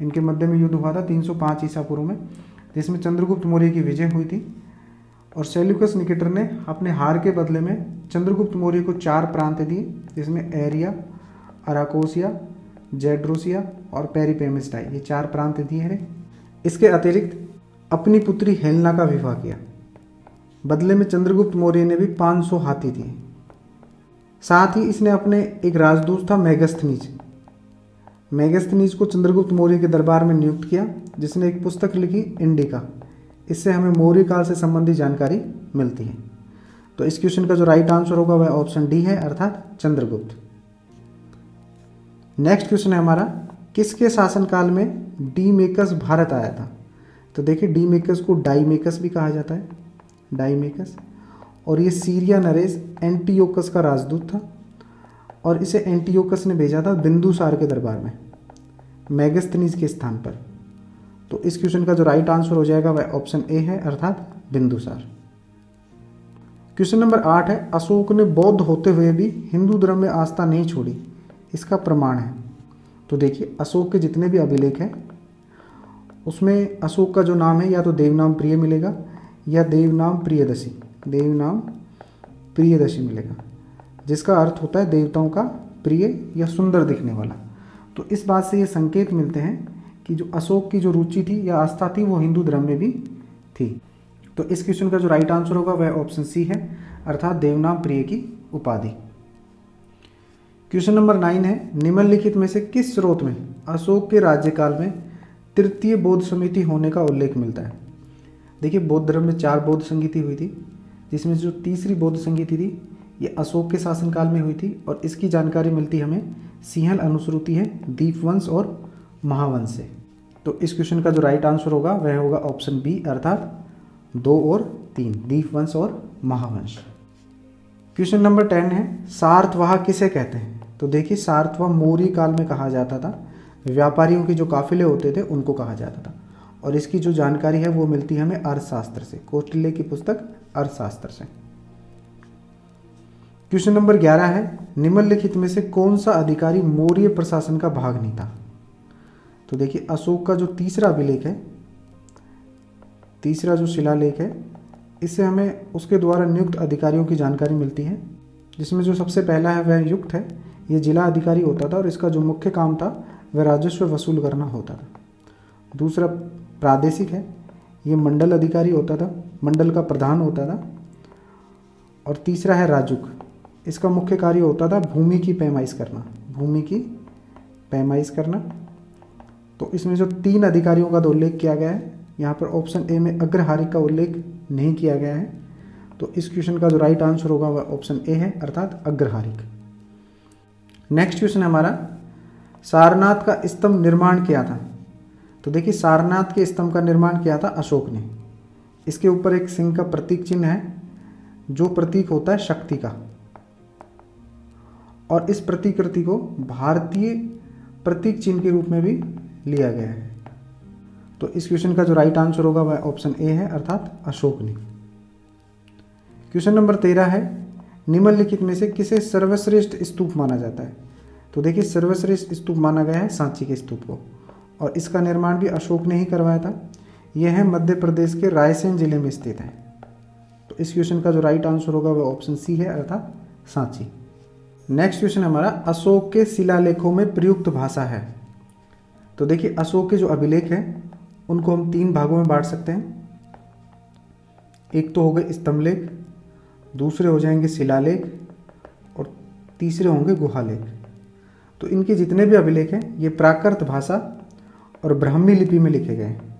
इनके मध्य में युद्ध हुआ था 305 ईसा पूर्व में, जिसमें चंद्रगुप्त मौर्य की विजय हुई थी और सेल्यूकस निकेटर ने अपने हार के बदले में चंद्रगुप्त मौर्य को चार प्रांत दिए, जिसमें एरिया, अराकोसिया जेड्रोसिया और पेरीपेमिस्टाई, ये चार प्रांत दिए हैं। इसके अतिरिक्त अपनी पुत्री हेलना का विवाह किया। बदले में चंद्रगुप्त मौर्य ने भी 500 हाथी दिए। साथ ही इसने अपने एक राजदूत था, मेगस्थनीज। मेगस्थनीज को चंद्रगुप्त मौर्य के दरबार में नियुक्त किया, जिसने एक पुस्तक लिखी, इंडिका। इससे हमें मौर्य काल से संबंधित जानकारी मिलती है। तो इस क्वेश्चन का जो राइट आंसर होगा, वह ऑप्शन डी है, अर्थात चंद्रगुप्त। नेक्स्ट क्वेश्चन है हमारा, किसके शासनकाल में डी मेकस भारत आया था? तो देखिए डी मेकस को डाई मेकस भी कहा जाता है। डाई मेकस और ये सीरिया नरेश एंटीओकस का राजदूत था। और इसे एंटीओकस ने भेजा था बिंदुसार के दरबार में मैगस्तनीज के स्थान पर। तो इस क्वेश्चन का जो राइट आंसर हो जाएगा, वह ऑप्शन ए है, अर्थात बिंदुसार। क्वेश्चन नंबर आठ है, अशोक ने बौद्ध होते हुए भी हिंदू धर्म में आस्था नहीं छोड़ी। इसका प्रमाण है। तो देखिए, अशोक के जितने भी अभिलेख हैं, उसमें अशोक का जो नाम है, या तो देवनाम प्रिय मिलेगा, या देवनाम प्रियदशी देवनाम प्रियदशी मिलेगा, जिसका अर्थ होता है देवताओं का प्रिय या सुंदर दिखने वाला। तो इस बात से ये संकेत मिलते हैं कि जो अशोक की जो रुचि थी या आस्था थी, वो हिंदू धर्म में भी थी। तो इस क्वेश्चन का जो राइट आंसर होगा, वह ऑप्शन सी है, अर्थात देवनाम प्रिय की उपाधि। क्वेश्चन नंबर नाइन है, निम्नलिखित में से किस स्रोत में, अशोक के राज्यकाल में तृतीय बौद्ध समिति होने का उल्लेख मिलता है? देखिए, बौद्ध धर्म में चार बौद्ध संगीति हुई थी, जिसमें जो तीसरी बौद्ध संगीति थी, ये अशोक के शासनकाल में हुई थी और इसकी जानकारी मिलती हमें सिंहल अनुश्रुति है, दीपवंश और महावंश से। तो इस क्वेश्चन का जो राइट आंसर होगा, वह होगा ऑप्शन बी, अर्थात दो और तीन, दीपवंश और महावंश। क्वेश्चन नंबर टेन है, सार्थवाह किसे कहते हैं? तो देखिए सार्थवाह मौर्य काल में कहा जाता था। व्यापारियों के जो काफिले होते थे, उनको कहा जाता था। और इसकी जो जानकारी है, वो मिलती है हमें अर्थशास्त्र से। कौटिल्य की पुस्तक अर्थशास्त्र से। क्वेश्चन नंबर ग्यारह है, निम्नलिखित में से कौन सा अधिकारी मौर्य प्रशासन का भाग नहीं था? तो देखिए, अशोक का जो तीसरा अभिलेख है, तीसरा जो शिलालेख है, इससे हमें उसके द्वारा नियुक्त अधिकारियों की जानकारी मिलती है, जिसमें जो सबसे पहला है, वह युक्त है ये जिला अधिकारी होता था और इसका जो मुख्य काम था, वह राजस्व वसूल करना होता था। दूसरा प्रादेशिक है, ये मंडल अधिकारी होता था, मंडल का प्रधान होता था। और तीसरा है राजुक। इसका मुख्य कार्य होता था भूमि की पैमाइश करना, भूमि की पैमाइश करना। तो इसमें जो तीन अधिकारियों का तो उल्लेख किया गया है, यहाँ पर ऑप्शन ए में अग्रहारिक का उल्लेख नहीं किया गया है। तो इस क्वेश्चन का जो राइट आंसर होगा वह ऑप्शन ए है, अर्थात अग्रहारिक। नेक्स्ट क्वेश्चन हमारा, सारनाथ का स्तंभ निर्माण किया था। तो देखिए, सारनाथ के स्तंभ का निर्माण किया था अशोक ने। इसके ऊपर एक सिंह का प्रतीक चिन्ह है, जो प्रतीक होता है शक्ति का। और इस प्रतिकृति को भारतीय प्रतीक चिन्ह के रूप में भी लिया गया है। तो इस क्वेश्चन का जो राइट आंसर होगा, वह ऑप्शन ए है, अर्थात अशोक ने। क्वेश्चन नंबर तेरह है, निम्नलिखित में से किसे सर्वश्रेष्ठ स्तूप माना जाता है? तो देखिए सर्वश्रेष्ठ स्तूप माना गया है सांची के स्तूप को। और इसका निर्माण भी अशोक ने ही करवाया था। यह है मध्य प्रदेश के रायसेन ज़िले में स्थित है। तो इस क्वेश्चन का जो राइट आंसर होगा वह ऑप्शन सी है, अर्थात सांची। नेक्स्ट क्वेश्चन हमारा, अशोक के शिलालेखों में प्रयुक्त भाषा है। तो देखिए, अशोक के जो अभिलेख हैं, उनको हम तीन भागों में बांट सकते हैं। एक तो हो गए स्तंभलेख, दूसरे हो जाएँगे शिलालेख, और तीसरे होंगे गुहालेख। तो इनके जितने भी अभिलेख हैं, ये प्राकृत भाषा और ब्राह्मी लिपि में लिखे गए हैं।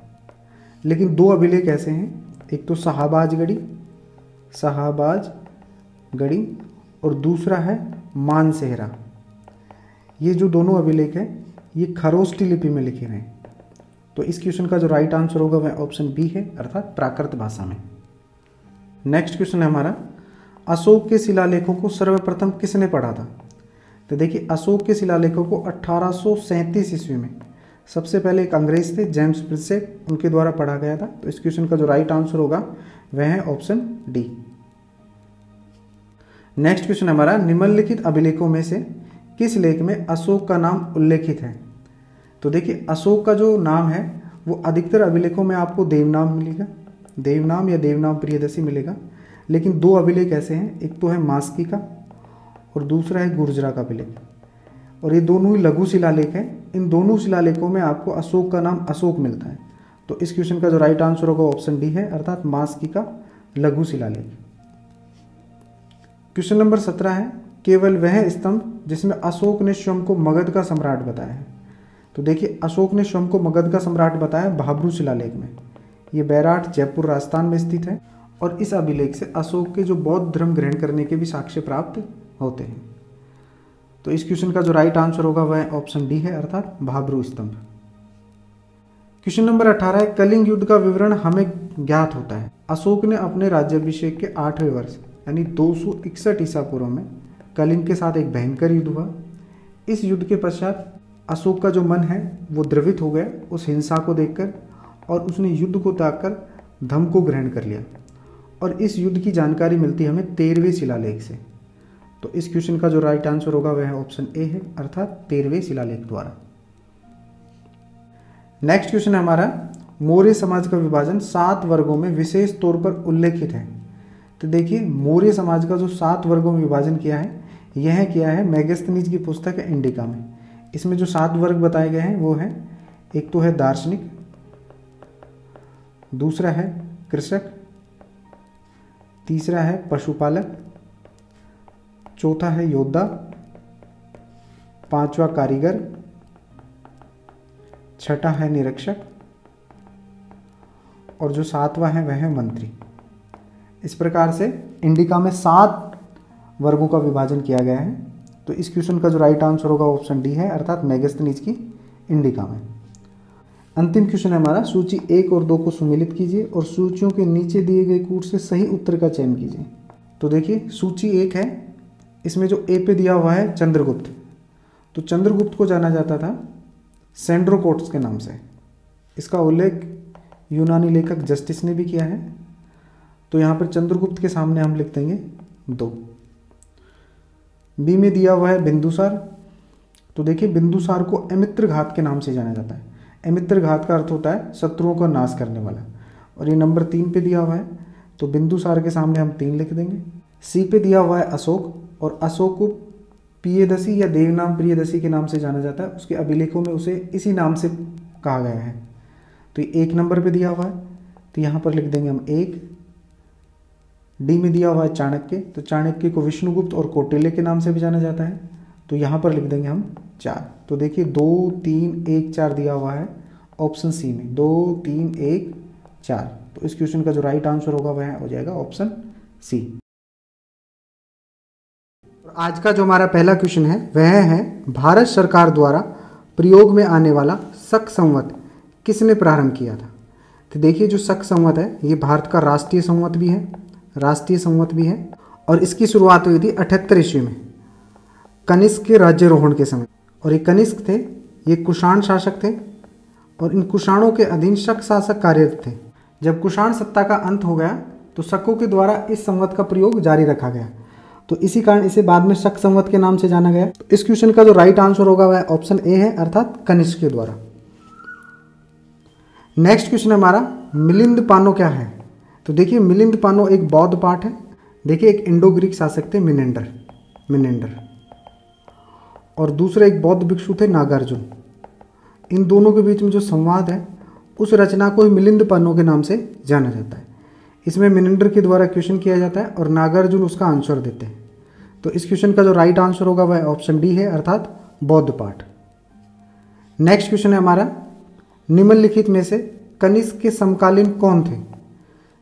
लेकिन दो अभिलेख ऐसे हैं, एक तो शाहबाज गढ़ी शाहबाज गढ़ी और दूसरा है मानसेहरा। ये जो दोनों अभिलेख हैं, ये खरोष्टी लिपि में लिखे गए तो इस क्वेश्चन का जो राइट आंसर होगा, वह ऑप्शन बी है, अर्थात प्राकृत भाषा में। नेक्स्ट क्वेश्चन है हमारा, अशोक के शिलालेखों को सर्वप्रथम किसने पढ़ा था? तो देखिए, अशोक के शिलालेखों को अट्ठारह ईस्वी में सबसे पहले एक अंग्रेज़ थे, जेम्स प्रिसेट उनके द्वारा पढ़ा गया था। तो इस क्वेश्चन का जो राइट आंसर होगा, वह है ऑप्शन डी। नेक्स्ट क्वेश्चन हमारा, निम्नलिखित अभिलेखों में से किस लेख में अशोक का नाम उल्लेखित है? तो देखिए, अशोक का जो नाम है, वो अधिकतर अभिलेखों में आपको देवनाम मिलेगा। देवनाम या देवनाम प्रियदर्शी मिलेगा। लेकिन दो अभिलेख ऐसे हैं, एक तो है मास्की का और दूसरा है गुर्जरा का अभिलेख और ये दोनों ही लघु शिलालेख हैं। इन दोनों शिलालेखों में आपको अशोक का नाम अशोक मिलता है। तो इस क्वेश्चन का जो राइट आंसर होगा ऑप्शन डी है, अर्थात मास्की का लघु शिलालेख। क्वेश्चन नंबर सत्रह है, केवल वह स्तंभ जिसमें अशोक ने स्वयं को मगध का सम्राट बताया है। तो देखिए, अशोक ने स्वयं को मगध का सम्राट बताया भाबरू शिलालेख में। ये बैराट जयपुर राजस्थान में स्थित है। और इस अभिलेख से अशोक के जो बौद्ध धर्म ग्रहण करने के भी साक्ष्य प्राप्त होते हैं। तो इस क्वेश्चन का जो राइट आंसर होगा वह ऑप्शन डी है, अर्थात भाबरू स्तंभ। क्वेश्चन नंबर अठारह है, कलिंग युद्ध का विवरण हमें ज्ञात होता है। अशोक ने अपने राज्याभिषेक के आठवें वर्ष, यानी दो सौ इकसठ ईसा पूर्व में, कलिंग के साथ एक भयंकर युद्ध हुआ। इस युद्ध के पश्चात अशोक का जो मन है, वो द्रवित हो गया उस हिंसा को देखकर और उसने युद्ध को त्याग कर धम को ग्रहण कर लिया। और इस युद्ध की जानकारी मिलती हमें तेरहवें शिलालेख से। तो इस क्वेश्चन का जो राइट आंसर होगा वह ऑप्शन ए है, अर्थात तेरहवें शिलालेख द्वारा। नेक्स्ट क्वेश्चन हमारा, मौर्य समाज का विभाजन सात वर्गों में विशेष तौर पर उल्लेखित है। तो देखिए, मौर्य समाज का जो सात वर्गों में विभाजन किया है, यह किया है मैगस्तनीज की पुस्तक इंडिका में। इसमें जो सात वर्ग बताए गए हैं, वो है, एक तो है दार्शनिक, दूसरा है कृषक, तीसरा है पशुपालक चौथा है योद्धा, पांचवा कारीगर, छठा है निरीक्षक, और जो सातवां है वह है मंत्री। इस प्रकार से इंडिका में सात वर्गों का विभाजन किया गया है। तो इस क्वेश्चन का जो राइट आंसर होगा ऑप्शन डी है, अर्थात मेगस्तनीज की इंडिका में। अंतिम क्वेश्चन है हमारा, सूची एक और दो को सुमिलित कीजिए और सूचियों के नीचे दिए गए कूट से सही उत्तर का चयन कीजिए। तो देखिए, सूची एक है इसमें जो ए पे दिया हुआ है चंद्रगुप्त। तो चंद्रगुप्त को जाना जाता था सेंड्रोकोट्स के नाम से। इसका उल्लेख यूनानी लेखक जस्टिस ने भी किया है। तो यहाँ पर चंद्रगुप्त के सामने हम लिख देंगे दो। बी में दिया हुआ है बिंदुसार। तो देखिए, बिंदुसार को अमित्र घात के नाम से जाना जाता है। अमित्र घात का अर्थ होता है शत्रुओं का नाश करने वाला। और ये नंबर तीन पे दिया हुआ है। तो बिंदुसार के सामने हम तीन लिख देंगे। सी पे दिया हुआ है अशोक, और अशोक को प्रियदसी या देवनाम प्रियदसी के नाम से जाना जाता है। उसके अभिलेखों में उसे इसी नाम से कहा गया है। तो ये एक नंबर पे दिया हुआ है। तो यहाँ पर लिख देंगे हम एक। डी में दिया हुआ है चाणक्य। तो चाणक्य को विष्णुगुप्त और कोटेले के नाम से भी जाना जाता है। तो यहाँ पर लिख देंगे हम चार। तो देखिए, दो, तीन, एक, चार दिया हुआ है ऑप्शन सी में। दो, तीन, एक, चार। तो इस क्वेश्चन का जो राइट आंसर होगा वह हो जाएगा ऑप्शन सी। आज का जो हमारा पहला क्वेश्चन है, वह है भारत सरकार द्वारा प्रयोग में आने वाला शक संवत किसने प्रारंभ किया था? तो देखिए जो शक संवत है, ये भारत का राष्ट्रीय संवत भी है, राष्ट्रीय संवत भी है, और इसकी शुरुआत हुई थी अठहत्तर ईस्वी में, कनिष्क के राज्यरोहण के समय। और ये कनिष्क थे, ये कुषाण शासक थे, और इन कुषाणों के अधीन शक शासक कार्यरत थे। जब कुषाण सत्ता का अंत हो गया तो शकों के द्वारा इस संवत का प्रयोग जारी रखा गया। तो इसी कारण इसे बाद में शक संवत के नाम से जाना गया। तो इस क्वेश्चन का जो राइट आंसर होगा वह ऑप्शन ए है, अर्थात कनिष्क के द्वारा। नेक्स्ट क्वेश्चन हमारा, मिलिंद पानो क्या है? तो देखिए, मिलिंद पानो एक बौद्ध पाठ है। देखिए, एक इंडो ग्रीक शासक थे, मिनेंडर मिनेंडर। और दूसरे एक बौद्ध भिक्षु थे, नागार्जुन। इन दोनों के बीच में जो संवाद है, उस रचना को मिलिंद पानो के नाम से जाना जाता है। इसमें मिनिंडर के द्वारा क्वेश्चन किया जाता है और नागार्जुन उसका आंसर देते हैं। तो इस क्वेश्चन का जो राइट आंसर होगा वह ऑप्शन डी है, अर्थात बौद्ध पाठ। नेक्स्ट क्वेश्चन है हमारा, निम्नलिखित में से कनिष्क के समकालीन कौन थे?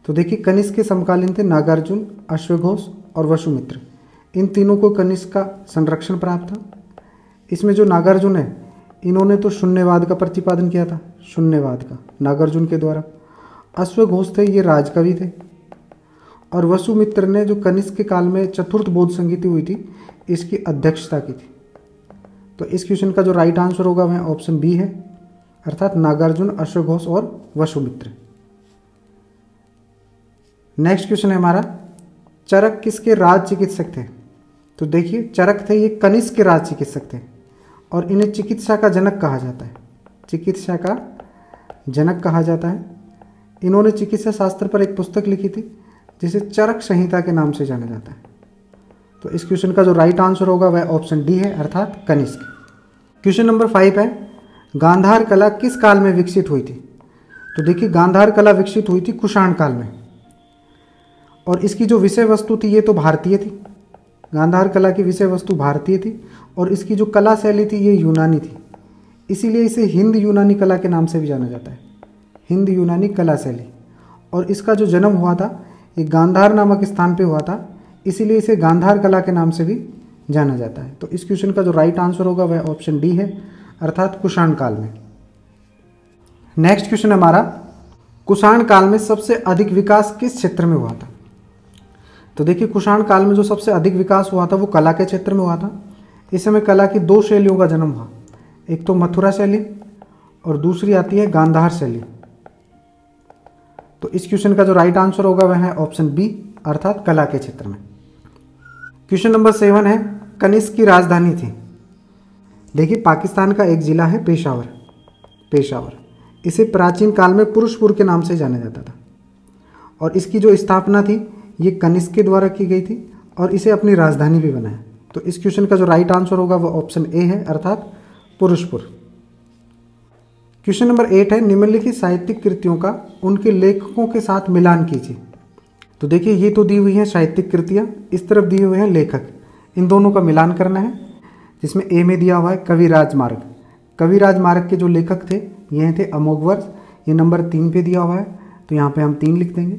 तो देखिए, कनिष्क के समकालीन थे नागार्जुन, अश्वघोष और वसुमित्र। इन तीनों को कनिष्क का संरक्षण प्राप्त था। इसमें जो नागार्जुन है, इन्होंने तो शून्यवाद का प्रतिपादन किया था, शून्यवाद का, नागार्जुन के द्वारा। अश्वघोष थे, ये राजकवि थे। और वसुमित्र ने जो कनिष्क के काल में चतुर्थ बोध संगीति हुई थी, इसकी अध्यक्षता की थी। तो इस क्वेश्चन का जो राइट आंसर होगा, वह ऑप्शन बी है। अर्थात नागार्जुन, अश्वघोष और वसुमित्र। नेक्स्ट क्वेश्चन है हमारा, चरक किसके राज चिकित्सक थे? तो देखिए, चरक थे, ये कनिष्क के राज चिकित्सक थे। और इन्हें चिकित्सा का जनक कहा जाता है। चिकित्सा का जनक कहा जाता है। इन्होंने चिकित्सा शास्त्र पर एक पुस्तक लिखी थी, जिसे चरक संहिता के नाम से जाना जाता है। तो इस क्वेश्चन का जो राइट आंसर होगा, वह ऑप्शन डी है, अर्थात कनिष्क। क्वेश्चन नंबर फाइव है, गांधार कला किस काल में विकसित हुई थी? तो देखिए, गांधार कला विकसित हुई थी कुषाण काल में। और इसकी जो विषय वस्तु थी, ये तो भारतीय थी। गांधार कला की विषय वस्तु भारतीय थी, और इसकी जो कला शैली थी, ये यूनानी थी। इसीलिए इसे हिंद यूनानी कला के नाम से भी जाना जाता है। हिंद यूनानी कला शैली। और इसका जो जन्म हुआ था, ये गांधार नामक स्थान पे हुआ था, इसीलिए इसे गांधार कला के नाम से भी जाना जाता है। तो इस क्वेश्चन का जो राइट आंसर होगा, वह ऑप्शन डी है, अर्थात कुषाण काल में। नेक्स्ट क्वेश्चन हमारा, कुषाण काल में सबसे अधिक विकास किस क्षेत्र में हुआ था? तो देखिए, कुषाण काल में जो सबसे अधिक विकास हुआ था, वो कला के क्षेत्र में हुआ था। इस समय कला की दो शैलियों का जन्म हुआ। एक तो मथुरा शैली, और दूसरी आती है गांधार शैली। तो इस क्वेश्चन का जो राइट आंसर होगा वह है ऑप्शन बी अर्थात कला के क्षेत्र में। क्वेश्चन नंबर सेवन है, कनिष्क की राजधानी थी। देखिए, पाकिस्तान का एक ज़िला है पेशावर। पेशावर। इसे प्राचीन काल में पुरुषपुर के नाम से जाना जाता था। और इसकी जो स्थापना थी, ये कनिष्क के द्वारा की गई थी और इसे अपनी राजधानी भी बनाया। तो इस क्वेश्चन का जो राइट आंसर होगा, वो ऑप्शन ए है, अर्थात पुरुषपुर। क्वेश्चन नंबर एट है, निम्नलिखित साहित्यिक कृतियों का उनके लेखकों के साथ मिलान कीजिए। तो देखिए, ये तो दी हुई है साहित्यिक कृतियाँ, इस तरफ़ दिए हुए हैं लेखक। इन दोनों का मिलान करना है, जिसमें ए में दिया हुआ है कविराज मार्ग। कविराज मार्ग के जो लेखक थे, ये थे अमोघ वर्ष, ये नंबर तीन पे दिया हुआ है तो यहाँ पे हम तीन लिख देंगे।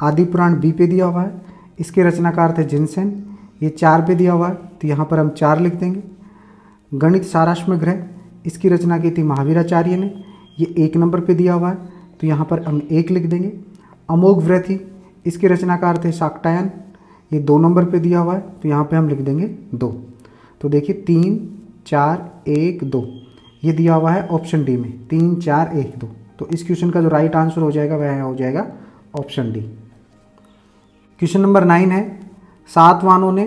आदि पुराण बी पे दिया हुआ है, इसके रचनाकार थे जिनसेन, ये चार पे दिया हुआ है तो यहाँ पर हम चार लिख देंगे। गणित साराश्म ग्रह इसकी रचना की थी महावीराचार्य ने, ये एक नंबर पे दिया हुआ है तो यहाँ पर हम एक लिख देंगे। अमोघ व्रथी, इसके रचनाकार थे शाक्टायन ये दो नंबर पे दिया हुआ है तो यहाँ पे हम लिख देंगे दो। तो देखिए, तीन, चार, एक, दो, ये दिया हुआ है ऑप्शन डी में, तीन, चार, एक, दो। तो इस क्वेश्चन का जो राइट आंसर हो जाएगा, वह हो जाएगा option D question number nine है सातवानों ने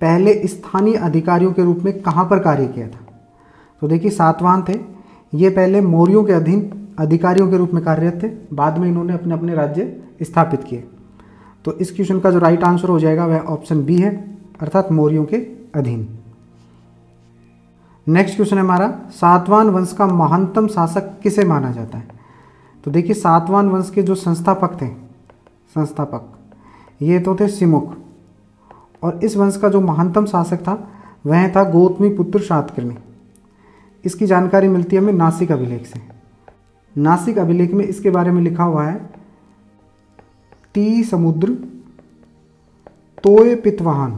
पहले स्थानीय अधिकारियों के रूप में कहाँ पर कार्य किया था? तो देखिए सातवान थे। ये पहले मौर्यों के अधीन अधिकारियों के रूप में कार्यरत थे। बाद में इन्होंने अपने अपने राज्य स्थापित किए। तो इस क्वेश्चन का जो राइट आंसर हो जाएगा, वह ऑप्शन बी है, अर्थात मौर्यों के अधीन। नेक्स्ट क्वेश्चन है हमारा सातवान वंश का महानतम शासक किसे माना जाता है? तो देखिए सातवान वंश के जो संस्थापक थे, संस्थापक, ये तो थे सिमुख। और इस वंश का जो महानतम शासक था, वह था गौतमी पुत्र सातकर्णी इसकी जानकारी मिलती है हमें नासिक अभिलेख से। नासिक अभिलेख में इसके बारे में लिखा हुआ है, ती समुद्र तोय पितवाहन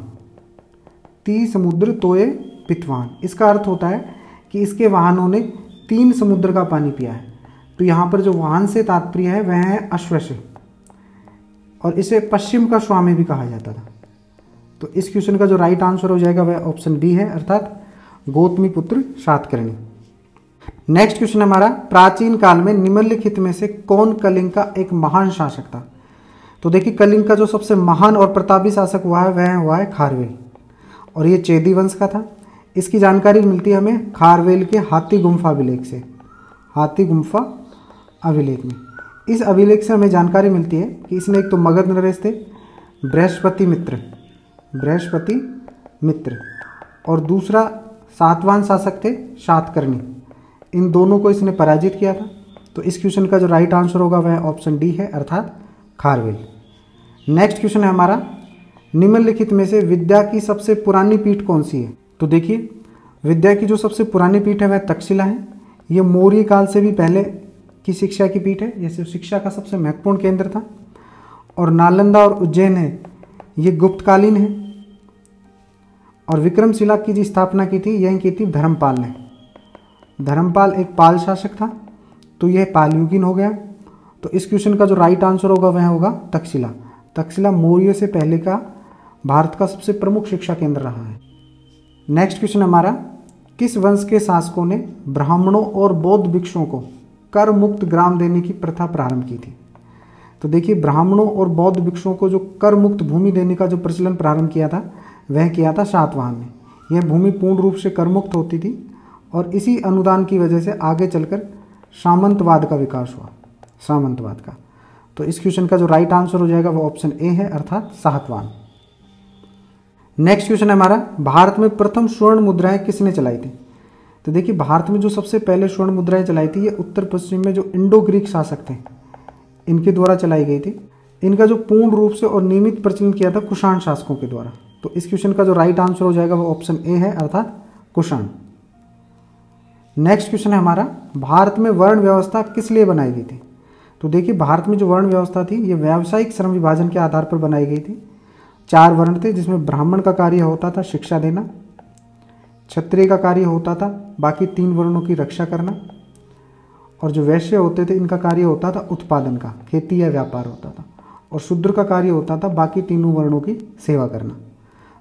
ती समुद्र तोय पितवाहन इसका अर्थ होता है कि इसके वाहनों ने तीन समुद्र का पानी पिया है। तो यहाँ पर जो वाहन से तात्पर्य है, वह है अश्वश। और इसे पश्चिम का स्वामी भी कहा जाता था। तो इस क्वेश्चन का जो राइट आंसर हो जाएगा, वह ऑप्शन बी है, अर्थात गौतमी पुत्र सातकर्णी। नेक्स्ट क्वेश्चन हमारा, प्राचीन काल में निम्नलिखित में से कौन कलिंग का एक महान शासक था? तो देखिए, कलिंग का जो सबसे महान और प्रतापी शासक हुआ है, वह हुआ है खारवेल। और ये चेदी वंश का था। इसकी जानकारी मिलती है हमें खारवेल के हाथी गुम्फा अभिलेख से। हाथी गुम्फा अभिलेख में। इस अभिलेख से हमें जानकारी मिलती है कि इसमें एक तो मगध नरेश थे, बृहस्पति मित्र बृहस्पति मित्र, और दूसरा सातवान शासक थे सातकर्णी इन दोनों को इसने पराजित किया था। तो इस क्वेश्चन का जो राइट आंसर होगा वह ऑप्शन डी है, अर्थात खारवेल नेक्स्ट क्वेश्चन है हमारा, निम्नलिखित में से विद्या की सबसे पुरानी पीठ कौन सी है? तो देखिए, विद्या की जो सबसे पुरानी पीठ है वह तक्षशिला है। ये मौर्य काल से भी पहले की शिक्षा की पीठ है। जैसे शिक्षा का सबसे महत्वपूर्ण केंद्र था। और नालंदा और उज्जैन है, ये गुप्तकालीन है। और विक्रमशिला की जी स्थापना की थी, यह की थी धर्मपाल ने। धर्मपाल एक पाल शासक था तो यह पालयुगीन हो गया। तो इस क्वेश्चन का जो राइट आंसर होगा, वह होगा तक्षशिला। तक्षशिला मौर्य से पहले का भारत का सबसे प्रमुख शिक्षा केंद्र रहा है। नेक्स्ट क्वेश्चन हमारा, किस वंश के शासकों ने ब्राह्मणों और बौद्ध भिक्षुओं को कर मुक्त ग्राम देने की प्रथा प्रारंभ की थी? तो देखिए, ब्राह्मणों और बौद्ध भिक्षुओं को जो कर मुक्त भूमि देने का जो प्रचलन प्रारंभ किया था वह किया था सातवाहन ने। यह भूमि पूर्ण रूप से करमुक्त होती थी और इसी अनुदान की वजह से आगे चलकर सामंतवाद का विकास हुआ। सामंतवाद का। तो इस क्वेश्चन का जो राइट आंसर हो जाएगा वो ऑप्शन ए है, अर्थात सातवान नेक्स्ट क्वेश्चन है हमारा, भारत में प्रथम स्वर्ण मुद्राएँ किसने चलाई थी? तो देखिए, भारत में जो सबसे पहले स्वर्ण मुद्राएँ चलाई थी, ये उत्तर पश्चिम में जो इंडो ग्रीक शासक थे, इनके द्वारा चलाई गई थी। इनका जो पूर्ण रूप से और नियमित प्रचलन किया था कुषाण शासकों के द्वारा। तो इस क्वेश्चन का जो राइट आंसर हो जाएगा वो ऑप्शन ए है, अर्थात कुषाण। नेक्स्ट क्वेश्चन है हमारा, भारत में वर्ण व्यवस्था किस लिए बनाई गई थी? तो देखिए, भारत में जो वर्ण व्यवस्था थी, ये व्यावसायिक श्रम विभाजन के आधार पर बनाई गई थी। चार वर्ण थे, जिसमें ब्राह्मण का कार्य होता था, शिक्षा देना। क्षत्रिय का कार्य होता था, बाकी तीन वर्णों की रक्षा करना। और जो वैश्य होते थे, इनका कार्य होता था उत्पादन का, खेती या व्यापार होता था। और शूद्र का कार्य होता था, बाकी तीनों वर्णों की सेवा करना।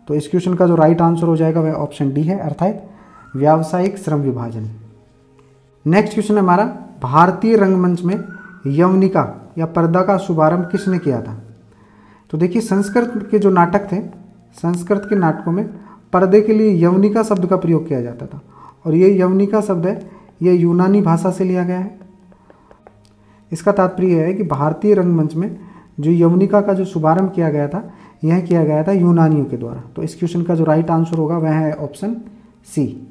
तो इस क्वेश्चन का जो राइट आंसर हो जाएगा वह ऑप्शन डी है, अर्थात व्यावसायिक श्रम विभाजन। नेक्स्ट क्वेश्चन है हमारा, भारतीय रंगमंच में यवनिका या पर्दा का शुभारंभ किसने किया था? तो देखिए, संस्कृत के जो नाटक थे, संस्कृत के नाटकों में पर्दे के लिए यवनिका शब्द का प्रयोग किया जाता था। और ये यवनिका शब्द है, ये यूनानी भाषा से लिया गया है। इसका तात्पर्य है कि भारतीय रंगमंच में जो यवनिका का जो शुभारंभ किया गया था यह किया गया था यूनानियों के द्वारा। तो इस क्वेश्चन का जो राइट आंसर होगा, वह है ऑप्शन सी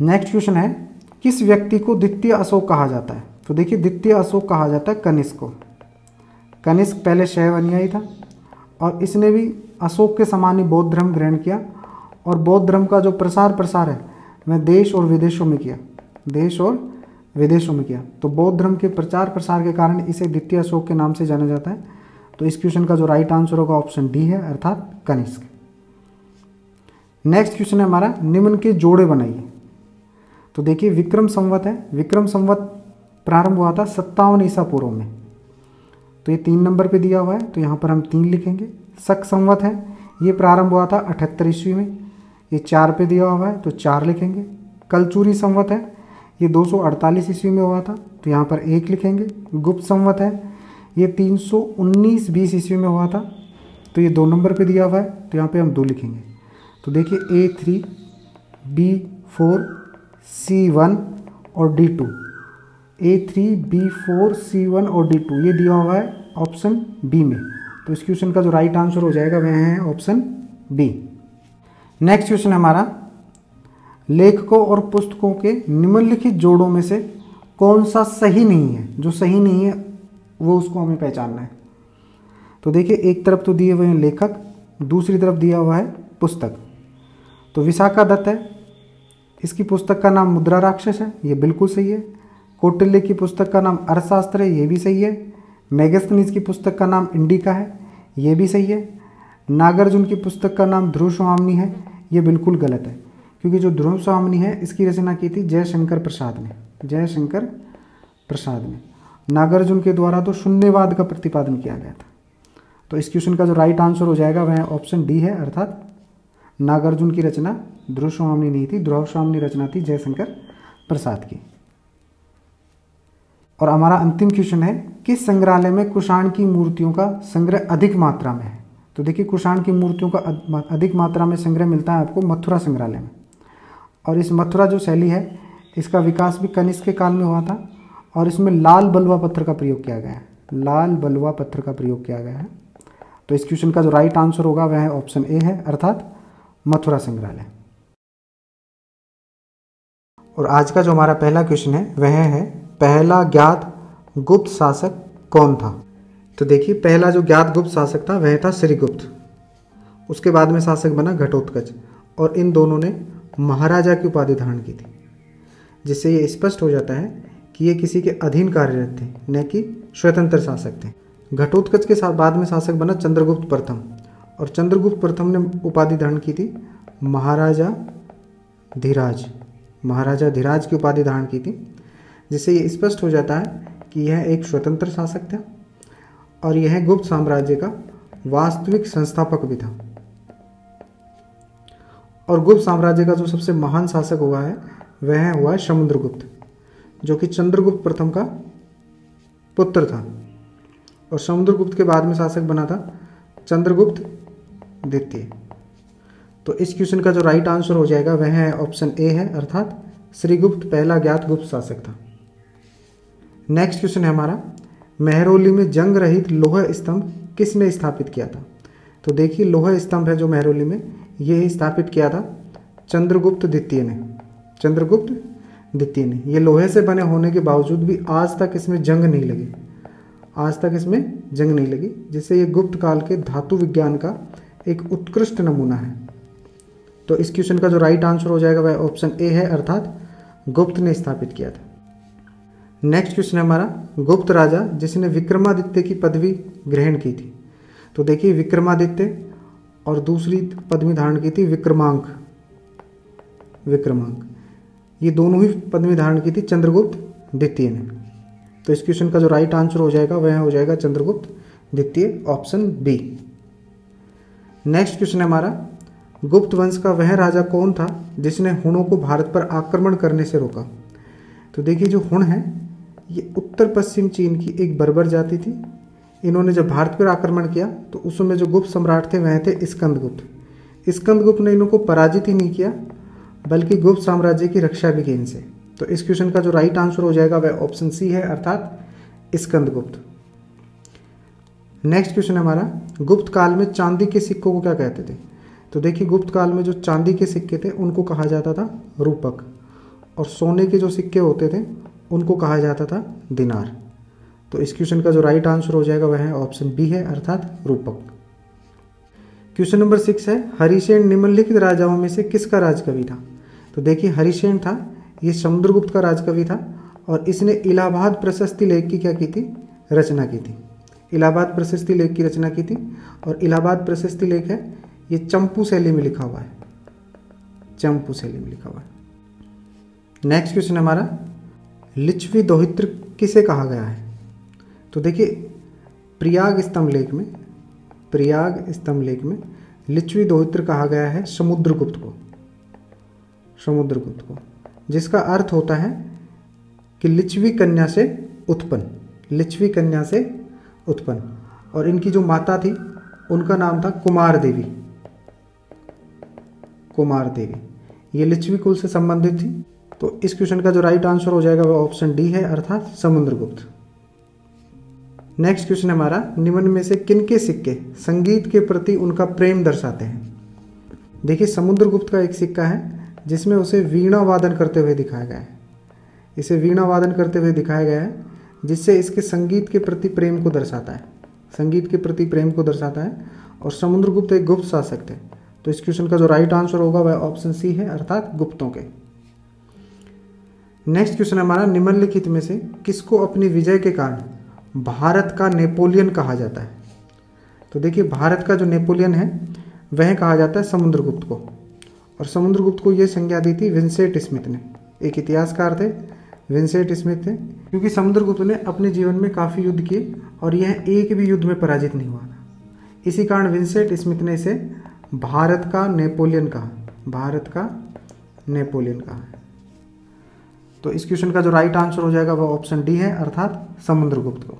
नेक्स्ट क्वेश्चन है, किस व्यक्ति को द्वितीय अशोक कहा जाता है? तो देखिए, द्वितीय अशोक कहा जाता है कनिष्क को। कनिष्क पहले शैव अनुयायी था, और इसने भी अशोक के समान ही बौद्ध धर्म ग्रहण किया, और बौद्ध धर्म का जो प्रसार प्रसार है, वह देश और विदेशों में किया। देश और विदेशों में किया। तो बौद्ध धर्म के प्रचार प्रसार के कारण इसे द्वितीय अशोक के नाम से जाना जाता है। तो इस क्वेश्चन का जो राइट आंसर होगा ऑप्शन डी है, अर्थात कनिष्क। नेक्स्ट क्वेश्चन है हमारा, निम्न के जोड़े बनाइए। तो देखिए, विक्रम संवत है। विक्रम संवत प्रारंभ हुआ था सत्तावन ईसा पूर्व में। तो ये तीन नंबर पे दिया हुआ है तो यहाँ पर हम तीन लिखेंगे। शक संवत है, ये प्रारंभ हुआ था अठहत्तर ईस्वी में। ये चार पे दिया हुआ है तो चार लिखेंगे। कलचूरी संवत है, ये 248 ईस्वी में हुआ था तो यहाँ पर एक लिखेंगे। गुप्त संवत है ये 319 बीस ईस्वी में हुआ था। तो ये दो नंबर पे दिया हुआ है। तो यहाँ पे हम दो लिखेंगे। तो देखिए A three B four C one और D two. A three B four C one और डी टू। ये दिया हुआ है ऑप्शन बी में। तो इस क्वेश्चन का जो राइट आंसर हो जाएगा वह है ऑप्शन बी नेक्स्ट क्वेश्चन हमारा। लेखकों और पुस्तकों के निम्नलिखित जोड़ों में से कौन सा सही नहीं है? जो सही नहीं है वो उसको हमें पहचानना है। तो देखिए, एक तरफ़ तो दिए हुए हैं लेखक, दूसरी तरफ़ दिया हुआ है पुस्तक। तो विशाखा दत्त है। इसकी पुस्तक का नाम मुद्रा राक्षस है, ये बिल्कुल सही है। कौटिल्य की पुस्तक का नाम अर्थशास्त्र है, ये भी सही है। मेगस्थनीज की पुस्तक का नाम इंडिका है, ये भी सही है। नागार्जुन की पुस्तक का नाम ध्रुव है, ये बिल्कुल गलत है। क्योंकि जो ध्रुव स्वामी है, इसकी रचना की थी जयशंकर प्रसाद ने। जयशंकर प्रसाद ने। नागार्जुन के द्वारा तो शून्यवाद का प्रतिपादन किया गया था। तो इस क्वेश्चन का जो राइट आंसर हो जाएगा, वह ऑप्शन डी है, अर्थात नागार्जुन की रचना ध्रुव स्वामी नहीं थी ध्रुव स्वामी रचना थी जयशंकर प्रसाद की। और हमारा अंतिम क्वेश्चन है, किस संग्रहालय में कुषाण की मूर्तियों का संग्रह अधिक मात्रा में है? तो देखिए, कुषाण की मूर्तियों का अधिक मात्रा में संग्रह मिलता है आपको मथुरा संग्रहालय में। और इस मथुरा जो शैली है, इसका विकास भी कनिष्क के काल में हुआ था। और इसमें लाल बलुआ पत्थर का प्रयोग किया गया है। लाल बलुआ पत्थर का प्रयोग किया गया है। तो इस क्वेश्चन का जो राइट आंसर होगा, वह ऑप्शन ए है, अर्थात मथुरा संग्रहालय। और आज का जो हमारा पहला क्वेश्चन है, वह है, पहला ज्ञात गुप्त शासक कौन था? तो देखिए, पहला जो ज्ञात गुप्त शासक था, वह था श्रीगुप्त। उसके बाद में शासक बना घटोत्कच, और इन दोनों ने महाराजा की उपाधि धारण की थी, जिससे ये स्पष्ट हो जाता है कि ये किसी के अधीन कार्यरत थे न कि स्वतंत्र शासक थे। घटोत्कच के साथ बाद में शासक बना चंद्रगुप्त प्रथम, और चंद्रगुप्त प्रथम ने उपाधि धारण की थी महाराजा धीराज। महाराजा धीराज की उपाधि धारण की थी, जिससे ये स्पष्ट हो जाता है कि यह एक स्वतंत्र शासक था, और यह गुप्त साम्राज्य का वास्तविक संस्थापक भी था। और गुप्त साम्राज्य का जो सबसे महान शासक हुआ है, वह हुआ है समुद्रगुप्त जो कि चंद्रगुप्त प्रथम का पुत्र था। और समुद्रगुप्त के बाद में शासक बना था चंद्रगुप्त द्वितीय। तो इस क्वेश्चन का जो राइट आंसर हो जाएगा, वह है ऑप्शन ए है, अर्थात श्रीगुप्त पहला ज्ञात गुप्त शासक था। नेक्स्ट क्वेश्चन है हमारा, मेहरौली में जंग रहित लोह स्तंभ किसने स्थापित किया था? तो देखिए, लोह स्तंभ है जो मेहरौली में ये स्थापित किया था चंद्रगुप्त द्वितीय ने। चंद्रगुप्त द्वितीय ने ये लोहे से बने होने के बावजूद भी आज तक इसमें जंग नहीं लगी। आज तक इसमें जंग नहीं लगी जिससे ये गुप्त काल के धातु विज्ञान का एक उत्कृष्ट नमूना है। तो इस क्वेश्चन का जो राइट आंसर हो जाएगा, वह ऑप्शन ए है, अर्थात गुप्त ने स्थापित किया था। नेक्स्ट क्वेश्चन है हमारा, गुप्त राजा जिसने विक्रमादित्य की पदवी ग्रहण की थी। तो देखिए, विक्रमादित्य और दूसरी पदवी धारण की थी विक्रमांक। विक्रमांक। ये दोनों ही पदवी धारण की थी चंद्रगुप्त, द्वितीय ने। तो इस क्वेश्चन का जो राइट आंसर हो जाएगा, वह हो जाएगा चंद्रगुप्त, द्वितीय ऑप्शन बी नेक्स्ट क्वेश्चन है हमारा। गुप्त वंश का वह राजा कौन था जिसने हुणों को भारत पर आक्रमण करने से रोका? तो देखिए जो हुण है, ये उत्तर पश्चिम चीन की एक बर्बर जाति थी। इन्होंने जब भारत पर आक्रमण किया तो उस समय जो गुप्त सम्राट थे, वह थे स्कंदगुप्त। स्कंदगुप्त ने इनको पराजित ही नहीं किया बल्कि गुप्त साम्राज्य की रक्षा भी की इनसे। तो इस क्वेश्चन का जो राइट आंसर हो जाएगा वह ऑप्शन सी है, अर्थात स्कंदगुप्त नेक्स्ट क्वेश्चन हमारा, गुप्त काल में चांदी के सिक्कों को क्या कहते थे? तो देखिए, गुप्त काल में जो चांदी के सिक्के थे, उनको कहा जाता था रूपक। और सोने के जो सिक्के होते थे, उनको कहा जाता था दिनार। तो इस क्वेश्चन का जो राइट आंसर हो जाएगा वह है ऑप्शन बी है, अर्थात रूपक। क्वेश्चन नंबर सिक्स है हरिशेन निम्नलिखित राजाओं में से किसका राजकवि था? तो देखिए हरिशेन था, ये समुद्रगुप्त का राजकवि था और इसने इलाहाबाद प्रशस्ति लेख की क्या की थी? रचना की थी। इलाहाबाद प्रशस्ति लेख की रचना की थी और इलाहाबाद प्रशस्ति लेख है, ये चंपू शैली में लिखा हुआ है। चंपू शैली में लिखा हुआ है। नेक्स्ट क्वेश्चन हमारा, लिच्छवी दोहित्र किसे कहा गया है? तो देखिए, प्रयाग स्तंभ लेख में, प्रयाग स्तंभ लेख में लिच्छवी दोहित्र कहा गया है समुद्रगुप्त को। समुद्रगुप्त को, जिसका अर्थ होता है कि लिच्छवी कन्या से उत्पन्न, लिच्छवी कन्या से उत्पन्न। और इनकी जो माता थी, उनका नाम था कुमार देवी। कुमार देवी। ये लिच्छवी कुल से संबंधित थी। तो इस क्वेश्चन का जो राइट आंसर हो जाएगा वह ऑप्शन डी है, अर्थात समुद्रगुप्त नेक्स्ट क्वेश्चन हमारा, निम्न में से किन के सिक्के संगीत के प्रति उनका प्रेम दर्शाते हैं? देखिए समुद्रगुप्त का एक सिक्का है जिसमें उसे वीणा वादन करते हुए दिखाया गया है। इसे वीणा वादन करते हुए दिखाया गया है, जिससे इसके संगीत के प्रति प्रेम को दर्शाता है। संगीत के प्रति प्रेम को दर्शाता है और समुद्रगुप्त एक गुप्त शासक थे। तो इस क्वेश्चन का जो राइट आंसर होगा वह ऑप्शन सी है, अर्थात गुप्तों के। नेक्स्ट क्वेश्चन हमारा, निम्नलिखित में से किसको अपनी विजय के कारण भारत का नेपोलियन कहा जाता है? तो देखिए, भारत का जो नेपोलियन है, वह कहा जाता है समुद्रगुप्त को। और समुद्रगुप्त को यह संज्ञा दी थी विंसेट स्मिथ ने। एक इतिहासकार थे, विंसेट स्मिथ थे, क्योंकि समुद्रगुप्त ने अपने जीवन में काफ़ी युद्ध किए और यह एक भी युद्ध में पराजित नहीं हुआ। था इसी कारण विंसेट स्मिथ ने इसे भारत का नेपोलियन कहा। भारत का नेपोलियन कहा। तो इस क्वेश्चन का जो राइट आंसर हो जाएगा वह ऑप्शन डी है, अर्थात समुद्रगुप्त को।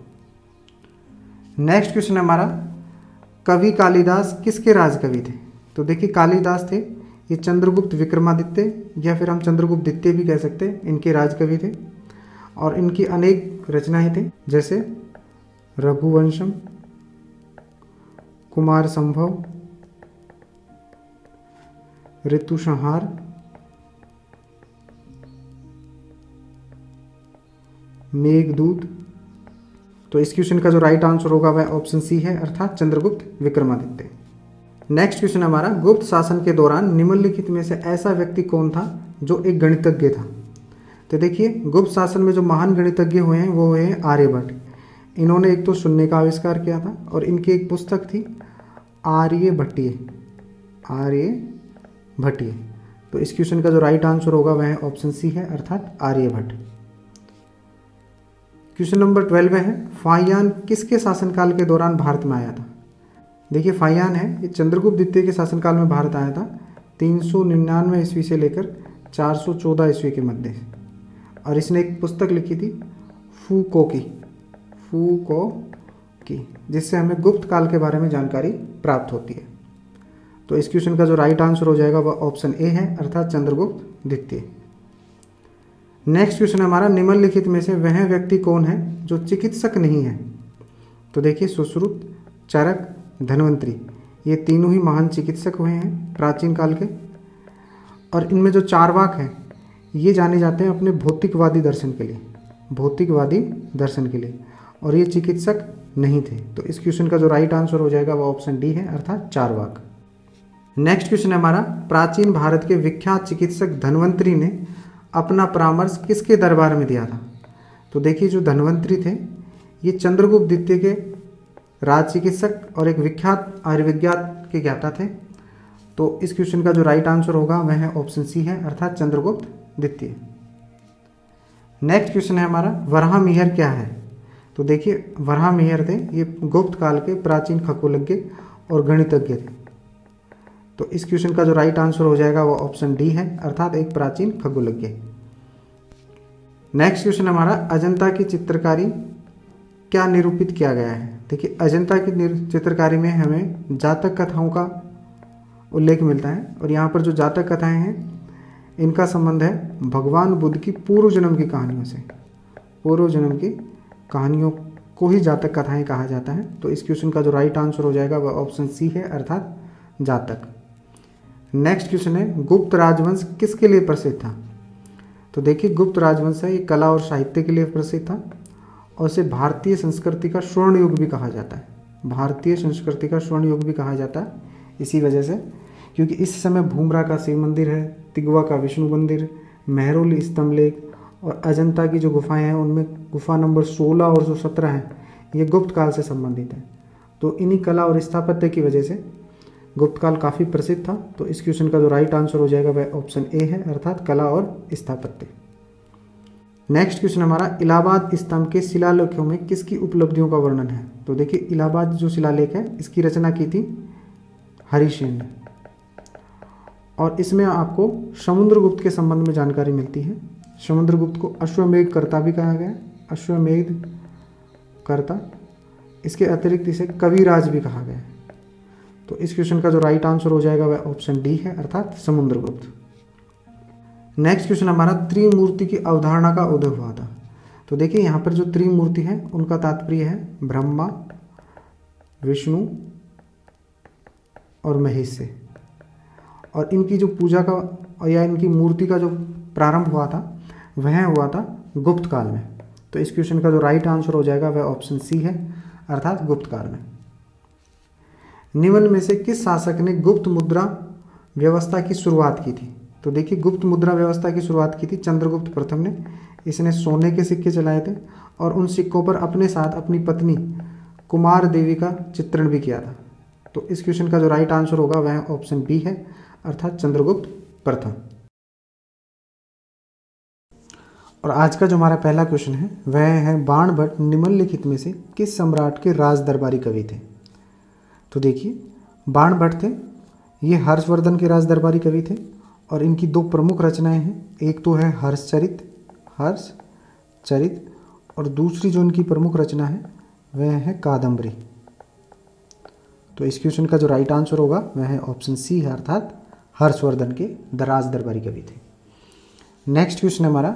नेक्स्ट क्वेश्चन हमारा, कवि कालिदास किसके राजकवि थे? तो देखिए कालिदास थे ये चंद्रगुप्त विक्रमादित्य या फिर हम चंद्रगुप्त द्वितीय भी कह सकते हैं, इनके राजकवि थे और इनकी अनेक रचनाएँ थे, जैसे रघुवंशम, कुमार संभव, ऋतु संहार, मेघदूत। तो इस क्वेश्चन का जो राइट आंसर होगा वह ऑप्शन सी है, अर्थात चंद्रगुप्त विक्रमादित्य। नेक्स्ट क्वेश्चन हमारा, गुप्त शासन के दौरान निम्नलिखित में से ऐसा व्यक्ति कौन था जो एक गणितज्ञ था? तो देखिए, गुप्त शासन में जो महान गणितज्ञ हुए हैं, वो हुए हैं आर्यभट्ट। इन्होंने एक तो शून्य का आविष्कार किया था और इनकी एक पुस्तक थी आर्य भट्टिय आर्य भट्टिय तो इस क्वेश्चन का जो राइट आंसर होगा, वह ऑप्शन सी है, अर्थात आर्यभट्ट। क्वेश्चन नंबर ट्वेल्व है फायान किसके शासनकाल के दौरान भारत में आया था? देखिए फायान है। ये चंद्रगुप्त द्वितीय के शासनकाल में भारत आया था। तीन सौ निन्यानवे ईस्वी से लेकर चार सौ चौदह ईस्वी के मध्य। और इसने एक पुस्तक लिखी थी फू को की फू को की जिससे हमें गुप्त काल के बारे में जानकारी प्राप्त होती है। तो इस क्वेश्चन का जो राइट आंसर हो जाएगा, वह ऑप्शन ए है, अर्थात चंद्रगुप्त द्वितीय। नेक्स्ट क्वेश्चन हमारा, निम्नलिखित में से वह व्यक्ति कौन है जो चिकित्सक नहीं है? तो देखिए, सुश्रुत, चरक धनवंतरी, ये तीनों ही महान चिकित्सक हुए हैं प्राचीन काल के। और इनमें जो चारवाक हैं, ये जाने जाते हैं अपने भौतिकवादी दर्शन के लिए, भौतिकवादी दर्शन के लिए। और ये चिकित्सक नहीं थे। तो इस क्वेश्चन का जो राइट आंसर हो जाएगा, वो ऑप्शन डी है, अर्थात चारवाक नेक्स्ट क्वेश्चन है हमारा, प्राचीन भारत के विख्यात चिकित्सक धनवंतरी ने अपना परामर्श किसके दरबार में दिया था? तो देखिए, जो धनवंतरी थे, ये चंद्रगुप्त द्वितीय के राज चिकित्सक और एक विख्यात आयुर्विज्ञान के ज्ञाता थे। तो इस क्वेश्चन का जो राइट आंसर होगा, वह है ऑप्शन सी है, अर्थात चंद्रगुप्त द्वितीय। नेक्स्ट क्वेश्चन है हमारा, वराह मिहर क्या है? तो देखिए, वराह मिहर थे, ये गुप्त काल के प्राचीन खगोलज्ञ और गणितज्ञ थे। तो इस क्वेश्चन का जो राइट आंसर हो जाएगा, वो ऑप्शन डी है, अर्थात एक प्राचीन खगोलज्ञ। नेक्स्ट क्वेश्चन हमारा, अजंता की चित्रकारी क्या निरूपित किया गया है? देखिए, अजंता की चित्रकारी में हमें जातक कथाओं का उल्लेख मिलता है और यहाँ पर जो जातक कथाएँ हैं, इनका संबंध है भगवान बुद्ध की पूर्व जन्म की कहानियों से। पूर्व जन्म की कहानियों को ही जातक कथाएँ कहा जाता है। तो इस क्वेश्चन का जो राइट आंसर हो जाएगा, वह ऑप्शन सी है, अर्थात जातक। नेक्स्ट क्वेश्चन है, गुप्त राजवंश किसके लिए प्रसिद्ध था? तो देखिए, गुप्त राजवंश है, ये कला और साहित्य के लिए प्रसिद्ध था। और इसे भारतीय संस्कृति का स्वर्ण युग भी कहा जाता है। भारतीय संस्कृति का स्वर्ण युग भी कहा जाता है इसी वजह से, क्योंकि इस समय भूमरा का शिव मंदिर है तिगवा का विष्णु मंदिर, मेहरोली स्तंभ लेक और अजंता की जो गुफाएँ हैं, उनमें गुफा नंबर 16 और जो सत्रह हैं। ये गुप्त काल से संबंधित है। तो इन्हीं कला और स्थापत्य की वजह से गुप्त काल काफ़ी प्रसिद्ध था। तो इस क्वेश्चन का जो राइट आंसर हो जाएगा, वह ऑप्शन ए है, अर्थात कला और स्थापत्य। नेक्स्ट क्वेश्चन हमारा, इलाहाबाद स्तंभ के शिलालेखों में किसकी उपलब्धियों का वर्णन है? तो देखिए, इलाहाबाद जो शिलालेख है, इसकी रचना की थी हरिशेन ने और इसमें आपको समुद्रगुप्त के संबंध में जानकारी मिलती है। समुद्रगुप्त को अश्वमेघ कर्ता भी कहा गया अश्वमेघ कर्ता, इसके अतिरिक्त इसे कविराज भी कहा गया तो इस क्वेश्चन का जो राइट आंसर हो जाएगा, वह ऑप्शन डी है, अर्थात समुद्रगुप्त। नेक्स्ट क्वेश्चन हमारा त्रिमूर्ति की अवधारणा का उदय हुआ था। तो देखिए, यहाँ पर जो त्रिमूर्ति है, उनका तात्पर्य है ब्रह्मा, विष्णु और महेश से। और इनकी जो पूजा का, या इनकी मूर्ति का जो प्रारंभ हुआ था, वह हुआ था गुप्त काल में। तो इस क्वेश्चन का जो राइट आंसर हो जाएगा, वह ऑप्शन सी है, अर्थात गुप्त काल में। निम्न में से किस शासक ने गुप्त मुद्रा व्यवस्था की शुरुआत की थी? तो देखिए, गुप्त मुद्रा व्यवस्था की शुरुआत की थी, चंद्रगुप्त प्रथम ने। इसने सोने के सिक्के चलाए थे और उन सिक्कों पर अपने साथ अपनी पत्नी कुमार देवी का चित्रण भी किया था। तो इस क्वेश्चन का जो राइट आंसर होगा, वह ऑप्शन बी है, अर्थात चंद्रगुप्त प्रथम। और आज का जो हमारा पहला क्वेश्चन है, वह है बाण भट्ट निम्नलिखित में से किस सम्राट के राज दरबारी कवि थे? तो देखिए, बाण भट्ट थे, ये हर्षवर्धन के राज दरबारी कवि थे और इनकी दो प्रमुख रचनाएँ हैं। एक तो है हर्षचरित हर्ष चरित, और दूसरी जो इनकी प्रमुख रचना है, वह है कादम्बरी तो इस क्वेश्चन का जो राइट आंसर होगा, वह है ऑप्शन सी अर्थात हर्षवर्धन के दराज दरबारी कवि थे। नेक्स्ट क्वेश्चन हमारा,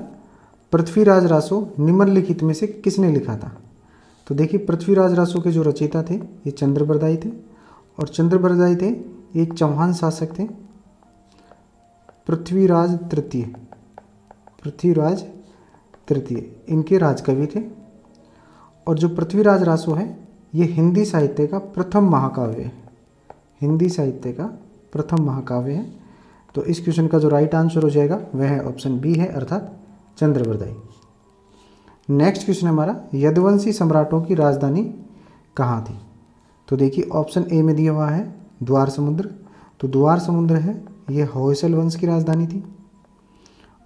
पृथ्वीराज रासो निम्नलिखित में से किसने लिखा था? तो देखिए, पृथ्वीराज रासो के जो रचयिता थे, ये चंद्रप्रदायी थे, और चंद्रप्रदायी थे एक चौहान शासक थे पृथ्वीराज तृतीय। पृथ्वीराज तृतीय। इनके राजकवि थे। और जो पृथ्वीराज रासो है, ये हिंदी साहित्य का प्रथम महाकाव्य है। हिंदी साहित्य का प्रथम महाकाव्य है। तो इस क्वेश्चन का जो राइट आंसर हो जाएगा, वह है ऑप्शन बी है, अर्थात चंद्रवरदाई नेक्स्ट क्वेश्चन हमारा, यदुवंशी सम्राटों की राजधानी कहाँ थी? तो देखिए ऑप्शन ए में दिया हुआ है, द्वार समुद्र। तो द्वार समुद्र है ये होयसल वंश की राजधानी थी।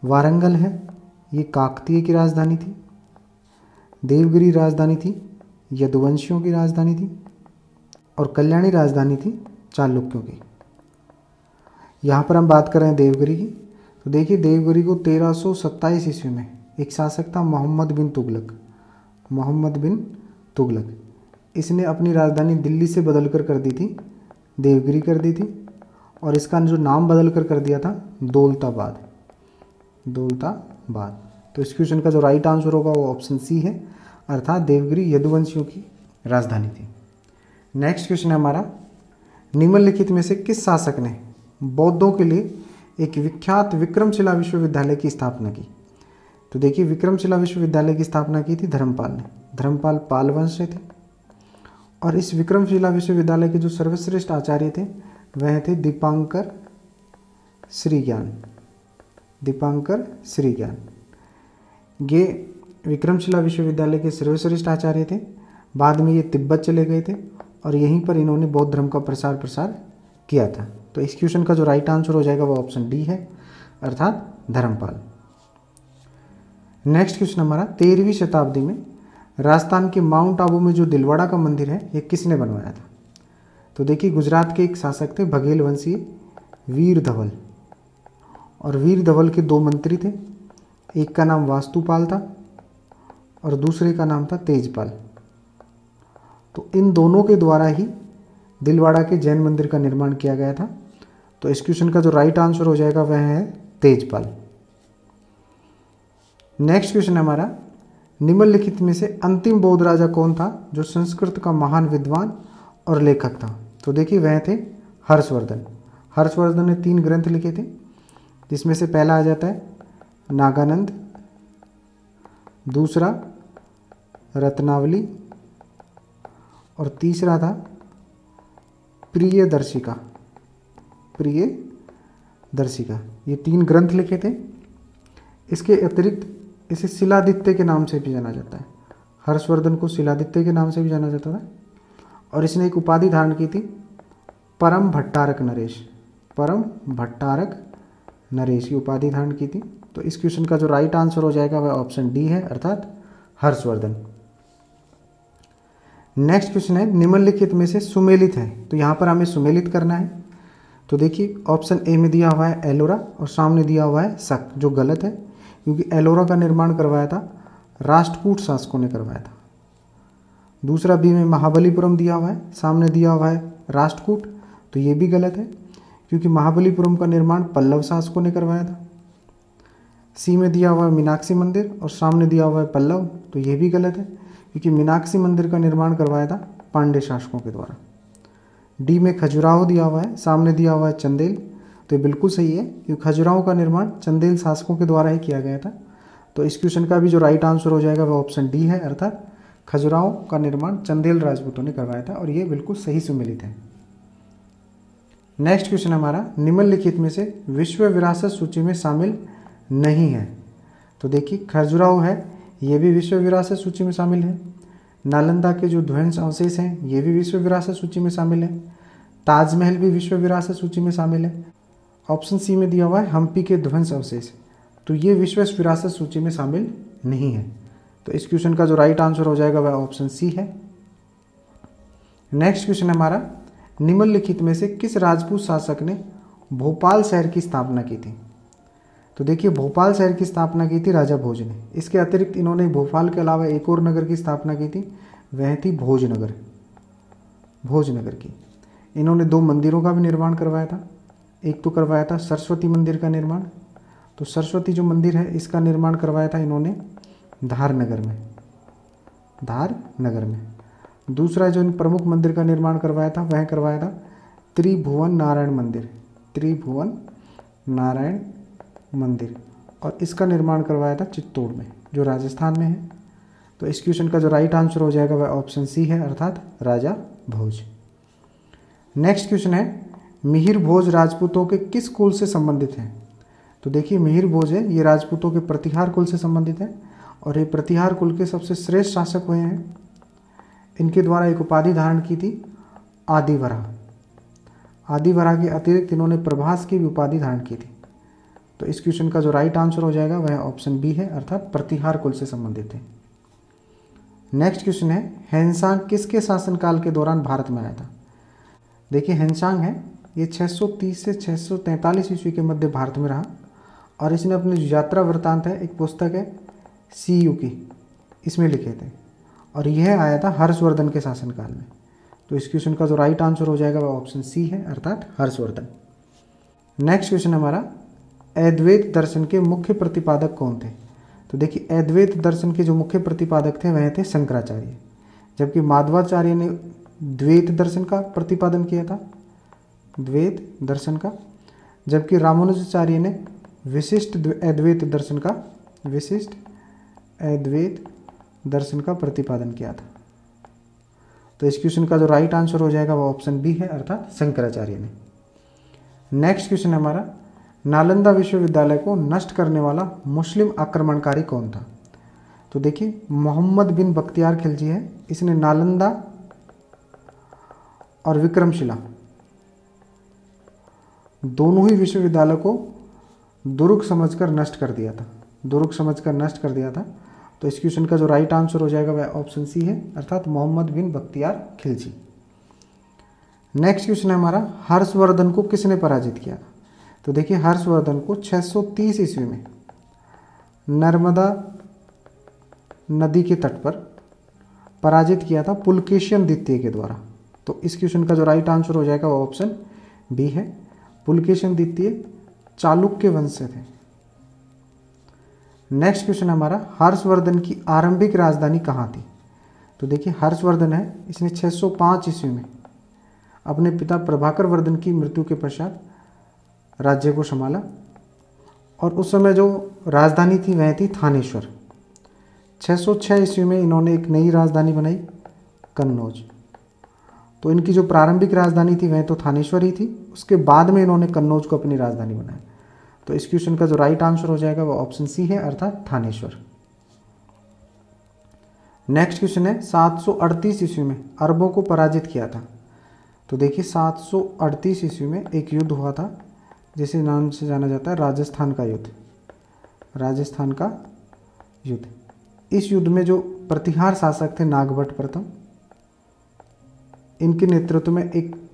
वारंगल है, ये काकतीय की राजधानी थी। देवगिरी राजधानी थी, यदुवंशियों की राजधानी थी और कल्याणी राजधानी थी चालुक्यों की। यहाँ पर हम बात कर रहे हैं देवगिरी की। तो देखिए, देवगिरी को तेरह सौ सत्ताईस ईस्वी में एक शासक था मोहम्मद बिन तुगलक। मोहम्मद बिन तुगलक। इसने अपनी राजधानी दिल्ली से बदल कर कर दी थी, देवगिरी कर दी थी। और इसका जो नाम बदल कर कर दिया था, दौलताबाद। दौलताबाद। तो इस क्वेश्चन का जो राइट आंसर होगा वो ऑप्शन सी है, अर्थात देवगिरी यदुवंशियों की राजधानी थी। नेक्स्ट क्वेश्चन है हमारा, निम्नलिखित में से किस शासक ने बौद्धों के लिए एक विख्यात विक्रमशिला विश्वविद्यालय की स्थापना की? तो देखिए, विक्रमशिला विश्वविद्यालय की स्थापना की थी धर्मपाल ने। धर्मपाल पाल वंश से थे। और इस विक्रमशिला विश्वविद्यालय के जो सर्वश्रेष्ठ आचार्य थे वह थे दीपांकर श्री ज्ञान दीपांकर श्री ज्ञान ये विक्रमशिला विश्वविद्यालय के सर्वश्रेष्ठ आचार्य थे। बाद में ये तिब्बत चले गए थे और यहीं पर इन्होंने बौद्ध धर्म का प्रसार प्रसार किया था। तो इस क्वेश्चन का जो राइट आंसर हो जाएगा वो ऑप्शन डी है, अर्थात धर्मपाल। नेक्स्ट क्वेश्चन हमारा, तेरहवीं शताब्दी में राजस्थान के माउंट आबू में जो दिलवाड़ा का मंदिर है, ये किसने बनवाया था? तो देखिए गुजरात के एक शासक थे बघेल वंशीय वीर धवल और वीर धवल के दो मंत्री थे, एक का नाम वास्तुपाल था और दूसरे का नाम था तेजपाल। तो इन दोनों के द्वारा ही दिलवाड़ा के जैन मंदिर का निर्माण किया गया था। तो इस क्वेश्चन का जो राइट आंसर हो जाएगा वह है तेजपाल। नेक्स्ट क्वेश्चन हमारा। निम्नलिखित में से अंतिम बौद्ध राजा कौन था, जो संस्कृत का महान विद्वान और लेखक था। तो देखिए, वह थे हर्षवर्धन। हर्षवर्धन ने तीन ग्रंथ लिखे थे, जिसमें से पहला आ जाता है, नागानंद, दूसरा रत्नावली और तीसरा था प्रिय दर्शिका प्रिय दर्शिका ये तीन ग्रंथ लिखे थे। इसके अतिरिक्त इसे शिलादित्य के नाम से भी जाना जाता है। हर्षवर्धन को शिलादित्य के नाम से भी जाना जाता था। और इसने एक उपाधि धारण की थी, परम भट्टारक नरेश। परम भट्टारक नरेश की उपाधि धारण की थी। तो इस क्वेश्चन का जो राइट आंसर हो जाएगा वह ऑप्शन डी है, अर्थात हर्षवर्धन। नेक्स्ट क्वेश्चन है, निम्नलिखित में से सुमेलित है। तो यहाँ पर हमें सुमेलित करना है। तो देखिए ऑप्शन ए में दिया हुआ है एलोरा और सामने दिया हुआ है सक, जो गलत है, क्योंकि एलोरा का निर्माण करवाया था, राष्ट्रकूट शासकों ने करवाया था। दूसरा बी में महाबलीपुरम दिया हुआ है, सामने दिया हुआ है राष्ट्रकूट। तो ये भी गलत है, क्योंकि महाबलीपुरम का निर्माण पल्लव शासकों ने करवाया था। सी में दिया हुआ है मीनाक्षी मंदिर और सामने दिया हुआ है पल्लव तो ये भी गलत है, क्योंकि मीनाक्षी मंदिर का निर्माण करवाया था पांडे शासकों के द्वारा। डी में खजुराहो दिया हुआ है, सामने दिया हुआ है चंदेल तो ये बिल्कुल सही है, क्योंकि खजुराहो का निर्माण चंदेल शासकों के द्वारा ही किया गया था। तो इस क्वेश्चन का भी जो राइट आंसर हो जाएगा वह ऑप्शन डी है, अर्थात खजुराहो का निर्माण चंदेल राजपूतों ने करवाया था और ये बिल्कुल सही सुमिलित है। नेक्स्ट क्वेश्चन हमारा, निम्नलिखित में से विश्व विरासत सूची में शामिल नहीं है। तो देखिए, खजुराहो है, ये भी विश्व विरासत सूची में शामिल है। नालंदा के जो ध्वंस अवशेष हैं, ये भी विश्व विरासत सूची में शामिल है। ताजमहल भी विश्व विरासत सूची में शामिल है। ऑप्शन सी में दिया हुआ है, हम्पी के ध्वंस अवशेष। तो ये विश्व विरासत सूची में शामिल नहीं है। तो इस क्वेश्चन का जो राइट आंसर हो जाएगा वह ऑप्शन सी है। नेक्स्ट क्वेश्चन हमारा, निम्नलिखित में से किस राजपूत शासक ने भोपाल शहर की स्थापना की थी? तो देखिए, भोपाल शहर की स्थापना की थी राजा भोज ने। इसके अतिरिक्त इन्होंने भोपाल के अलावा एक और नगर की स्थापना की थी, वह थी भोजनगर भोजनगर की। इन्होंने दो मंदिरों का भी निर्माण करवाया था। एक तो करवाया था सरस्वती मंदिर का निर्माण तो सरस्वती जो मंदिर है, इसका निर्माण करवाया था इन्होंने। धार नगर में। धार नगर में। दूसरा जो इन प्रमुख मंदिर का निर्माण करवाया था, वह करवाया था त्रिभुवन नारायण मंदिर। त्रिभुवन नारायण मंदिर। और इसका निर्माण करवाया था चित्तौड़ में, जो राजस्थान में है। तो इस क्वेश्चन का जो राइट आंसर हो जाएगा, वह ऑप्शन सी है, अर्थात राजा भोज। नेक्स्ट क्वेश्चन है, मिहिर भोज राजपूतों के किस कुल से संबंधित हैं? तो देखिए, मिहिर भोज है, ये राजपूतों के प्रतिहार कुल से संबंधित है। और ये प्रतिहार कुल के सबसे श्रेष्ठ शासक हुए हैं। इनके द्वारा एक उपाधि धारण की थी, आदिवरा। आदिवरा के अतिरिक्त इन्होंने प्रभास की भी उपाधि धारण की थी। तो इस क्वेश्चन का जो राइट आंसर हो जाएगा, वह ऑप्शन बी है, अर्थात प्रतिहार कुल से संबंधित है। नेक्स्ट क्वेश्चन है हैंसांग किसके शासनकाल के दौरान भारत में आया था? देखिए हैंसांग है, ये 630 से 643 ईस्वी के मध्य भारत में रहा। और इसने अपने यात्रा वृत्तांत है, एक पुस्तक है सी यू की। इसमें लिखे थे। और यह आया था हर्षवर्धन के शासनकाल में। तो इस क्वेश्चन का जो राइट आंसर हो जाएगा, वह ऑप्शन सी है, अर्थात हर्षवर्धन। नेक्स्ट क्वेश्चन हमारा, अद्वैत दर्शन के मुख्य प्रतिपादक कौन थे? तो देखिए, अद्वैत दर्शन के जो मुख्य प्रतिपादक थे, वह थे शंकराचार्य। जबकि माधवाचार्य ने द्वैत दर्शन का प्रतिपादन किया था। द्वैत दर्शन का। जबकि रामानुजाचार्य ने विशिष्ट अद्वैत दर्शन का विशिष्ट अद्वैत दर्शन का प्रतिपादन किया था। तो इस क्वेश्चन का जो राइट आंसर हो जाएगा वो ऑप्शन बी है, अर्थात शंकराचार्य ने। नेक्स्ट क्वेश्चन हमारा, नालंदा विश्वविद्यालय को नष्ट करने वाला मुस्लिम आक्रमणकारी कौन था? तो देखिए, मोहम्मद बिन बख्तियार खिलजी है। इसने नालंदा और विक्रमशिला दोनों ही विश्वविद्यालय को दुर्ग समझकर नष्ट कर दिया था। दुर्ग समझकर नष्ट कर दिया था। तो इस क्वेश्चन का जो राइट आंसर हो जाएगा वह ऑप्शन सी है, अर्थात मोहम्मद बिन बख्तियार खिलजी। नेक्स्ट क्वेश्चन है हमारा, हर्षवर्धन को किसने पराजित किया? तो देखिए, हर्षवर्धन को 630 ईस्वी में नर्मदा नदी के तट पर पराजित किया था पुलकेशियन द्वितीय के द्वारा। तो इस क्वेश्चन का जो राइट आंसर हो जाएगा वो ऑप्शन बी है। पुलकेशियन द्वितीय चालुक्य वंश से थे। नेक्स्ट क्वेश्चन हमारा, हर्षवर्धन की आरंभिक राजधानी कहाँ थी? तो देखिए, हर्षवर्धन है, इसने 605 ईस्वी में अपने पिता प्रभाकर वर्धन की मृत्यु के पश्चात राज्य को संभाला। और उस समय जो राजधानी थी, वह थी थानेश्वर। 606 ईस्वी में इन्होंने एक नई राजधानी बनाई, कन्नौज। तो इनकी जो प्रारंभिक राजधानी थी, वह तो थानेश्वर ही थी। उसके बाद में इन्होंने कन्नौज को अपनी राजधानी बनाया। तो इस क्वेश्चन का जो राइट आंसर हो जाएगा वो ऑप्शन सी है, अर्थात थानेश्वर। नेक्स्ट क्वेश्चन है 738 ईस्वी में अरबों को पराजित किया था। तो देखिए 738 ईस्वी में एक युद्ध हुआ था, जिसे नाम से जाना जाता है राजस्थान का युद्ध। राजस्थान का युद्ध। इस युद्ध में जो प्रतिहार शासक थे नागभट्ट प्रथम, इनके नेतृत्व में एक,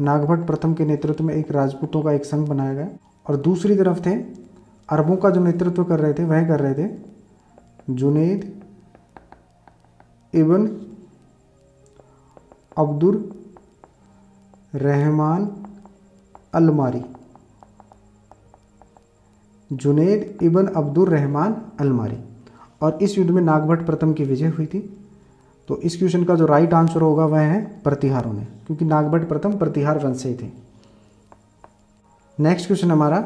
नागभट्ट प्रथम के नेतृत्व में एक राजपूतों का एक संघ बनाया गया। और दूसरी तरफ़ थे, अरबों का जो नेतृत्व कर रहे थे, वह कर रहे थे जुनेद इबन अब्दुल रहमान अलमारी। जुनेद इबन अब्दुल रहमान अलमारी। और इस युद्ध में नागभट्ट प्रथम की विजय हुई थी। तो इस क्वेश्चन का जो राइट आंसर होगा वह है प्रतिहारों ने क्योंकि नागभट्ट प्रथम प्रतिहार वंश से थे। नेक्स्ट क्वेश्चन हमारा,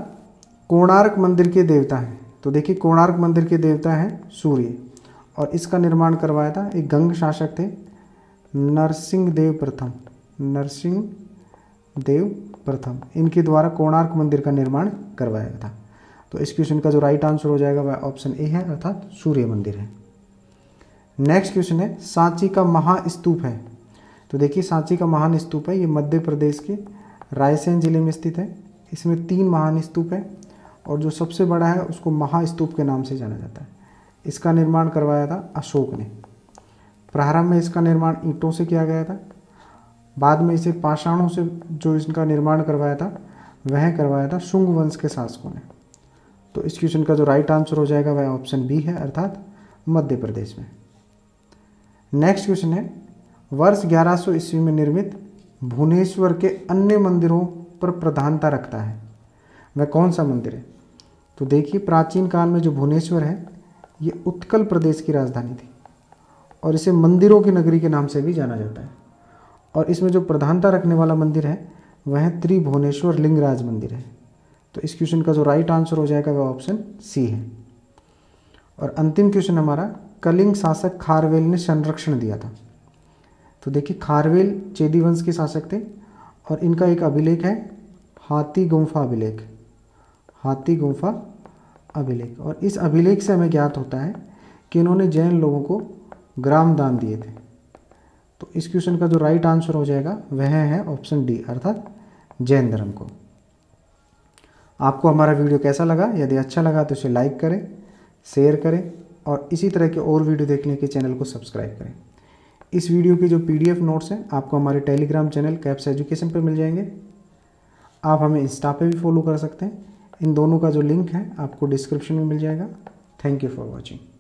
कोणार्क मंदिर के देवता हैं। तो देखिए, कोणार्क मंदिर के देवता हैं सूर्य। और इसका निर्माण करवाया था एक गंग शासक थे, नरसिंह देव प्रथम। नरसिंह देव प्रथम। इनके द्वारा कोणार्क मंदिर का निर्माण करवाया था। तो इस क्वेश्चन का जो राइट आंसर हो जाएगा, वह ऑप्शन ए है, अर्थात सूर्य मंदिर है। नेक्स्ट क्वेश्चन है, सांची का महास्तूप है। तो देखिए, सांची का महान स्तूप है, ये मध्य प्रदेश के रायसेन ज़िले में स्थित है। इसमें तीन महान स्तूप है और जो सबसे बड़ा है, उसको महास्तूप के नाम से जाना जाता है। इसका निर्माण करवाया था अशोक ने। प्रारंभ में इसका निर्माण ईंटों से किया गया था। बाद में इसे पाषाणों से जो इसका निर्माण करवाया था, वह करवाया था शुंग वंश के शासकों ने। तो इस क्वेश्चन का जो राइट आंसर हो जाएगा, वह ऑप्शन बी है, अर्थात मध्य प्रदेश में। नेक्स्ट क्वेश्चन है, वर्ष 1100 ईस्वी में निर्मित भुवनेश्वर के अन्य मंदिरों पर प्रधानता रखता है। वह कौन सा मंदिर है? तो देखिए, प्राचीन काल में जो भुवनेश्वर है, ये उत्कल प्रदेश की राजधानी थी और इसे मंदिरों की नगरी के नाम से भी जाना जाता है। और इसमें जो प्रधानता रखने वाला मंदिर है, वह त्रिभुवनेश्वर लिंगराज मंदिर है। तो इस क्वेश्चन का जो राइट आंसर हो जाएगा, वह ऑप्शन सी है। और अंतिम क्वेश्चन हमारा, कलिंग शासक खारवेल ने संरक्षण दिया था। तो देखिए, खारवेल चेदी वंश के शासक थे। और इनका एक अभिलेख है, हाथी गुम्फा अभिलेख। हाथी गुम्फा अभिलेख। और इस अभिलेख से हमें ज्ञात होता है कि इन्होंने जैन लोगों को ग्राम दान दिए थे। तो इस क्वेश्चन का जो राइट आंसर हो जाएगा, वह है ऑप्शन डी अर्थात जैन धर्म को। आपको हमारा वीडियो कैसा लगा? यदि अच्छा लगा तो इसे लाइक करें शेयर करें और इसी तरह के और वीडियो देखने के चैनल को सब्सक्राइब करें। इस वीडियो के जो पीडीएफ नोट्स हैं, आपको हमारे टेलीग्राम चैनल कैप्स एजुकेशन पर मिल जाएँगे। आप हमें इंस्टा पर भी फॉलो कर सकते हैं। इन दोनों का जो लिंक है, आपको डिस्क्रिप्शन में मिल जाएगा। Thank you for watching